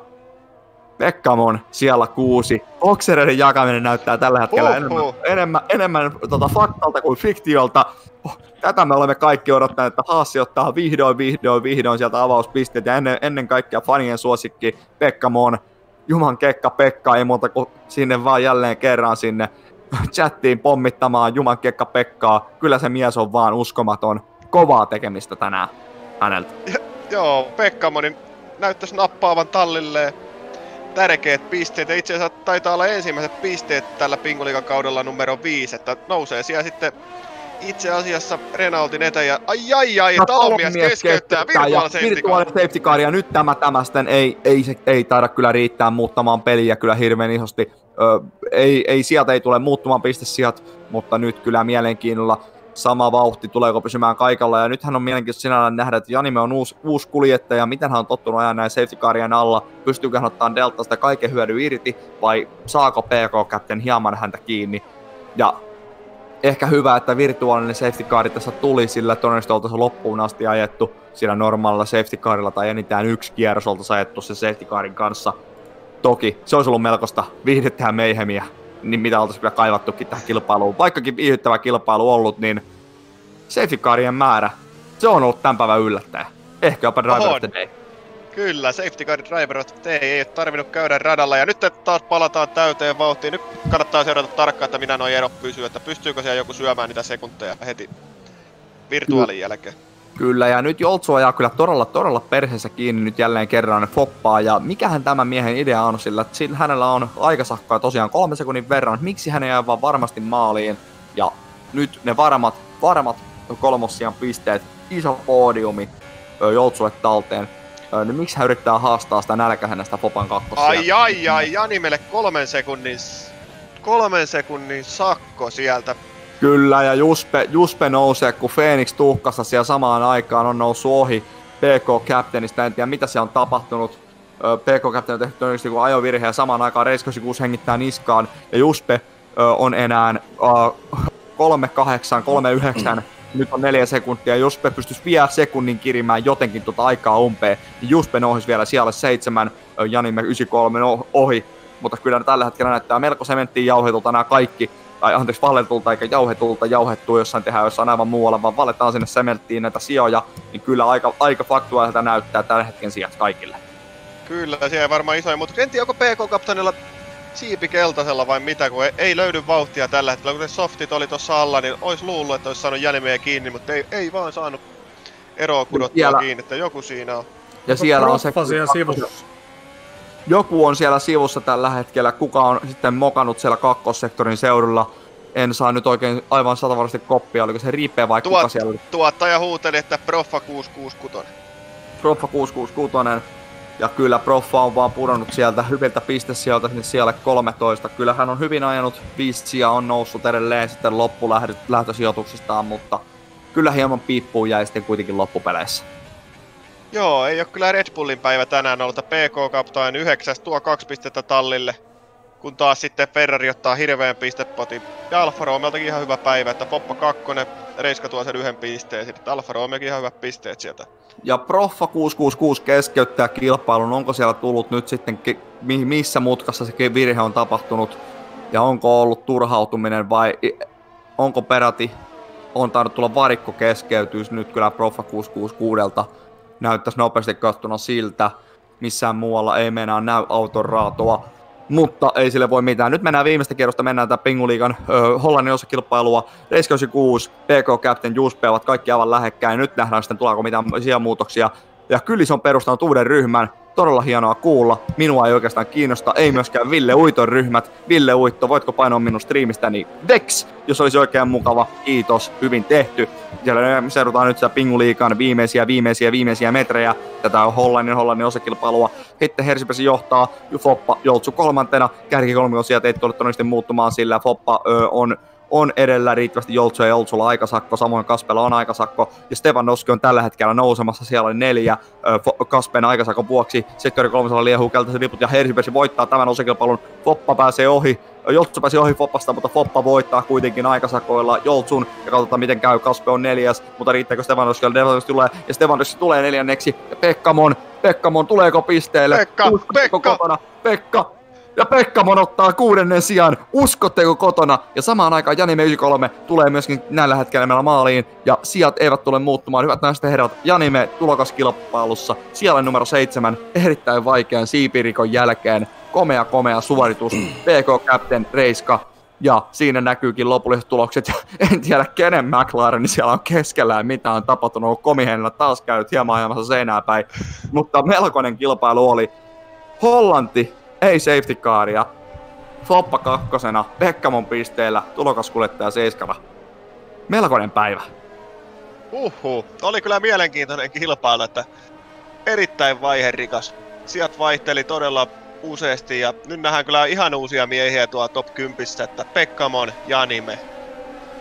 Speaker 3: Pekkamon siellä kuusi. Boksereiden jakaminen näyttää tällä hetkellä
Speaker 4: Huhhuh.
Speaker 3: enemmän, enemmän, enemmän tota faktalta kuin fiktiolta. Oh, Tätä me olemme kaikki odottaneet, että Haassi ottaa vihdoin, vihdoin, vihdoin sieltä avauspisteet ja ennen, ennen kaikkea fanien suosikki Pekkamon. Juman kekka Pekka ei muuta kuin sinne vaan jälleen kerran sinne chattiin pommittamaan Juman kekka Pekkaa. Kyllä se mies on vaan uskomaton. Kovaa tekemistä tänään häneltä.
Speaker 4: Joo, Pekkamonin näyttäisi nappaavan tallille tärkeät pisteet. Ja itse asiassa taitaa olla ensimmäiset pisteet tällä Pingulikan kaudella numero 5, että nousee siellä sitten itse asiassa Renaultin eteen ja ai ai ai,
Speaker 3: No,
Speaker 4: talonmies keskeyttää safety car.
Speaker 3: safety car, ja nyt tämä tämästen ei, ei, se, ei taida kyllä riittää muuttamaan peliä kyllä hirveän isosti. Ö, ei, ei sieltä ei tule muuttumaan pistesijat, mutta nyt kyllä mielenkiinnolla sama vauhti, tuleeko pysymään kaikalla. Ja nythän on mielenkiintoista sinällään nähdä, että Janime on uusi, uusi kuljettaja, miten hän on tottunut ajan näin safety carien alla, pystyykö hän ottaa Deltasta kaiken hyödyn irti, vai saako PK Captain hieman häntä kiinni. Ja ehkä hyvä, että virtuaalinen safety car tässä tuli, sillä todennäköisesti oltaisiin loppuun asti ajettu sillä normaalilla safety carilla tai enintään yksi kierros oltaisiin ajettu se safety carin kanssa. Toki se olisi ollut melkoista viihdettä ja meihemiä, niin mitä oltaisiin kyllä kaivattukin tähän kilpailuun. Vaikkakin viihdyttävä kilpailu ollut, niin safety carien määrä, se on ollut tämän päivän yllättäjä. Ehkä jopa driver of the day.
Speaker 4: Kyllä, safety car driver of the day ei ole tarvinnut käydä radalla. Ja nyt taas palataan täyteen vauhtiin. Nyt kannattaa seurata tarkkaan, että minä noin erot pysyy, että pystyykö siellä joku syömään niitä sekunteja heti virtuaalin jälkeen.
Speaker 3: Kyllä, ja nyt Joltsu ajaa kyllä todella, todella perheessä kiinni nyt jälleen kerran foppaa, ja mikähän tämän miehen idea on, sillä, sillä hänellä on aikasakkaa tosiaan kolme sekunnin verran, miksi hän ei vaan varmasti maaliin, ja nyt ne varmat, varmat kolmossian pisteet, iso podiumi Joltsulle talteen, niin miksi hän yrittää haastaa sitä nälkähänestä Fopan kakkosia?
Speaker 4: Ai ai ai, Janimelle kolmen sekunnin, kolmen sekunnin sakko sieltä.
Speaker 3: Kyllä, ja Juspe, Juspe nousee, kun Phoenix tuhkassa siellä samaan aikaan on noussut ohi PK Captainista. En tiedä, mitä siellä on tapahtunut. PK Captain on tehty todennäköisesti joku ajovirhe ja samaan aikaan Reiskosikuus hengittää niskaan. Ja Juspe ö, on enää ö, 38, 39, nyt on neljä sekuntia. Juspe pystyisi vielä sekunnin kirimään jotenkin tuota aikaa umpeen. Niin Juspe nousi vielä siellä seitsemän, ö, Janime 93 no- ohi. Mutta kyllä tällä hetkellä näyttää melko sementtiin jauhetulta nämä kaikki tai anteeksi, valetulta eikä jauhetulta jauhettua jossain tehdään jossain aivan muualla, vaan valetaan sinne sementtiin näitä sijoja, niin kyllä aika, aika faktuaaliselta näyttää tällä hetken sijat kaikille.
Speaker 4: Kyllä, siellä varmaan isoja, mutta en tiedä, onko PK-kapteenilla siipi keltaisella vai mitä, kun ei, ei löydy vauhtia tällä hetkellä. Kun ne softit oli tuossa alla, niin olisi luullut, että olisi saanut Janimeä kiinni, mutta ei, ei vaan saanut eroa kudottua
Speaker 3: Siellä-
Speaker 4: kiinni, että joku siinä on.
Speaker 3: Ja siellä on se,
Speaker 2: sivussa.
Speaker 3: Joku on siellä sivussa tällä hetkellä, kuka on sitten mokannut siellä kakkossektorin seudulla. En saa nyt oikein aivan satavarmasti koppia, oliko se Riipe vai kuka
Speaker 4: Tuot,
Speaker 3: siellä oli.
Speaker 4: tuottaja huuteli, että Proffa 666.
Speaker 3: Proffa 666. Ja kyllä Proffa on vaan pudonnut sieltä hyviltä pistesijoilta sinne siellä 13. Kyllä hän on hyvin ajanut, viisi sijaa on noussut edelleen sitten loppulähtösijoituksestaan, mutta kyllä hieman piippuun jäi sitten kuitenkin loppupeleissä.
Speaker 4: Joo, ei ole kyllä Red Bullin päivä tänään ollut, PK Kaptain 9 tuo kaksi pistettä tallille. Kun taas sitten Ferrari ottaa hirveän pistepotin. Ja Alfa Romeoltakin ihan hyvä päivä, että Poppa 2, Reiska tuo sen yhden pisteen, sitten Alfa Romeokin ihan hyvät pisteet sieltä.
Speaker 3: Ja Proffa 666 keskeyttää kilpailun. Onko siellä tullut nyt sitten, missä mutkassa se virhe on tapahtunut? Ja onko ollut turhautuminen vai onko peräti, on tainnut tulla varikko keskeytyys nyt kyllä Proffa 666 näyttäisi nopeasti katsottuna siltä. Missään muualla ei mennä näy auton raatoa. Mutta ei sille voi mitään. Nyt mennään viimeistä kierrosta, mennään tätä Pinguliigan ö, Hollannin osakilpailua. Race 96, PK Captain, Juspe ovat kaikki aivan lähekkäin. Nyt nähdään sitten, tuleeko mitään muutoksia. Ja Kylis on perustanut uuden ryhmän. Todella hienoa kuulla. Minua ei oikeastaan kiinnosta, ei myöskään Ville Uiton ryhmät. Ville Uitto, voitko painoa minun striimistäni Vex, jos olisi oikein mukava. Kiitos, hyvin tehty. Siellä seurataan nyt sitä Pinguliikan viimeisiä, viimeisiä, viimeisiä metrejä. Tätä on Hollannin, Hollannin osakilpailua. Sitten Hersipesi johtaa, Foppa Joltsu kolmantena. Kärkikolmikon sieltä ei todennäköisesti muuttumaan, sillä Foppa ö, on on edellä riittävästi Joltsu ja Joltsulla aikasakko, samoin Kaspella on aikasakko, ja Stefanovski on tällä hetkellä nousemassa, siellä oli neljä Fo- Kaspen aikasakon vuoksi, sektori kolmosella liehuu keltaiset liput, ja Hersipesi voittaa tämän osakilpailun, Foppa pääsee ohi, Joltsu pääsi ohi Foppasta, mutta Foppa voittaa kuitenkin aikasakoilla Joltsun, ja katsotaan miten käy, Kaspe on neljäs, mutta riittääkö Stefanovski, Stefanovski tulee, ja Stefanovski tulee neljänneksi, ja Pekkamon, Pekkamon, tuleeko pisteelle?
Speaker 4: Pekka, Pekka!
Speaker 3: kotona? Pekka, ja Pekkamon ottaa kuudennen sijaan. Uskotteko kotona? Ja samaan aikaan Jani 93 tulee myöskin näillä hetkellä meillä maaliin. Ja sijat eivät tule muuttumaan. Hyvät naiset ja herrat, Janime tulokaskilpailussa siellä numero seitsemän. Erittäin vaikean siipirikon jälkeen. Komea, komea suoritus. PK Captain Reiska. Ja siinä näkyykin lopulliset tulokset. Ja en tiedä kenen McLaren siellä on keskellä ja mitä on tapahtunut. Komihenellä taas käynyt hieman ajamassa seinää päin. Mutta melkoinen kilpailu oli. Hollanti ei safety caria. Foppa kakkosena, Pekkamon pisteellä, tulokaskuljettaja seiskana. Melkoinen päivä.
Speaker 4: Uhu, oli kyllä mielenkiintoinen kilpailu, että erittäin vaiherikas. Sijat vaihteli todella useasti ja nyt nähdään kyllä ihan uusia miehiä tuo top 10, että Pekkamon, Janime.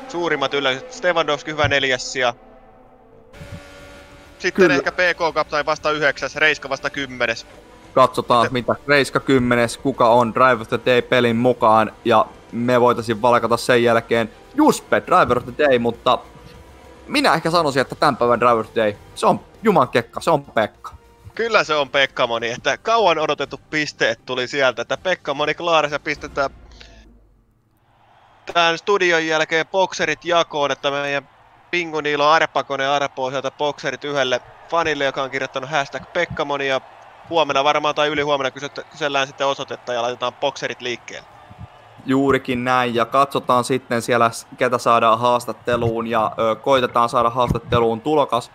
Speaker 4: Suurimmat yllätykset, Stevandowski hyvä neljäs sija. Sitten
Speaker 3: Kyllä.
Speaker 4: ehkä PK Kaptain vasta yhdeksäs, Reiska vasta kymmenes.
Speaker 3: Katsotaan mitä Reiska 10, kuka on Drive of the Day pelin mukaan ja me voitaisiin valkata sen jälkeen Juspe Driver of the Day, mutta minä ehkä sanoisin, että tämän päivän Driver of the Day, se on Juman kekka, se on Pekka.
Speaker 4: Kyllä se on Pekkamoni, että kauan odotettu pisteet tuli sieltä, että Pekkamoni klaarissa pistetään tämän studion jälkeen bokserit jakoon, että meidän Pingu Niilo Arpakone arpoo sieltä bokserit yhdelle fanille, joka on kirjoittanut hashtag Pekkamoni ja huomenna varmaan tai yli huomenna kysyt- kysellään sitten osoitetta ja laitetaan bokserit liikkeelle.
Speaker 3: Juurikin näin, ja katsotaan sitten siellä, ketä saadaan haastatteluun, ja ö, koitetaan saada haastatteluun tulokas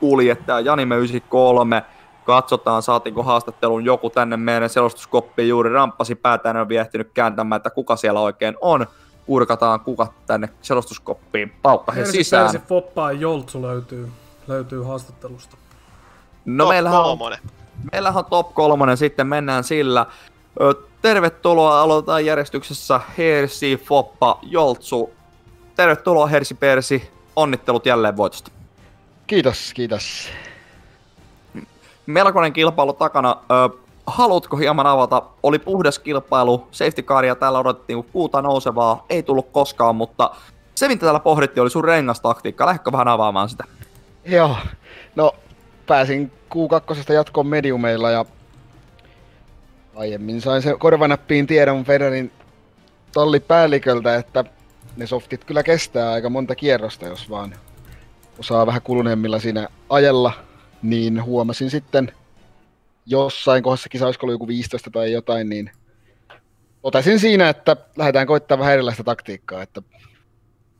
Speaker 3: kuljettaja Janime 93. Katsotaan, saatiinko haastatteluun joku tänne meidän selostuskoppiin juuri ramppasi päätään, vielä ehtinyt kääntämään, että kuka siellä oikein on. Kurkataan kuka tänne selostuskoppiin paukkaihin
Speaker 2: Hersi
Speaker 3: sisään.
Speaker 2: Persi Foppa ja Joltsu löytyy, löytyy haastattelusta.
Speaker 3: No
Speaker 4: Top
Speaker 3: meillähän on
Speaker 4: kolmonen.
Speaker 3: Meillähän on top kolmonen, sitten mennään sillä. Tervetuloa, aloitetaan järjestyksessä Hersi, Foppa, Joltsu. Tervetuloa Hersi Persi, onnittelut jälleen voitosta.
Speaker 5: Kiitos, kiitos.
Speaker 3: Melkoinen kilpailu takana. Haluatko hieman avata? Oli puhdas kilpailu, safety caria täällä odotettiin kuuta nousevaa, ei tullut koskaan, mutta se mitä täällä pohdittiin oli sun rengastaktiikka. Lähdekö vähän avaamaan sitä?
Speaker 5: Joo, no pääsin Q2 jatkoon mediumeilla ja aiemmin sain se korvanappiin tiedon Ferrarin tallipäälliköltä, että ne softit kyllä kestää aika monta kierrosta, jos vaan osaa vähän kuluneemmilla siinä ajella, niin huomasin sitten jossain kohdassa kisa, olisiko ollut joku 15 tai jotain, niin totesin siinä, että lähdetään koittamaan vähän erilaista taktiikkaa, että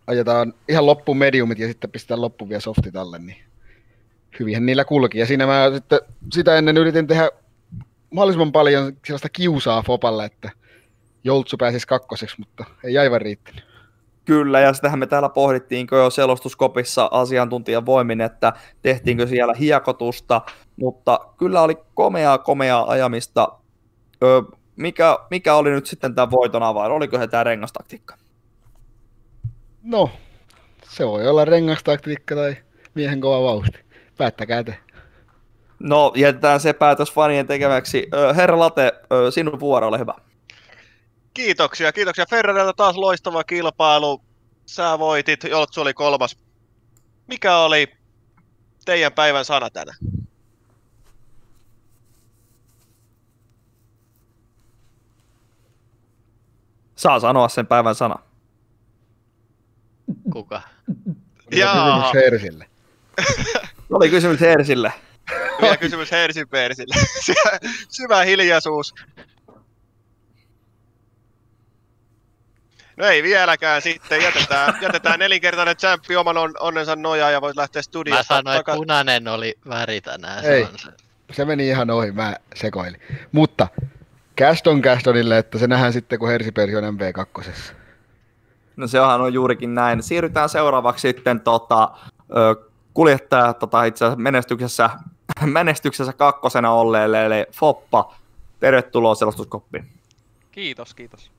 Speaker 5: ajetaan ihan loppuun mediumit ja sitten pistetään loppuun vielä softit alle, niin hyvinhän niillä kulki. Ja siinä mä sitten sitä ennen yritin tehdä mahdollisimman paljon sellaista kiusaa Fopalle, että Joltsu pääsisi kakkoseksi, mutta ei aivan riittänyt.
Speaker 3: Kyllä, ja sitähän me täällä pohdittiinko jo selostuskopissa asiantuntijan voimin, että tehtiinkö siellä hiekotusta, mutta kyllä oli komeaa, komeaa ajamista. Ö, mikä, mikä oli nyt sitten tämä voiton avain? Oliko se tämä rengastaktiikka?
Speaker 5: No, se voi olla rengastaktiikka tai miehen kova vauhti. Päättäkää te.
Speaker 3: No, jätetään se päätös fanien tekeväksi. Ö, herra Late, sinun vuoro, ole hyvä.
Speaker 4: Kiitoksia, kiitoksia Ferrarilta taas loistava kilpailu. Sä voitit, Joltsu oli kolmas. Mikä oli teidän päivän sana tänään?
Speaker 3: Saa sanoa sen päivän sana.
Speaker 6: Kuka?
Speaker 4: Jaa.
Speaker 5: Kysymys Hersille.
Speaker 3: Oli kysymys Hersille.
Speaker 4: Vielä kysymys Hersin Persille. Syvä hiljaisuus. No ei vieläkään sitten. Jätetään, jätetään nelinkertainen champi oman on, onnensa nojaa ja voit lähteä
Speaker 6: Mä
Speaker 4: studiosta.
Speaker 6: sanoin, että punainen oli väri tänään.
Speaker 5: Ei.
Speaker 6: Se on se.
Speaker 5: Se meni ihan ohi, mä sekoilin. Mutta Caston Castonille, että se nähdään sitten, kun Hersi Persi on MV2.
Speaker 3: No se onhan on juurikin näin. Siirrytään seuraavaksi sitten tota, ö, kuljettaja tota, itse asiassa menestyksessä, menestyksessä kakkosena olleelle, eli Foppa. Tervetuloa selostuskoppiin.
Speaker 7: Kiitos, kiitos.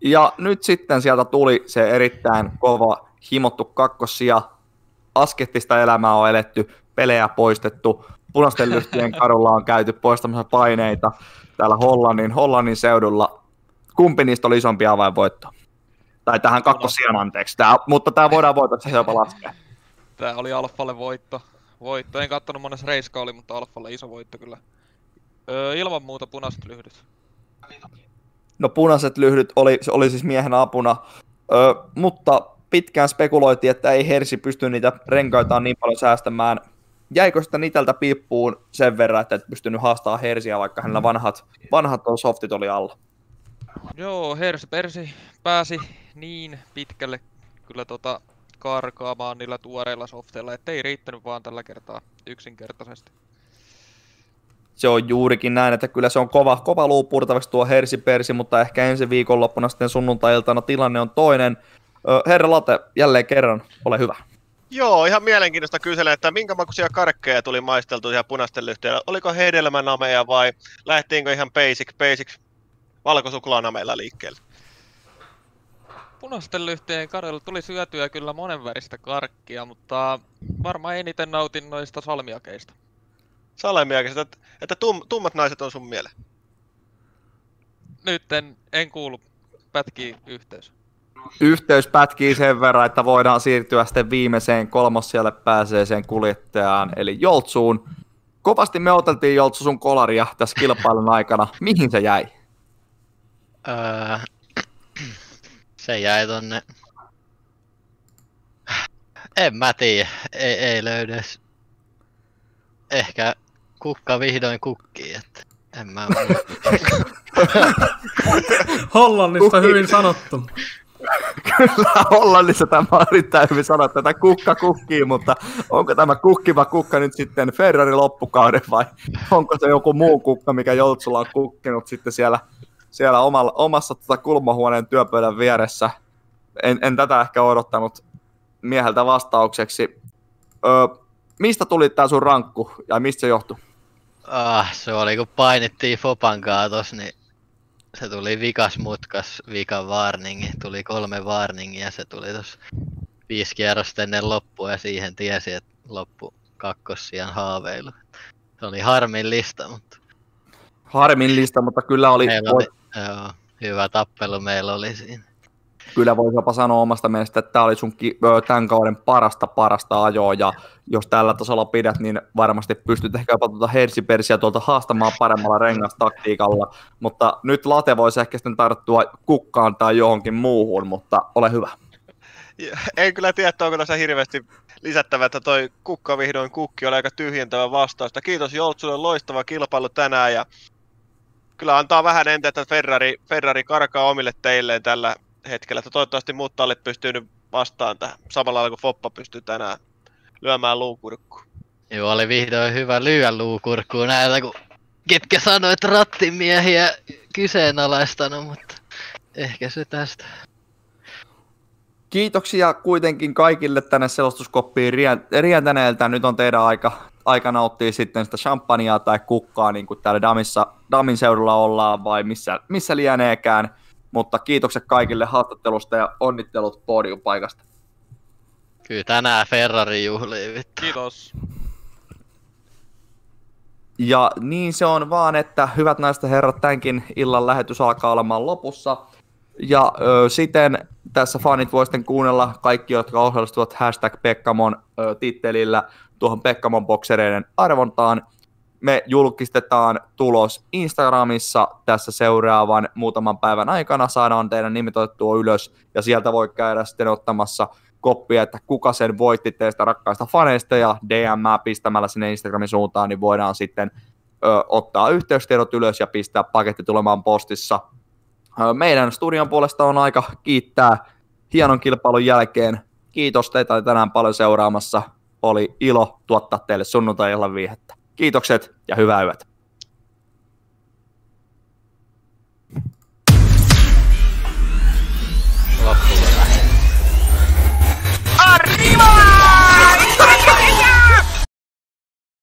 Speaker 3: Ja nyt sitten sieltä tuli se erittäin kova himottu kakkosia. Askettista elämää on eletty, pelejä poistettu, punaisten lyhtien kadulla on käyty poistamassa paineita täällä Hollannin, Hollannin seudulla. Kumpi niistä oli isompi avainvoitto? Tai tähän kakkosian anteeksi, tää, mutta tämä voidaan voittaa, se jopa laskea.
Speaker 7: Tää oli Alfalle voitto. Voitto. En kattonut monessa reiska oli, mutta Alfalle iso voitto kyllä. Öö, ilman muuta punaiset lyhdyt.
Speaker 3: No punaiset lyhdyt oli, se oli siis miehen apuna, ö, mutta pitkään spekuloitiin, että ei Hersi pysty niitä renkaitaan niin paljon säästämään. Jäikö sitä Niteltä piippuun sen verran, että et pystynyt haastaa Hersiä, vaikka hänellä vanhat, vanhat on softit oli alla?
Speaker 7: Joo, Hersi Persi pääsi niin pitkälle kyllä tota karkaamaan niillä tuoreilla softeilla, ettei riittänyt vaan tällä kertaa yksinkertaisesti.
Speaker 3: Se on juurikin näin, että kyllä se on kova, kova luu purtavaksi tuo Hersi Persi, mutta ehkä ensi viikonloppuna sitten sunnuntai-iltana tilanne on toinen. Herra Late, jälleen kerran, ole hyvä.
Speaker 4: Joo, ihan mielenkiintoista kysellä, että minkä makuisia karkkeja tuli maisteltu ihan punaisten lyhteillä. Oliko hedelmänameja vai lähtiinkö ihan basic, basic valkosuklaanameilla liikkeelle?
Speaker 7: Punaisten lyhteen kadulla tuli syötyä kyllä monenväristä karkkia, mutta varmaan eniten nautin noista salmiakeista.
Speaker 4: Salemiakin, että, että tum, tummat naiset on sun mieleen.
Speaker 7: Nyt en, en kuulu pätkii yhteys.
Speaker 3: Yhteys pätkii sen verran, että voidaan siirtyä sitten viimeiseen kolmossijalle pääseeseen kuljettajaan, eli Joltsuun. Kovasti me oteltiin Joltsu sun kolaria tässä kilpailun aikana. Mihin se jäi?
Speaker 6: Öö, se jäi tonne... En mä tiedä, ei, ei löydy edes. Ehkä kukka vihdoin kukkii, että en mä
Speaker 2: Hollannista hyvin sanottu.
Speaker 3: Kyllä Hollannissa tämä on erittäin hyvin sanottu, että kukka kukkii, mutta onko tämä kukkiva kukka nyt sitten Ferrari loppukauden vai onko se joku muu kukka, mikä Joltsulla on kukkinut sitten siellä, siellä omalla, omassa tota kulmahuoneen työpöydän vieressä? En, en tätä ehkä odottanut mieheltä vastaukseksi. Ö, mistä tuli tämä sun rankku ja mistä se johtui?
Speaker 6: Ah, se oli kun painittiin Fopan kaatos, niin se tuli vikas mutkas, vika warningi. Tuli kolme warningia se tuli tos viisi kierrosta ennen loppua ja siihen tiesi, että loppu kakkossian haaveilu. Se oli harmillista, mutta
Speaker 3: Harmillista, mutta kyllä oli,
Speaker 6: meillä oli joo, hyvä tappelu meillä oli siinä.
Speaker 3: kyllä voisi jopa sanoa omasta mielestä, että tämä oli sun tämän kauden parasta parasta ajoa, ja jos tällä tasolla pidät, niin varmasti pystyt ehkä jopa tuota Hersipersiä tuolta haastamaan paremmalla rengastaktiikalla, mutta nyt Late voisi ehkä sitten tarttua kukkaan tai johonkin muuhun, mutta ole hyvä.
Speaker 4: En kyllä tiedä, että onko tässä hirveästi lisättävä, että toi kukka vihdoin kukki oli aika tyhjentävä vastausta. Kiitos Joltsulle, loistava kilpailu tänään ja kyllä antaa vähän entä, että Ferrari, Ferrari karkaa omille teilleen tällä hetkellä, että toivottavasti muut tallit pystyy nyt vastaan tähän samalla lailla kuin Foppa pystyy tänään lyömään luukurkkuun.
Speaker 6: Joo, oli vihdoin hyvä lyödä luukurkkuun näitä, kun ketkä sanoi, että rattimiehiä kyseenalaistanut, mutta ehkä se tästä.
Speaker 3: Kiitoksia kuitenkin kaikille tänne selostuskoppiin rien- rientäneiltä. Nyt on teidän aika, aika nauttia sitten sitä champagnea tai kukkaa, niin kuin täällä Damissa, Damin seudulla ollaan, vai missä, missä lieneekään. Mutta kiitokset kaikille haastattelusta ja onnittelut podiumpaikasta.
Speaker 6: Kyllä tänään Ferrari juhlii vittu.
Speaker 7: Kiitos.
Speaker 3: Ja niin se on vaan, että hyvät naiset ja herrat, tämänkin illan lähetys alkaa olemaan lopussa. Ja ö, siten tässä fanit voi sitten kuunnella kaikki, jotka osallistuvat hashtag Pekkamon ö, tittelillä tuohon Pekkamon boksereiden arvontaan. Me julkistetaan tulos Instagramissa tässä seuraavan muutaman päivän aikana. Saadaan teidän nimet otettua ylös ja sieltä voi käydä sitten ottamassa koppia, että kuka sen voitti teistä rakkaista faneista ja DM pistämällä sinne Instagramin suuntaan, niin voidaan sitten ö, ottaa yhteystiedot ylös ja pistää paketti tulemaan postissa. Meidän studion puolesta on aika kiittää hienon kilpailun jälkeen. Kiitos teitä tänään paljon seuraamassa. Oli ilo tuottaa teille sunnuntai viihettä. Kiitokset ja hyvää yötä.